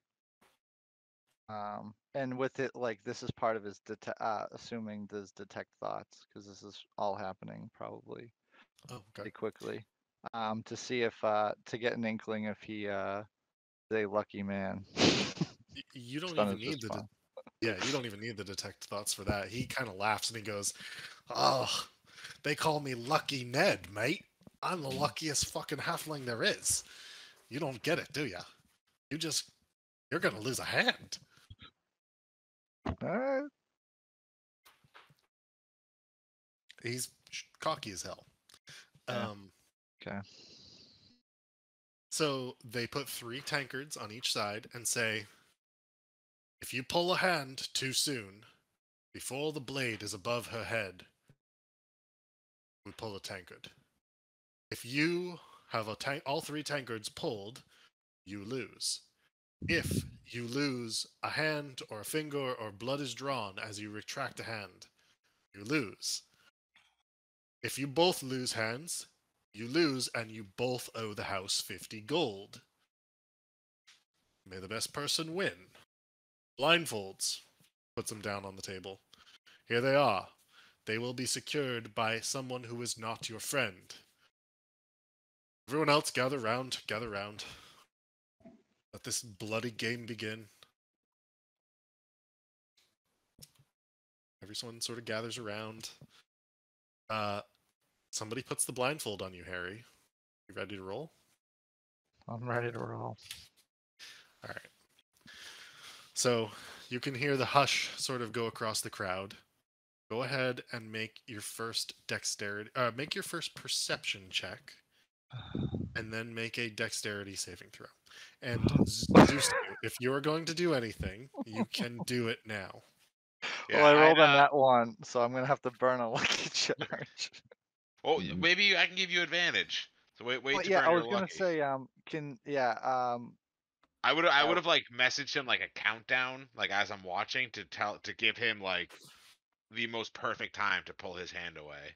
Um, and with it, like this is part of his detect, uh, assuming does detect thoughts because this is all happening probably Oh, okay. pretty quickly. Um, to see if uh to get an inkling if he uh is a lucky man. You (laughs) don't even need the. Yeah, you don't even need the detect thoughts for that. He kind of laughs and he goes, "Oh, they call me Lucky Ned, mate. I'm the luckiest fucking halfling there is. You don't get it, do ya? You just, you're gonna lose a hand." Alright. He's cocky as hell. Yeah. Um, Okay. So they put three tankards on each side and say, if you pull a hand too soon, before the blade is above her head, we pull a tankard. If you have tank, all three tankards pulled, you lose. If you lose a hand or a finger or blood is drawn as you retract a hand, you lose. If you both lose hands, you lose and you both owe the house 50 gold. May the best person win. Blindfolds. Puts them down on the table. Here they are. They will be secured by someone who is not your friend. Everyone else, gather round, gather round. Let this bloody game begin. Everyone sort of gathers around. Uh, somebody puts the blindfold on you, Harry. You ready to roll? I'm ready to roll. All right. So you can hear the hush sort of go across the crowd. Go ahead and make your first dexterity. Uh, make your first perception check, (sighs) and then make a dexterity saving throw. And (sighs) Zeus, if you're going to do anything, you can (laughs) do it now. Yeah, well, I rolled I'd, on uh, that one, so I'm gonna have to burn a lucky (laughs) charge. Oh, Mhm. maybe I can give you advantage. So wait, wait. Well, to yeah, burn I was gonna lucky. say, um, can yeah, um, I would I would have like messaged him like a countdown, like as I'm watching to tell to give him like the most perfect time to pull his hand away.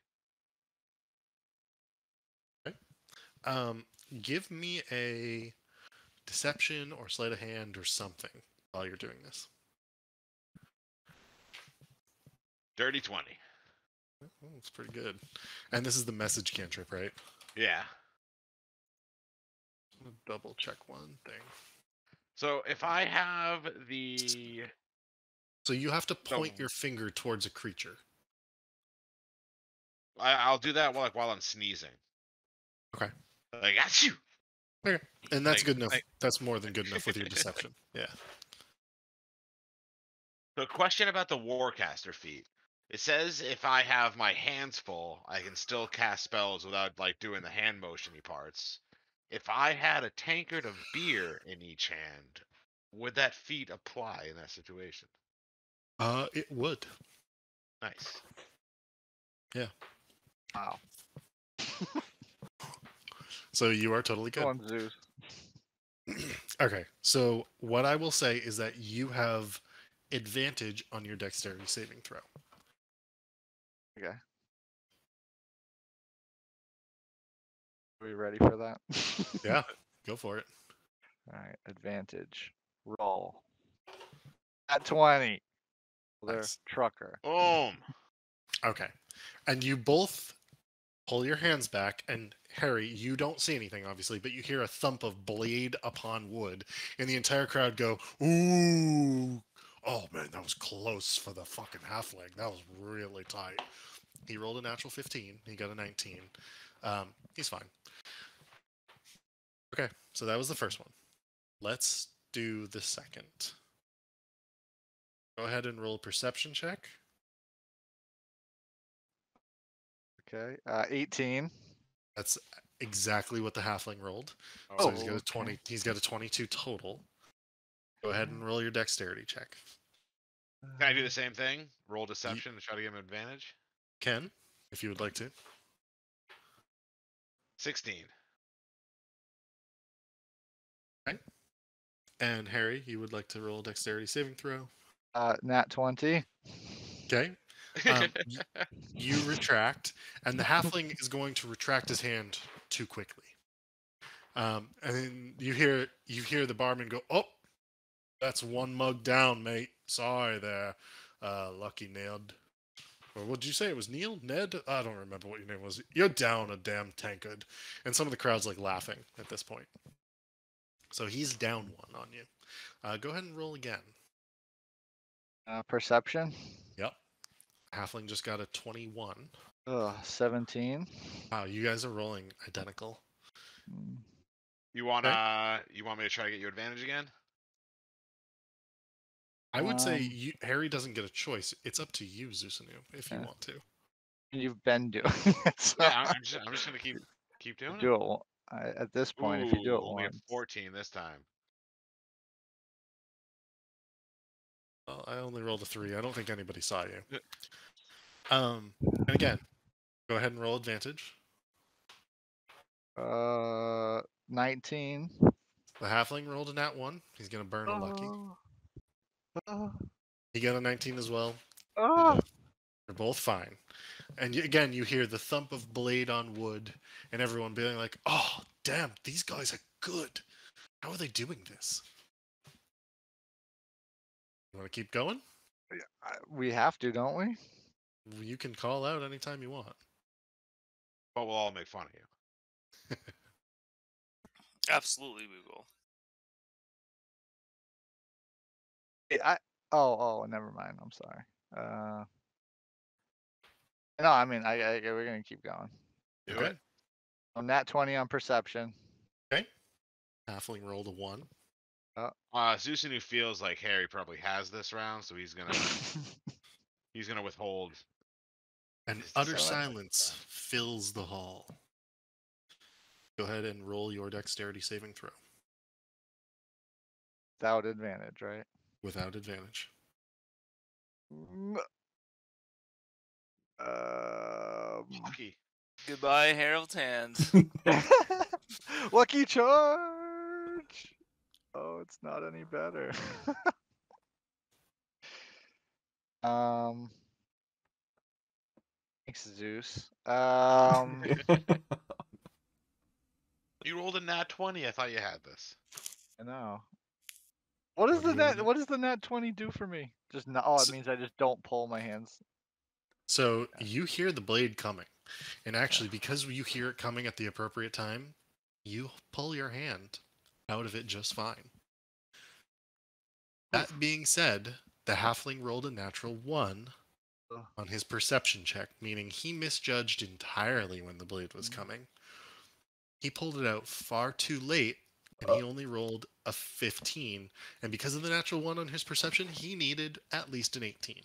Um, give me a deception or sleight of hand or something while you're doing this. Dirty twenty. Oh, it's pretty good. And this is the message cantrip, right? Yeah. I'm double check one thing. So if I have the So you have to So- point your finger towards a creature. I, I'll do that while like while I'm sneezing. Okay. Like ah, got you. Okay. And that's Like- good enough. like- That's more than good enough with your (laughs) deception. Yeah. The question about the Warcaster feat. It says if I have my hands full, I can still cast spells without like doing the hand motiony parts. If I had a tankard of beer in each hand, would that feat apply in that situation? Uh, it would. Nice. Yeah. Wow. So you are totally good. Go on, Zeus. (clears throat) Okay, so what I will say is that you have advantage on your dexterity saving throw. Okay. Are we ready for that? (laughs) Yeah, go for it. All right. Advantage. Roll. At 20. Their Nice. trucker. Boom. Okay, and you both pull your hands back, and Harry, you don't see anything obviously, but you hear a thump of blade upon wood, and the entire crowd go, "Ooh!" Oh man, that was close for the fucking halfling. That was really tight. He rolled a natural 15. He got a 19. Um, he's fine. Okay, so that was the first one. Let's do the second. Go ahead and roll a perception check. Okay. Uh, 18. That's exactly what the halfling rolled. Oh, So he's got a okay. 20. He's got a 22 total. Go ahead and roll your dexterity check. Can I do the same thing? Roll deception to try to give him advantage? Ken, if you would like to. 16. And Harry, you would like to roll a dexterity saving throw. Uh, nat 20. Okay. Um, (laughs) you retract, and the halfling is going to retract his hand too quickly. Um, and then you hear you hear the barman go, "Oh, that's one mug down, mate. Sorry there, uh, lucky Ned." Or what did you say? It was Neil, Ned. I don't remember what your name was. You're down a damn tankard, and some of the crowd's like laughing at this point. So he's down one on you. Uh, go ahead and roll again. Uh, perception. Yep. Halfling just got a 21. Ugh, 17. Wow, you guys are rolling identical. Mm, You want to you want me to try to get you advantage again? I would say Um, you, Harry doesn't get a choice. It's up to you, Zusanu, if you Yeah. want to. You've been doing (laughs) it. so Yeah, I'm, I'm just I'm just gonna keep keep doing do it. It. at this point, if you do Ooh, it only a once. 14 this time. Well, I only rolled a three. I don't think anybody saw you. Um, and again, go ahead and roll advantage. Uh, 19. The halfling rolled a nat one. He's gonna burn a lucky. Oh. He got a 19 as well. Oh. They're both fine. And again, you hear the thump of blade on wood, and everyone being like, "Oh, damn, these guys are good. How are they doing this?" You want to keep going? I- We have to, don't we? You can call out anytime you want. But we'll all make fun of you. (laughs) Absolutely, we will. Hey, I oh oh never mind. I'm sorry. Uh, no, I mean I, I we're gonna keep going. Do Okay. it. I'm nat 20 on perception. Okay. Halfling rolled a one. Uh, Zusanu feels like Harry probably has this round, so he's gonna (laughs) he's gonna withhold. And It's the utter silence. silence fills the hall. Go ahead and roll your dexterity saving throw Without advantage, right? without advantage. Mm, Um, Lucky. Goodbye, Harold Hands. (laughs) lucky charge. Oh, it's not any better. (laughs) um, thanks, Zeus. Um, (laughs) You rolled a nat 20. I thought you had this. I know. What does the do you net? mean? What does the nat twenty do for me? Just no. Oh, it So- means I just don't pull my hands. So you hear the blade coming, and actually, because you hear it coming at the appropriate time, you pull your hand out of it just fine. That being said, the halfling rolled a natural one on his perception check, meaning he misjudged entirely when the blade was Mhm. coming. He pulled it out far too late, and he only rolled a 15. And because of the natural one on his perception, he needed at least an 18.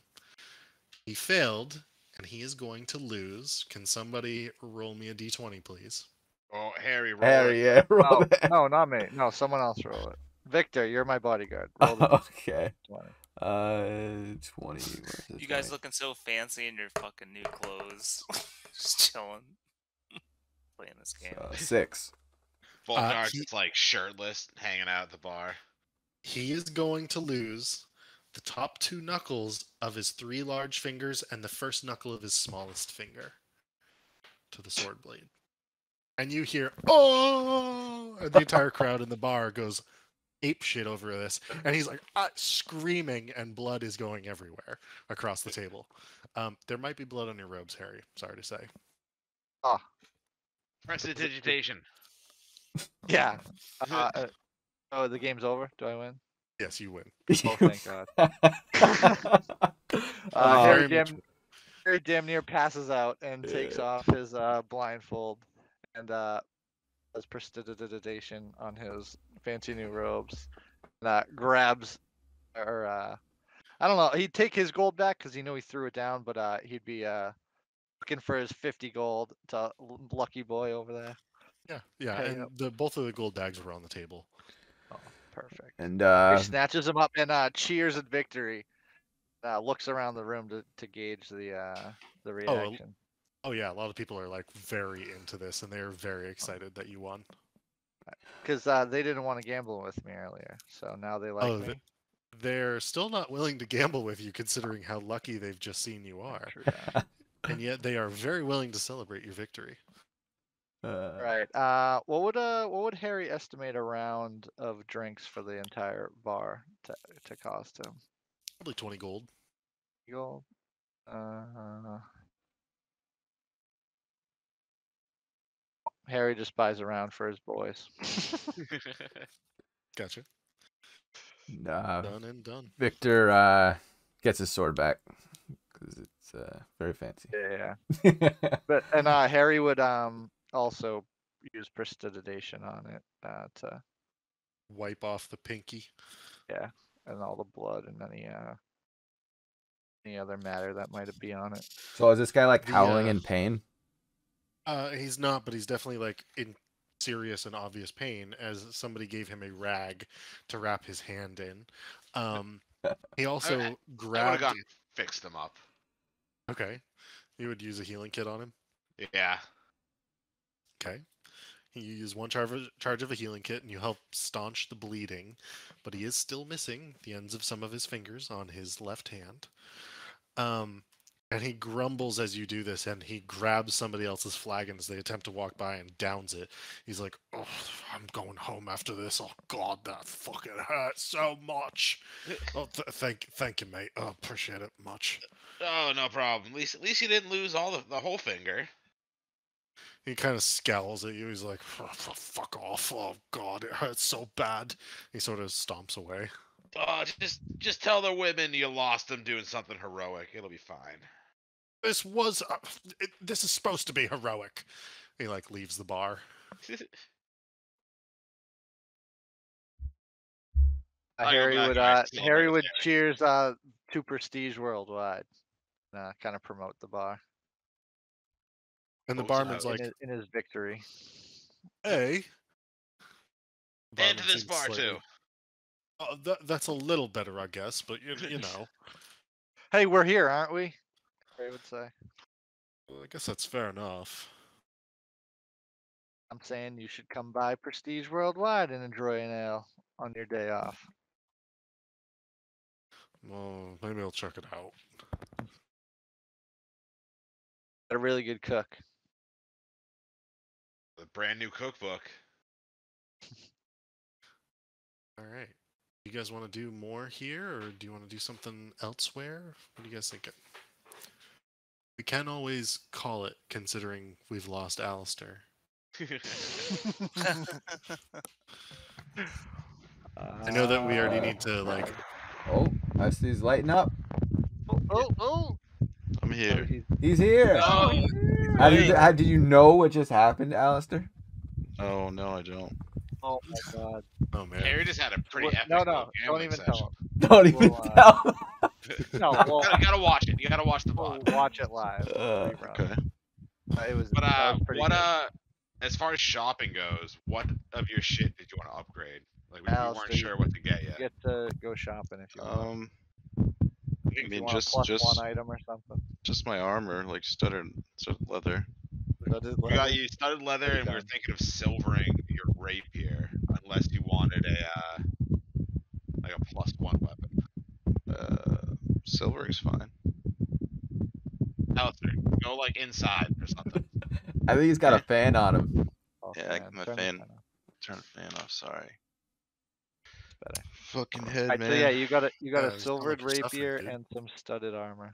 He failed, and he is going to lose. Can somebody roll me a d20, please? Oh, Harry, roll Harry, it. yeah. (laughs) Roll No, that. no, not me. No, someone else roll it. Victor, you're my bodyguard. Roll (laughs) the okay. d20. Uh, 20. where's the You guys 20? looking so fancy in your fucking new clothes. (laughs) Just chilling. Playing this game. So, six. Volknar's he- just like shirtless, hanging out at the bar. He is going to lose the top two knuckles of his three large fingers and the first knuckle of his smallest finger to the sword blade. And you hear, oh! And the entire crowd in the bar goes ape shit over this. And he's like ah, screaming, and blood is going everywhere across the table. Um, there might be blood on your robes, Harry. Sorry to say. Ah, Prestidigitation. (laughs) Yeah. Uh, uh, oh, the game's over. Do I win? Yes, you win. (laughs) Oh, thank God. (laughs) uh, Uh, Harry, very damn, Harry damn near passes out and takes off his uh, blindfold and uh, does prestidigitation on his fancy new robes. And, uh, grabs, or uh, I don't know. He'd take his gold back because he knew he threw it down, but uh, he'd be uh, looking for his 50 gold to Lucky Boy over there. Yeah, yeah. Hey, and yep. the both of the gold bags were on the table. Perfect. and He uh, snatches him up and uh, cheers at victory. Uh, looks around the room to, to gauge the uh, the reaction. Oh yeah, a lot of people are like very into this, and they're very excited that you won. because uh, they didn't want to gamble with me earlier, so now they like Oh, me. the- They're still not willing to gamble with you, considering how lucky they've just seen you are, True that. (laughs) and yet they are very willing to celebrate your victory. Uh, right. Uh, what would uh, what would Harry estimate a round of drinks for the entire bar to to cost him? Probably twenty gold. Gold. Uh, Harry just buys a round for his boys. (laughs) (laughs) Gotcha. and, uh, Done and done. Victor uh, gets his sword back because it's uh, very fancy. yeah. (laughs) But and uh, Harry would um also use prestidigitation on it uh, to Wipe off the pinky. Yeah, and all the blood and any uh any other matter that might be on it. so is this guy like The, howling uh, in pain? Uh, he's not, but he's definitely like in serious and obvious pain as somebody gave him a rag to wrap his hand in. Um, he (laughs) also I would have grabbed. gone fixed them up. Okay, you would use a healing kit on him. Yeah. Okay. You use one charge of, charge of a healing kit and you help staunch the bleeding, but he is still missing the ends of some of his fingers on his left hand. Um, and he grumbles as you do this and he grabs somebody else's flagon as they attempt to walk by and downs it. He's like, oh, I'm going home after this. Oh, God, that fucking hurts so much. (laughs) oh, th- thank, thank you, mate. Oh, appreciate it much. Oh, no problem. At least, at least you didn't lose all the, the whole finger. He kind of scowls at you. He's like, "Oh, fuck off. Oh, God, it hurts so bad. He sort of stomps away. Oh, just just tell the women you lost them doing something heroic. It'll be fine. This was. Uh, it, this is supposed to be heroic. He, like, leaves the bar. Uh, Harry would uh, Harry would cheers uh to prestige worldwide. Uh, kind of promote the bar And the barman's like, in, his, in his victory. hey. And to this bar slightly- too. Oh, that, that's a little better, I guess, but you, you (laughs) know. Hey, we're here, aren't we? Harry would say. Well, I guess that's fair enough. I'm saying you should come by Prestige Worldwide and enjoy an ale on your day off. Well, maybe I'll check it out. A really good cook. The brand new cookbook. (laughs) All right. You guys want to do more here, or do you want to do something elsewhere? What do you guys think? We can always call it, considering we've lost Alistair. (laughs) I know that we already need to like. Oh, I see he's lighting up. Oh, oh, oh! I'm oh, here. he's- He's here. Oh, How did, wait. how, did you know what just happened, Alistair? Oh no, I don't. oh my god. Oh man. Harry just had a pretty Wha- epic no, no, don't even session. tell him. (laughs) Don't even Well, uh, tell. (laughs) No, You well, gotta, gotta watch it. You gotta watch the we'll watch it live. Uh. Okay. Uh, It was. But uh, was what good. uh, as far as shopping goes, what of your shit did you want to upgrade? Like we, we weren't Alistair, sure what to get yet. get to go shopping if you want. Um, I I think you mean, just just one item or something. Just my armor, like studded, studded leather. That is we got you studded leather, and we were done. thinking of silvering your rapier, unless you wanted a uh, like a plus one weapon. Uh, silvering's fine. Alistair, go like inside or something. (laughs) I think he's got a fan on him. Oh, Yeah, I- man, my turn fan- fan. Turn the fan off. Sorry. Better. Fucking head, Alright, man. so yeah, you got a you got Yeah, a silvered like you're suffering, rapier dude. and some studded armor.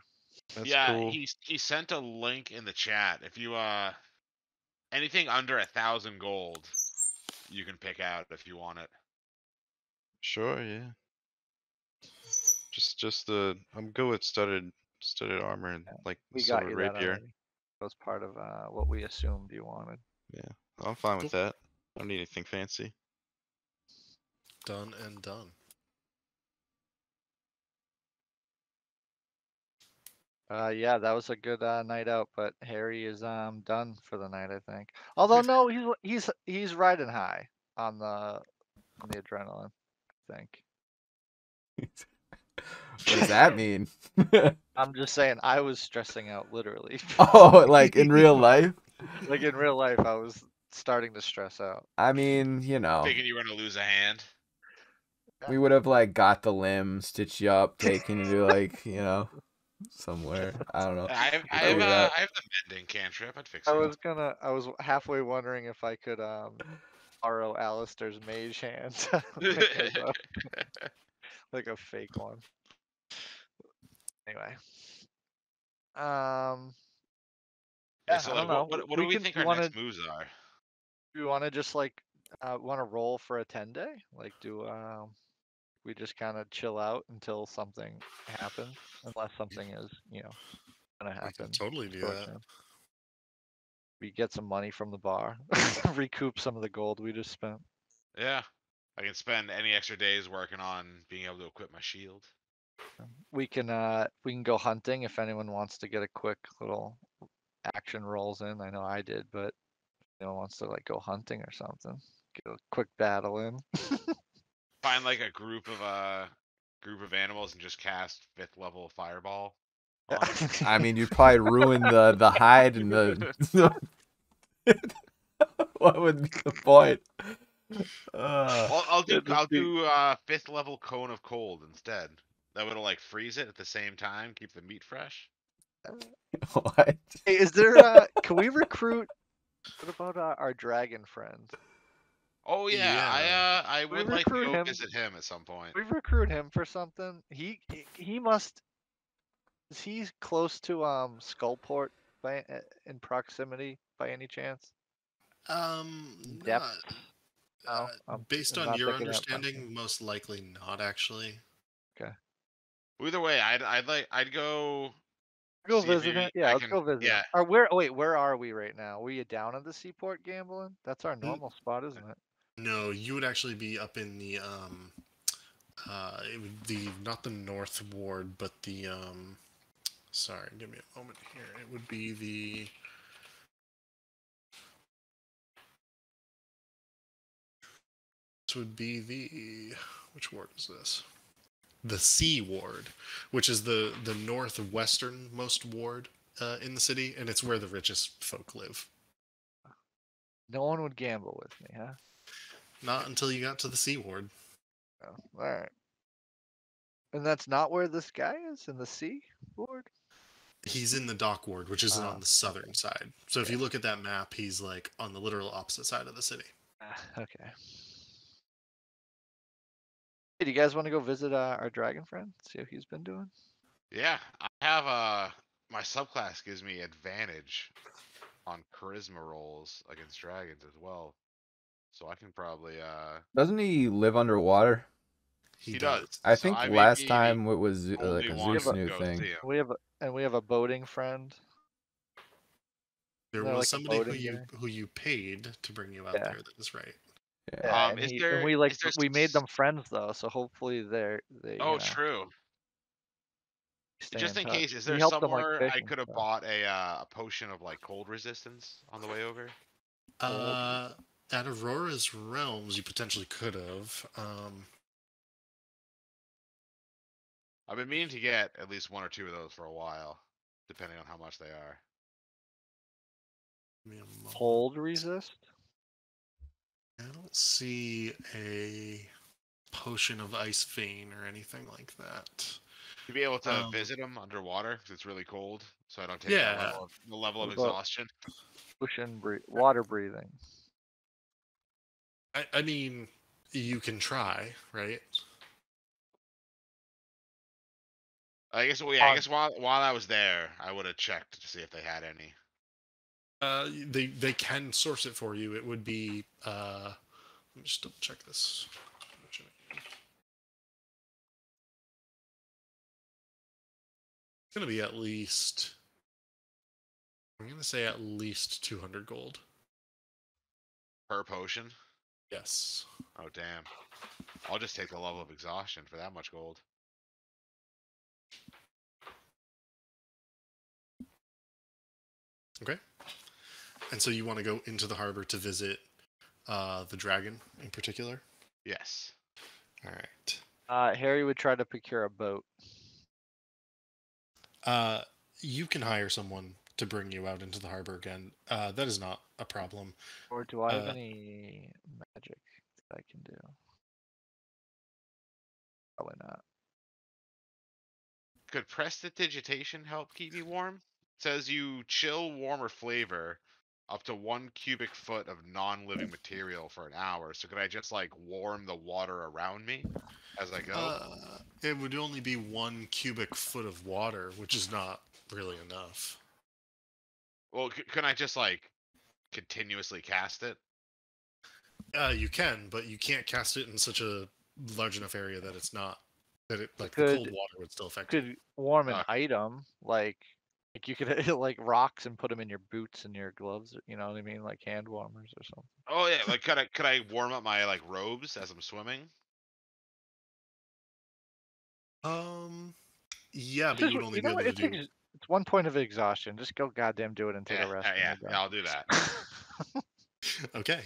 That's yeah, cool. he he sent a link in the chat. If you uh anything under a thousand gold, you can pick out if you want it. Sure, yeah. Just, just the. I'm good with studded, studded armor and like We silver got you that rapier. already. That was part of uh, what we assumed you wanted. Yeah, I'm fine with that. I don't need anything fancy. Done and done. Uh, yeah, that was a good uh, night out, but Harry is um done for the night, I think. Although no, he's he's he's riding high on the on the adrenaline. I think. (laughs) What does that mean? (laughs) I'm just saying, I was stressing out literally. (laughs) oh, like in real life? like in real life, I was starting to stress out. I mean, you know, Thinking you were gonna lose a hand. we would have like got the limb, stitched you up, taken you to like, you know, somewhere. I don't know. I have, I have, uh. I have the mending cantrip. I'd fix it. I was gonna, I was halfway wondering if I could um borrow Alistair's mage hand, (laughs) like a- like a fake one. Anyway, um, Yeah, yeah, so I don't know. what, what, what do we can- think you our wanna, next moves are? You want to just like, uh, want to roll for a ten day? Like, do um, we just kind of chill out until something happens, unless something is, you know, gonna We happen. totally do that. term. We get some money from the bar, (laughs) (laughs) recoup some of the gold we just spent. Yeah, I can spend any extra days working on being able to equip my shield. We can uh we can go hunting if anyone wants to get a quick little action rolls in. I know I did, but if anyone wants to like go hunting or something, get a quick battle in. (laughs) Find like a group of uh group of animals and just cast fifth level fireball. I mean, you'd probably ruin the the hide and (laughs) (laughs) the. what would be the point? Uh, Well, I'll do I'll be- do uh fifth level cone of cold instead. That would like freeze it at the same time, keep the meat fresh. (laughs) what? Hey, is there uh can we recruit what about uh, our dragon friend? Oh yeah, Yeah. I uh I would like to recruit go him. visit him at some point. We recruit him for something. He he- he must is he close to um Skullport by uh, in proximity by any chance? Um, Depth? not- No, uh, based I'm on not your thinking that much. understanding, most likely not actually. Okay. Either way, I'd I'd like I'd go. Go see if visit maybe him. Yeah, I let's can- go visit. yeah. him. Or where? Oh wait, where are we right now? We down at the seaport gambling? That's our normal spot, isn't it? No, you would actually be up in the um, uh, it would the not the north ward, but the um, sorry, give me a moment here. It would be the. This would be the which ward is this? The sea ward, which is the the northwesternmost ward uh, in the city, and it's where the richest folk live. No one would gamble with me, huh? Not until you got to the sea ward. Oh, all right. And that's not where this guy is in the sea ward. He's in the dock ward, which is Ah, on the southern side. So if you look at that map, he's like on the literal opposite side of the city. Ah, okay. Hey, do you guys want to go visit uh, our dragon friend? See how he's been doing? Yeah, I have uh my subclass gives me advantage on charisma rolls against dragons as well. So I can probably uh Doesn't he live underwater? He does. I So think I may last be time it was uh, like a Zeus new thing. see. We have a, and we have a boating friend. There No, was like somebody who boating you guy. who you paid to bring you out Yeah. there. That is right. Yeah. Yeah, Um, is he, there- we like is there we made them friends though, so hopefully they're they. you Oh know, true. Just in touch. case, is there helped them, like, somewhere I could have stuff. bought a uh, a potion of like cold resistance on the way over? Uh, at Aurora's realms, you potentially could have. Um, I've been meaning to get at least one or two of those for a while, depending on how much they are. give me a moment. Hold resist. I don't see a potion of ice vein or anything like that. To be able to Um, visit them underwater because it's really cold, so I don't take Yeah. the level of, the level of exhaustion. Pushing bre- water breathing. I, I mean, you can try, right? I guess. Yeah, I guess while while I was there, I would have checked to see if they had any. Uh, they they can source it for you. It would be. Uh, let me just double check this. It's gonna be at least. I'm gonna say at least 200 gold. Per potion. Yes. Oh damn! I'll just take the level of exhaustion for that much gold. Okay. And so you want to go into the harbor to visit uh, the dragon in particular? Yes. All right. Uh, Harry would try to procure a boat. Uh, you can hire someone to bring you out into the harbor again. Uh, that is not a problem. Or do I have Uh, any magic that I can do? Probably not. Could prestidigitation help keep me warm? It says you chill, warm, or flavor up to one cubic foot of non-living material for an hour. So could I just like warm the water around me as I go? Uh, it would only be one cubic foot of water, which is not really enough. Well, c- can I just like continuously cast it? Uh, you can, but you can't cast it in such a large enough area that it's not that it like the cold water would still affect. it. could warm an Uh, item like like you could hit (laughs) like rocks and put them in your boots and your gloves. You know what I mean, like hand warmers or something. Oh yeah, like could I could I warm up my like robes as I'm swimming? Um, yeah, but you would only you be able to do. ex- it's one point of exhaustion. Just go goddamn do it and take Yeah, a rest. yeah, yeah, yeah, I'll do that. (laughs) Okay.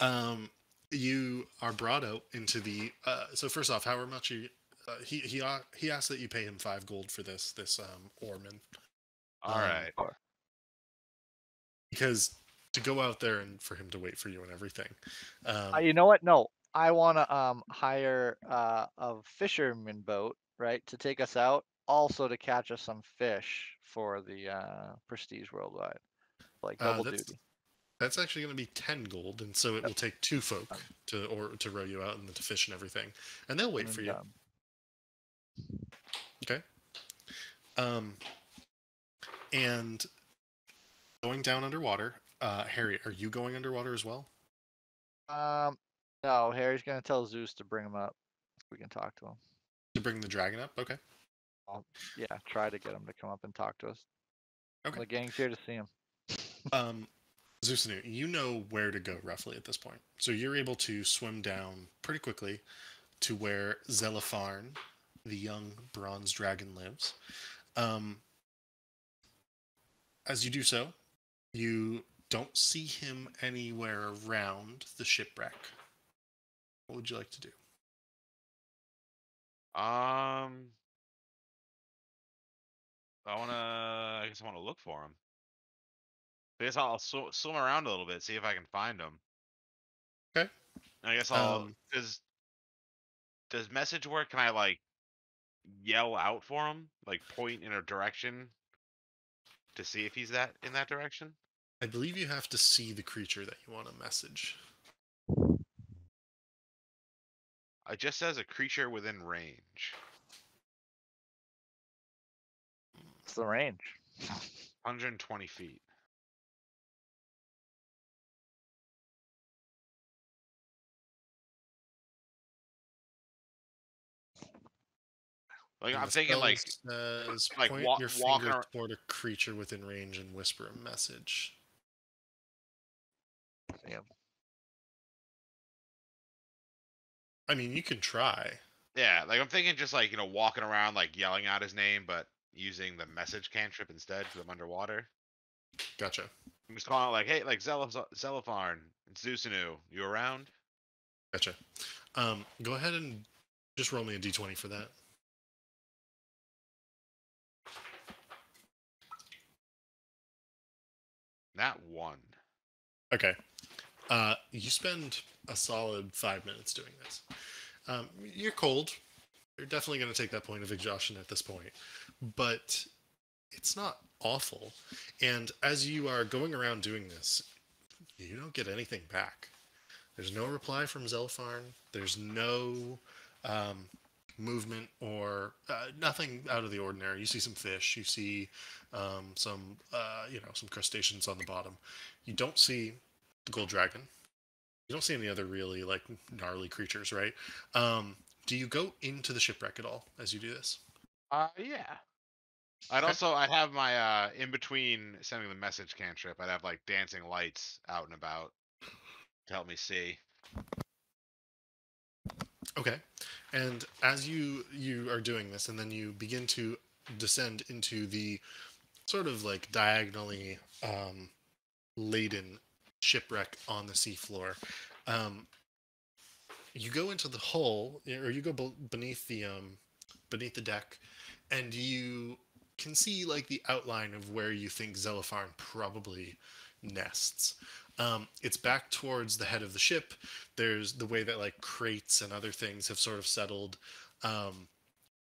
Um, you are brought out into the. Uh, so first off, however much you, uh, he he he asked that you pay him five gold for this this um oarman All Um, right. because to go out there and for him to wait for you and everything. Um, Uh, you know what? No, I want to um hire uh, a fisherman boat, right, to take us out, also to catch us some fish for the uh, Prestige Worldwide, like Uh, double that's- duty. That's actually going to be ten gold, and so it will take two folk to or to row you out and to fish and everything, and they'll wait and for you. Okay. Um, and going down underwater, uh, Harry, are you going underwater as well? Um, no, Harry's gonna tell Zeus to bring him up. We can talk to him. To bring the dragon up? Okay. Yeah, try to get him to come up and talk to us. Okay. The gang's here to see him. (laughs) Um, Zusanu, you know where to go roughly at this point. So you're able to swim down pretty quickly to where Zelifarn, the young bronze dragon, lives. Um, as you do so, you don't see him anywhere around the shipwreck. What would you like to do? Um, I wanna. I guess I wanna look for him. I guess I'll sw- swim around a little bit, see if I can find him. Okay. I guess I'll. Um, does does message work? Can I like yell out for him, like point in a direction to see if he's that in that direction? I believe you have to see the creature that you want to message. It just says a creature within range. It's the range. 120 feet. Like And I'm thinking, like says, uh, like point wa- your walking finger ar- toward a creature within range and whisper a message. Yeah. I mean, you can try. yeah, like I'm thinking just like you know walking around like yelling out his name, but using the message cantrip instead because I'm underwater. Gotcha. I'm just calling it like, hey, like Zelifarn, it's Zusanu. You around? Gotcha. Um, go ahead and just roll me a d20 for that. Not one. Okay. Uh, you spend a solid five minutes doing this. Um, you're cold. You're definitely going to take that point of exhaustion at this point, but it's not awful. And as you are going around doing this, you don't get anything back. There's no reply from Zelfarn. There's no um, movement or uh, nothing out of the ordinary. You see some fish. You see um, some, uh, you know, some crustaceans on the bottom. You don't see the gold dragon. You don't see any other really like gnarly creatures, right? Um, do you go into the shipwreck at all as you do this? Uh, yeah. I'd also I'd have my uh in between sending the message cantrip. I'd have like dancing lights out and about to help me see. Okay. And as you you are doing this, and then you begin to descend into the sort of like diagonally um, laden shipwreck on the seafloor, um, you go into the hull, or you go be- beneath the um, beneath the deck, and you can see like the outline of where you think Zelifarn probably nests. Um, it's back towards the head of the ship. There's the way that like crates and other things have sort of settled. Um,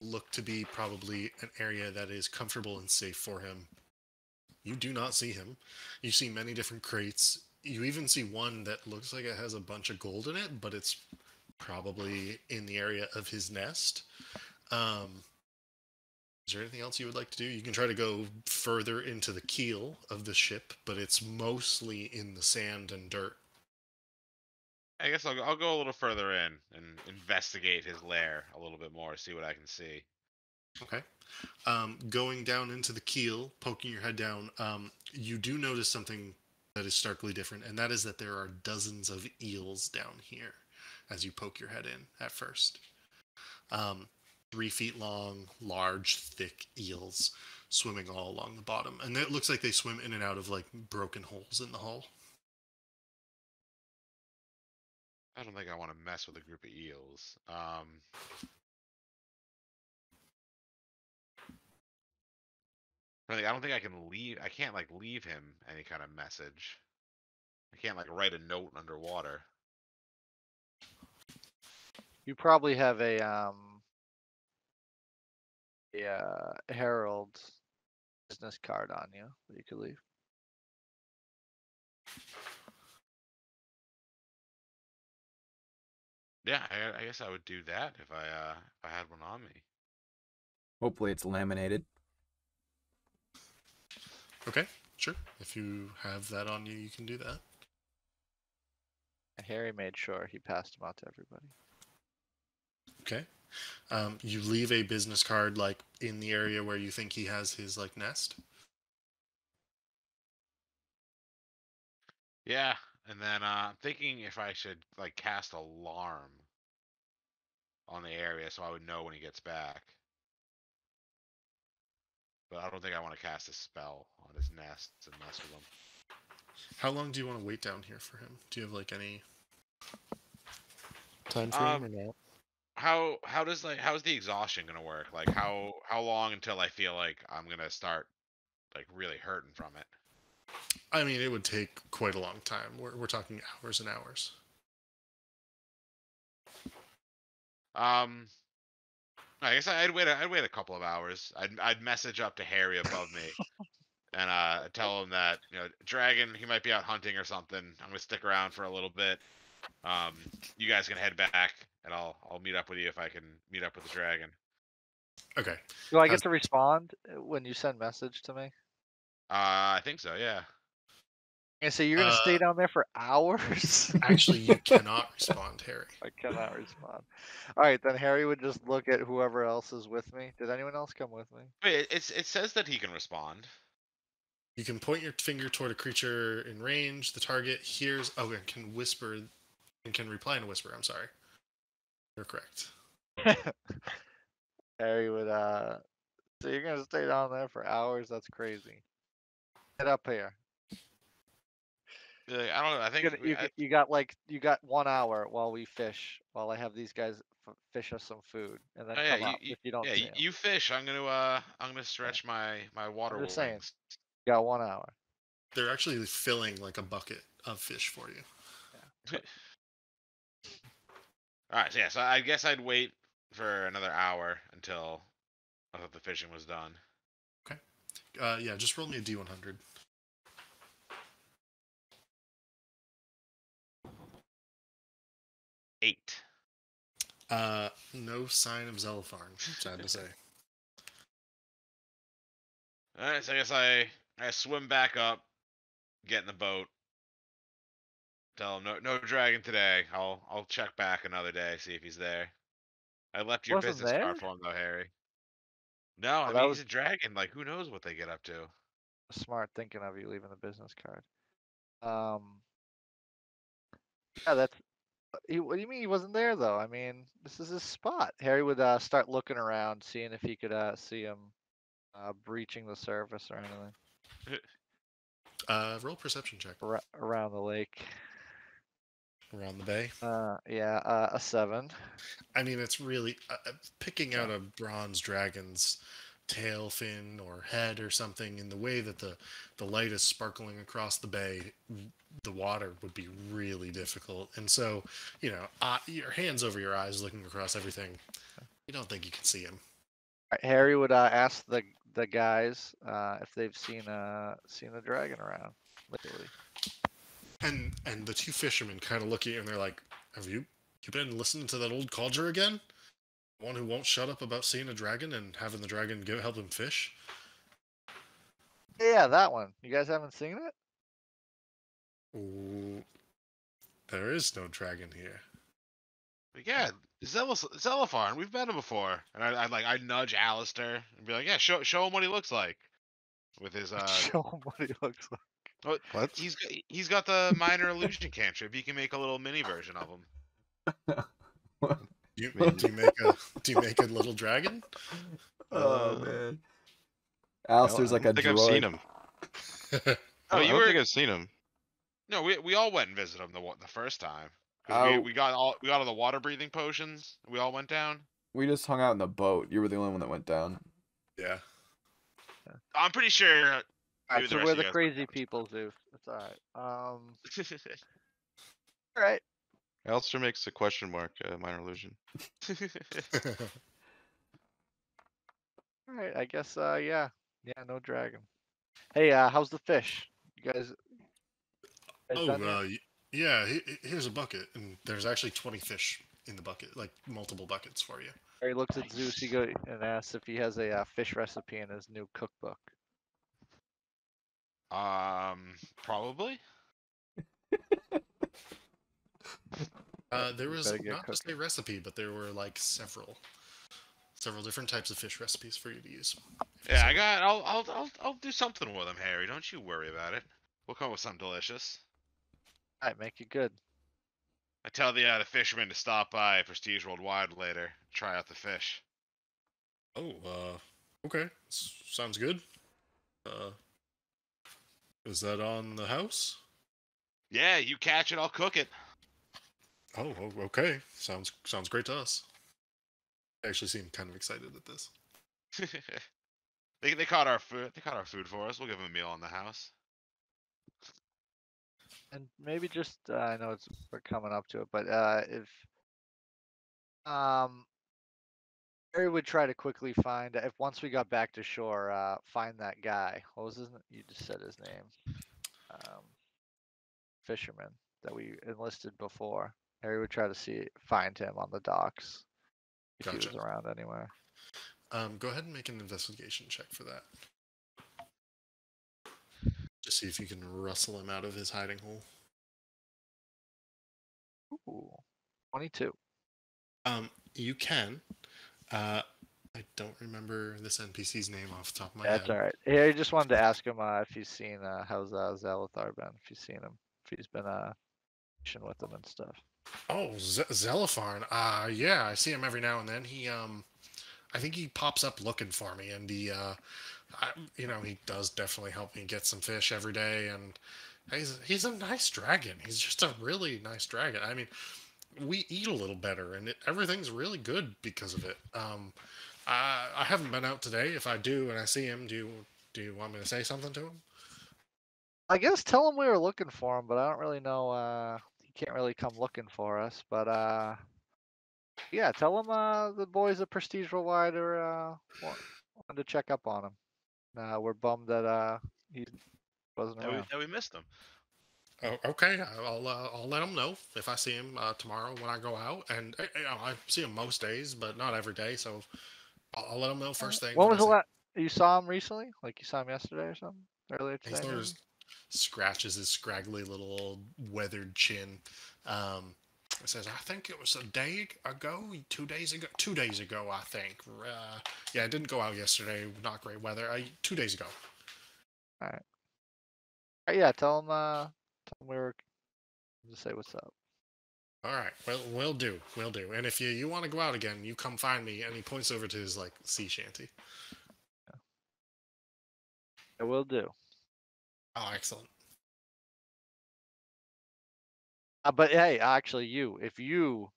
look to be probably an area that is comfortable and safe for him. You do not see him. You see many different crates. You even see one that looks like it has a bunch of gold in it, but it's probably in the area of his nest. Um, is there anything else you would like to do? You can try to go further into the keel of the ship, but it's mostly in the sand and dirt. I guess I'll go, I'll go a little further in and investigate his lair a little bit more, see what I can see. Okay. Um, going down into the keel, poking your head down, um, you do notice something that is starkly different, and that is that there are dozens of eels down here as you poke your head in at first. Um, three feet long, large, thick eels swimming all along the bottom. And it looks like they swim in and out of like broken holes in the hull. I don't think I want to mess with a group of eels. Um, I I don't think I can leave. I can't like leave him any kind of message. I can't like write a note underwater. You probably have a um a uh, Herald business card on you that you could leave. Yeah, I, I guess I would do that if I uh if I had one on me. Hopefully it's laminated. Okay, sure. If you have that on you, you can do that. And Harry made sure he passed them out to everybody. Okay. Um, you leave a business card like in the area where you think he has his like nest. Yeah, and then uh, I'm thinking if I should like cast alarm on the area so I would know when he gets back. But I don't think I want to cast a spell on his nest and mess with him. How long do you want to wait down here for him? Do you have like any time frame Um, or no? How how does like how's the exhaustion gonna work? Like how how long until I feel like I'm gonna start like really hurting from it? I mean, it would take quite a long time. We're we're talking hours and hours. Um, I guess I'd wait. a- I'd wait a couple of hours. I'd I'd message up to Harry above me, and uh, tell him that you know Dragon he might be out hunting or something. I'm gonna stick around for a little bit. Um, you guys can head back, and I'll I'll meet up with you if I can meet up with the dragon. Okay. Do I How's- get to respond uh, when you send message to me? Uh, I think so. Yeah. And so you're gonna stay Uh, down there for (laughs) hours? Actually, you cannot respond, Harry. (laughs) I cannot respond. All right, then Harry would just look at whoever else is with me. Did anyone else come with me? Wait, it's it says that he can respond. You can point your finger toward a creature in range. The target hears. Oh, and can whisper. And can reply in a whisper. I'm sorry. You're correct. (laughs) Harry would uh So you're gonna stay down there for hours? That's crazy. Get up here. Like, I don't know. I think You, got- we- you, I- g- you got like you got one hour while we fish. While I have these guys f- fish us some food, and then Oh, yeah, come you- out you- if you don't yeah, see you, 'em. you fish. I'm gonna uh, I'm gonna stretch my my water just saying. You got one hour. They're actually filling like a bucket of fish for you. (laughs) All right, so yeah. So I guess I'd wait for another hour until I thought the fishing was done. Okay. Uh, yeah, just roll me a d100. Eight. Uh, no sign of Zelifarn, sad to say. (laughs) All right, so I guess I I swim back up, get in the boat, tell him no no dragon today. I'll I'll check back another day, see if he's there. I left your Wasn't business there? card for him though, Harry. No, I Well, mean that he's was- a dragon. Like who knows what they get up to? Smart thinking of you leaving the business card. Um. Yeah, that's. He, what do you mean he wasn't there though? I mean, this is his spot. Harry would uh, start looking around, seeing if he could uh, see him uh, breaching the surface or anything (laughs) Uh, roll perception check ar- around the lake. Around the bay. Uh, yeah, uh, a seven. I mean, it's really uh, uh, picking out a bronze dragon's tail fin or head or something in the way that the the light is sparkling across the bay the water would be really difficult and so you know uh, your hands over your eyes looking across everything you don't think you can see him Harry would uh, ask the the guys uh, if they've seen a seen a dragon around lately. And and the two fishermen kind of look at you and they're like have you you been listening to that old codger again one who won't shut up about seeing a dragon and having the dragon give, help him fish Yeah, that one. You guys haven't seen it? Ooh, there is no dragon here But yeah, Zelos Zelifarn, we've met him before. And I I'd like I nudge Alistair and be like, yeah, show show him what he looks like. With his uh (laughs) show him what he looks like. What? What? he's got he's got the minor illusion cantrip. He can make a little mini version of him. (laughs) You, do you make a (laughs) do you make a little dragon? Oh Uh, man. Alistair's like a don't think droid. I've seen him. Oh, I you don't were think I've seen him. no, we we all went and visited him the the first time. Oh. we, we got all we got all the water breathing potions. We all went down. We just hung out in the boat. You were the only one that went down. yeah. I'm pretty sure. Alright, the so we're the crazy people, Zeus. It's alright. Um, (laughs) alright. Alistair makes a question mark uh, minor illusion. (laughs) (laughs) Alright, I guess, uh, yeah. Yeah, no dragon. Hey, uh, how's the fish? You guys. guys oh, done uh, yeah. he- he- Here's a bucket, and there's actually 20 fish in the bucket, like multiple buckets for you. Harry looks at Zeus he go, and asks if he has a uh, fish recipe in his new cookbook. Um, probably. (laughs) Uh, there was better get not just a recipe, but there were like several, several different types of fish recipes for you to use. Yeah, I got. I'll I'll I'll I'll do something with them, Harry. Don't you worry about it. We'll come up with something delicious. Alright, make it good. I tell the uh, the fishermen to stop by Prestige Worldwide later. Try out the fish. Oh, uh, okay. S- sounds good. Uh, is that on the house? Yeah, you catch it, I'll cook it. Oh, okay. Sounds sounds great to us. I actually seem kind of excited at this. (laughs) they they caught our food. They caught our food for us. We'll give them a meal in the house. And maybe just uh, I know it's we're coming up to it, but uh, if um, Harry would try to quickly find if once we got back to shore, uh, find that guy. What was his? You just said his name. Um, fisherman that we enlisted before. Harry would try to see find him on the docks if he was around anywhere. Um, go ahead and make an investigation check for that. Just see if you can rustle him out of his hiding hole. Ooh, twenty-two. Um, you can. Uh, I don't remember this NPC's name off the top of my That's head. all right. Harry just wanted to ask him uh, if he's seen uh, how's uh, Zalathar been. If you've seen him, if he's been uh, fishing with him and stuff. Oh, Z- Zelifarn. Uh, yeah, I see him every now and then. He um, I think he pops up looking for me, and he, uh, I, you know, he does definitely help me get some fish every day, and he's he's a nice dragon. He's just a really nice dragon. I mean, we eat a little better, and it, everything's really good because of it. Um, I I haven't been out today. If I do and I see him, do you do you want me to say something to him? I guess tell him we were looking for him, but I don't really know. Uh, he can't really come looking for us. But uh, yeah, tell him uh, the boys at Prestige Worldwide are uh, wa- wanted to check up on him. Uh, we're bummed that uh, he wasn't That we, that we missed them. Oh, okay. I'll uh, I'll let him know if I see him uh, tomorrow when I go out, and uh, you know, I see him most days, but not every day. So I'll, I'll let him know first thing. When was the last you saw him recently? Like you saw him yesterday or something? Earlier He today? sort of scratches his scraggly little old weathered chin. Um, it says, "I think it was a day ago, two days ago, two days ago, I think. Uh, yeah, I didn't go out yesterday. Not great weather. I, two days ago. All right. yeah, tell him. Uh, tell him we were. Just say what's up. All right. Well, we'll do. We'll do. And if you you want to go out again, you come find me." And he points over to his like sea shanty. Yeah. I will do. Oh, excellent. Uh, but hey, actually, you if you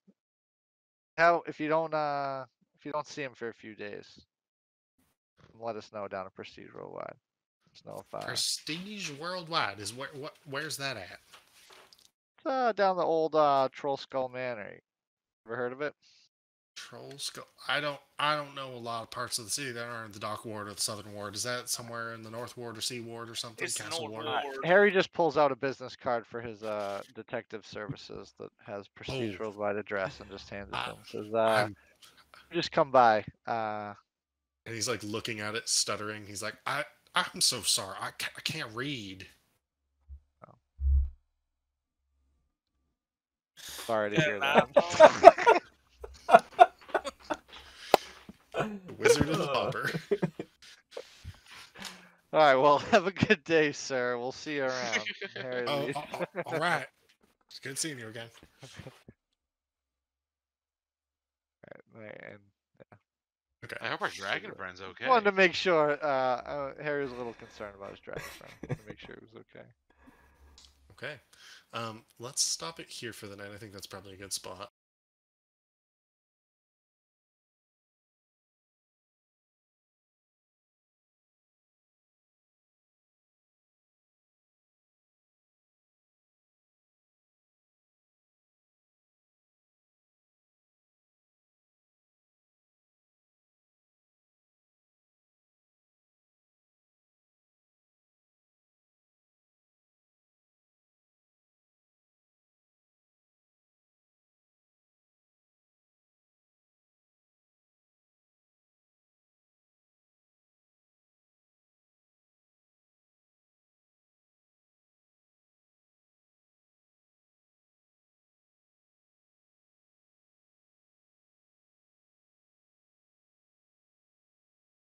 how if you don't uh if you don't see him for a few days, let us know down at Prestige Worldwide. Let us know uh, Prestige Worldwide is where what? Where's that at? it's, uh down the old uh Trollskull Manor. Ever heard of it? Troll Skull. I don't. I don't know a lot of parts of the city that aren't the Dock Ward or the Southern Ward. Is that somewhere in the North Ward or Sea Ward or something? It's Castle Ward. Ward. Harry just pulls out a business card for his uh detective services that has Prestige Oh. Worldwide address and just hands it to him. Says, uh, just come by. Uh, and he's like looking at it, stuttering. He's like, I. I'm so sorry. I can't, I can't read. sorry to hear that that. The Wizard and the Pauper. (laughs) All right. Well, (laughs) have a good day, sir. We'll see you around. Oh, leaves. oh, oh, all right. It's good seeing you again. (laughs) Right, and Okay. I hope our dragon friend's okay. wanted to make sure. Uh, uh, Harry was a little concerned about his dragon friend. Wanted to make sure he was okay. Okay. Um, let's stop it here for the night. I think that's probably a good spot.